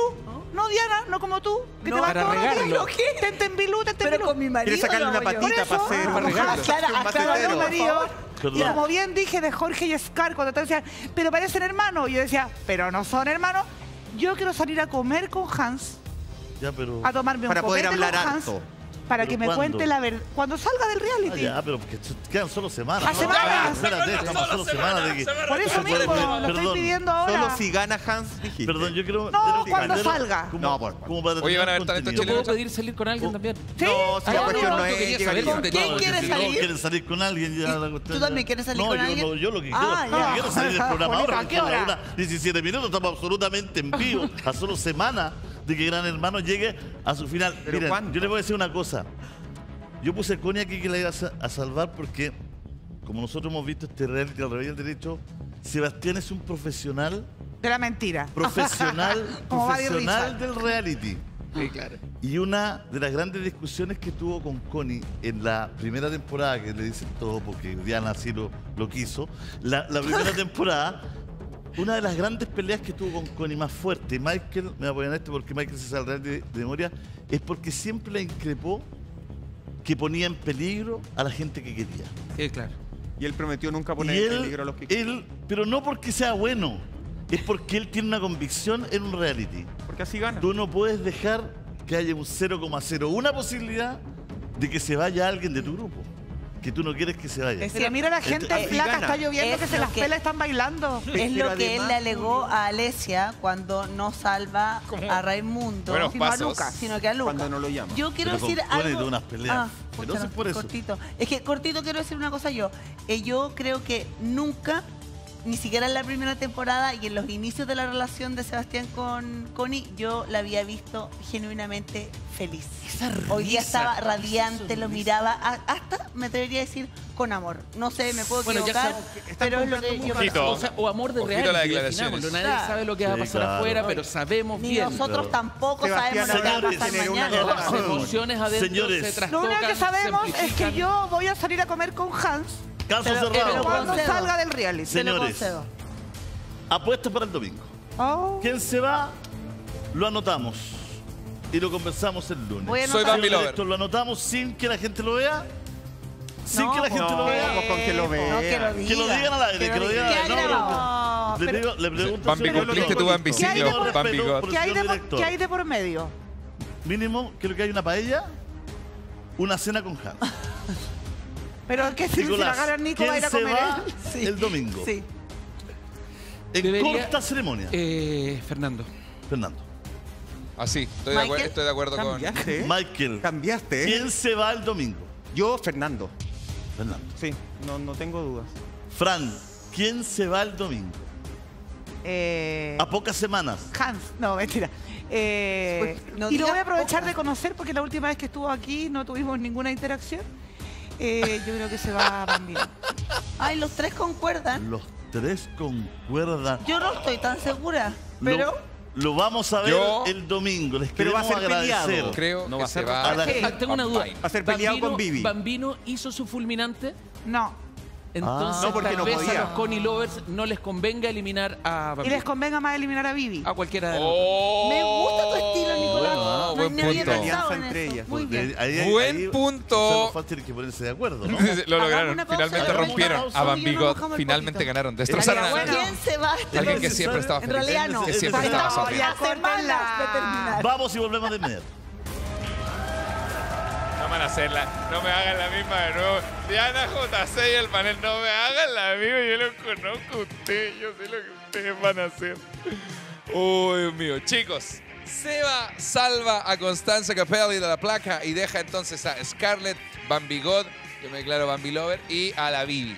No, Diana, no como tú, que No, te vas para todos los días. regarlo. ¿Qué? Tentenbilú, Pero con mi marido. Quiere sacarle una patita para eso, hacer para ah, un regarlo. Aclara, espacio más marido. Y como bien dije de Jorge y Scar, cuando te decían, pero parecen hermanos, yo decía, pero no son hermanos yo quiero salir a comer con Hans. Ya, pero... A tomarme un para poder hablar con Hans, alto para que me ¿cuándo? cuente la verdad. Cuando salga del reality. Ah, ya, pero porque quedan solo semanas. ¡A ¿no? semanas! Ah, espérate, estamos solo, solo semanas. De que... Por eso mismo, lo perdón, estoy pidiendo ahora. Solo si gana Hans, dijiste. Perdón, yo creo... No, cuando gana. salga. ¿Cómo, no, por, por. Para Oye, van a ver talento chileno. puedo pedir salir con alguien oh. también? ¿Sí? No, si ah, la cuestión no es llegar ¿Con quién quieres salir? No, quieren salir con alguien. ¿Tú también quieres salir con alguien? yo lo que quiero. Ah, quiero salir del programa ahora. ¿A qué hora? 17 minutos, estamos absolutamente en vivo. A solo semanas de que Gran Hermano llegue a su final. ¿Pero Miren, cuánto? yo les voy a decir una cosa. Yo puse a Connie aquí que la iba a salvar porque, como nosotros hemos visto este reality al revés del derecho, Sebastián es un profesional. De la mentira. Profesional, profesional del reality. Sí, claro. Y una de las grandes discusiones que tuvo con Connie en la primera temporada, que le dicen todo porque Diana así lo, lo quiso, la, la primera temporada una de las grandes peleas que tuvo con Connie más fuerte, Michael, me voy a en esto porque Michael se saldrá de, memoria, es porque siempre la increpó que ponía en peligro a la gente que quería. Sí, claro. Y él prometió nunca poner en peligro a los que querían. Pero no porque sea bueno, es porque él tiene una convicción en un reality. Porque así gana. Tú no puedes dejar que haya un 0,01 posibilidad de que se vaya alguien de tu grupo que tú no quieres que se vaya. Pero mira la gente en placa, está lloviendo, que se las que, pela, están bailando. Es lo que él le alegó a Alesia cuando no salva a Raimundo, sino a Lucas, sino que a Lucas. Cuando no lo llama. Yo quiero decir algo... Ah, es que cortito quiero decir una cosa yo. Eh, yo creo que nunca ni siquiera en la primera temporada y en los inicios de la relación de Sebastián con Connie, yo la había visto genuinamente feliz. Esa Hoy día estaba radiante, lo miraba, hasta me atrevería a decir con amor. No sé, me puedo bueno, equivocar, pero es lo que yo o, sea, o, amor de realidad. Nadie sabe lo que va a pasar afuera, pero sabemos Ni bien. nosotros tampoco sabemos lo que va a pasar mañana. Señores. Lo único que sabemos es que yo voy a salir a comer con Hans Caso pero, cerrado. Pero cuando salga del reality. Señores, apuestas para el domingo. Oh. ¿Quién se va? Lo anotamos. Y lo conversamos el lunes. Soy Bambi Esto lo anotamos sin que la gente lo vea. Sin no, que la gente no, lo vea. Con que lo vea. No, que, lo digan al aire. Que lo digan al aire. No, le, digo, le pregunto. Bambi, cumpliste tu ambicilio. ¿Qué, ¿Qué hay de por medio? Mínimo, creo que hay una paella, una cena con Hans. Pero es que si, Nicolás, si la Nico va a ir a comer él? Eh? El domingo. Sí. En corta ceremonia. Eh, Fernando. Fernando. Así, ah, estoy, de estoy de acuerdo ¿cambiaste? con. Michael. Cambiaste. ¿Quién se va el domingo? Yo, Fernando. Fernando. Sí, no, no tengo dudas. Fran, ¿quién se va el domingo? Eh, a pocas semanas. Hans, no, mentira. Y lo voy a aprovechar de conocer porque la última vez que estuvo aquí no tuvimos ninguna interacción eh, yo creo que se va a Bambino. Ay, los tres concuerdan. Los tres concuerdan. Yo no estoy tan segura, pero... Lo, vamos a ver el domingo. Les Pero va a ser agradecer. Creo No va a ser va Tengo una duda. Va a ser peleado con Bibi. ¿Bambino hizo su fulminante? No, entonces, No, porque tal no vez podía. a los Connie Lovers no les convenga eliminar a Y les convenga más eliminar a Vivi. A cualquiera de los. Oh. Me gusta tu estilo, Nicolás. Bueno, no buen había punto. entre ellas. Muy bien. Buen punto. Solo fácil que ponerse de acuerdo. ¿no? Lo lograron. pausa, Finalmente rompieron pausa. a Bambi Finalmente ganaron. Destrozaron a Bueno. ¿Quién se va? Alguien que siempre estaba En realidad no. Que siempre estaba Vamos y volvemos de inmediato van a hacerla. No me hagan la misma de nuevo. Diana J6 el panel, no me hagan la misma. Yo lo conozco a ustedes. Yo sé lo que ustedes van a hacer. Dios mío. Chicos, Seba salva a Constanza Capelli de la placa y deja entonces a Scarlett, Bambi God, yo me declaro Bambi Lover, y a la Bibi.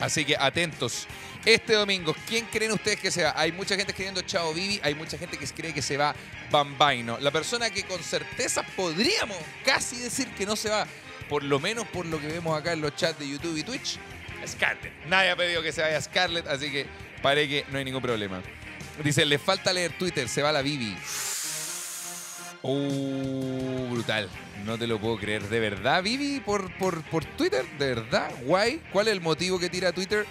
Así que atentos. Este domingo, ¿quién creen ustedes que se va? Hay mucha gente escribiendo Chao Bibi, hay mucha gente que cree que se va Bambaino. La persona que con certeza podríamos casi decir que no se va, por lo menos por lo que vemos acá en los chats de YouTube y Twitch, Scarlett. Nadie ha pedido que se vaya Scarlett, así que parece que no hay ningún problema. Dice, le falta leer Twitter, se va la Bibi. Uh, brutal. No te lo puedo creer. ¿De verdad, Vivi, por, por, por Twitter? ¿De verdad? ¿Guay? ¿Cuál es el motivo que tira Twitter?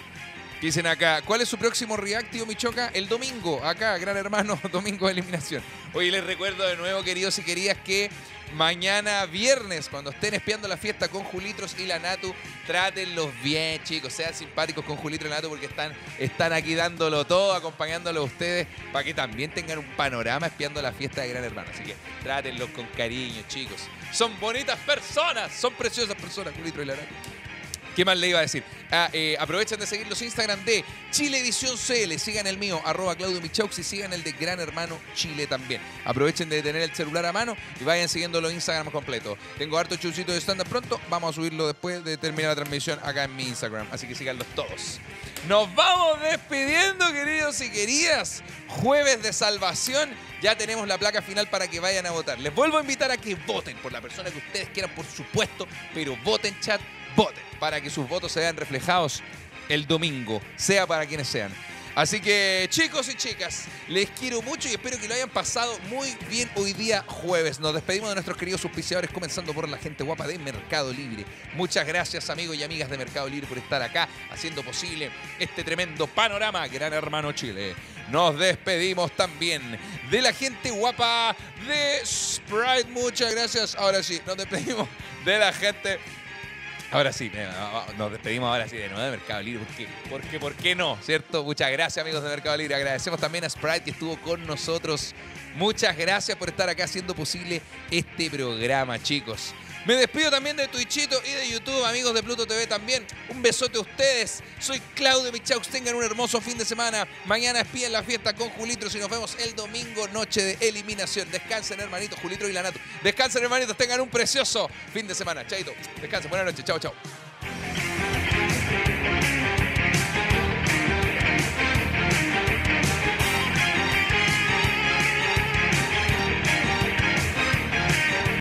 Dicen acá, ¿cuál es su próximo react, tío Michoca? El domingo, acá, gran hermano, domingo de eliminación. Hoy les recuerdo de nuevo, queridos y queridas, que mañana viernes, cuando estén espiando la fiesta con Julitros y la Natu, trátenlos bien, chicos, sean simpáticos con Julitro y la Natu porque están, están aquí dándolo todo, acompañándolo a ustedes, para que también tengan un panorama espiando la fiesta de Gran Hermano. Así que trátenlos con cariño, chicos. Son bonitas personas, son preciosas personas, Julitro y la Natu. ¿Qué más le iba a decir? Ah, eh, aprovechen de seguir los Instagram de Chilevisión CL. Sigan el mío, arroba Claudio Michaux, y sigan el de Gran Hermano Chile también. Aprovechen de tener el celular a mano y vayan siguiendo los Instagram completos. Tengo harto chucito de stand pronto. Vamos a subirlo después de terminar la transmisión acá en mi Instagram. Así que síganlos todos. Nos vamos despidiendo, queridos y queridas. Jueves de salvación. Ya tenemos la placa final para que vayan a votar. Les vuelvo a invitar a que voten por la persona que ustedes quieran, por supuesto. Pero voten, chat, para que sus votos se vean reflejados el domingo, sea para quienes sean. Así que chicos y chicas, les quiero mucho y espero que lo hayan pasado muy bien hoy día jueves. Nos despedimos de nuestros queridos auspiciadores, comenzando por la gente guapa de Mercado Libre. Muchas gracias amigos y amigas de Mercado Libre por estar acá haciendo posible este tremendo panorama, Gran Hermano Chile. Nos despedimos también de la gente guapa de Sprite. Muchas gracias. Ahora sí, nos despedimos de la gente Ahora sí, nos despedimos ahora sí de nuevo Mercado Libre. ¿Por qué? Porque, ¿por qué no? ¿Cierto? Muchas gracias, amigos de Mercado Libre. Agradecemos también a Sprite que estuvo con nosotros. Muchas gracias por estar acá haciendo posible este programa, chicos. Me despido también de Twitchito y de YouTube, amigos de Pluto TV también. Un besote a ustedes. Soy Claudio Michaux. Tengan un hermoso fin de semana. Mañana espíen la fiesta con Julitros y nos vemos el domingo, noche de eliminación. Descansen, hermanitos, Julitro y la Nato. Descansen, hermanitos. Tengan un precioso fin de semana. Chaito. Descansen. Buenas noches. Chao, chao.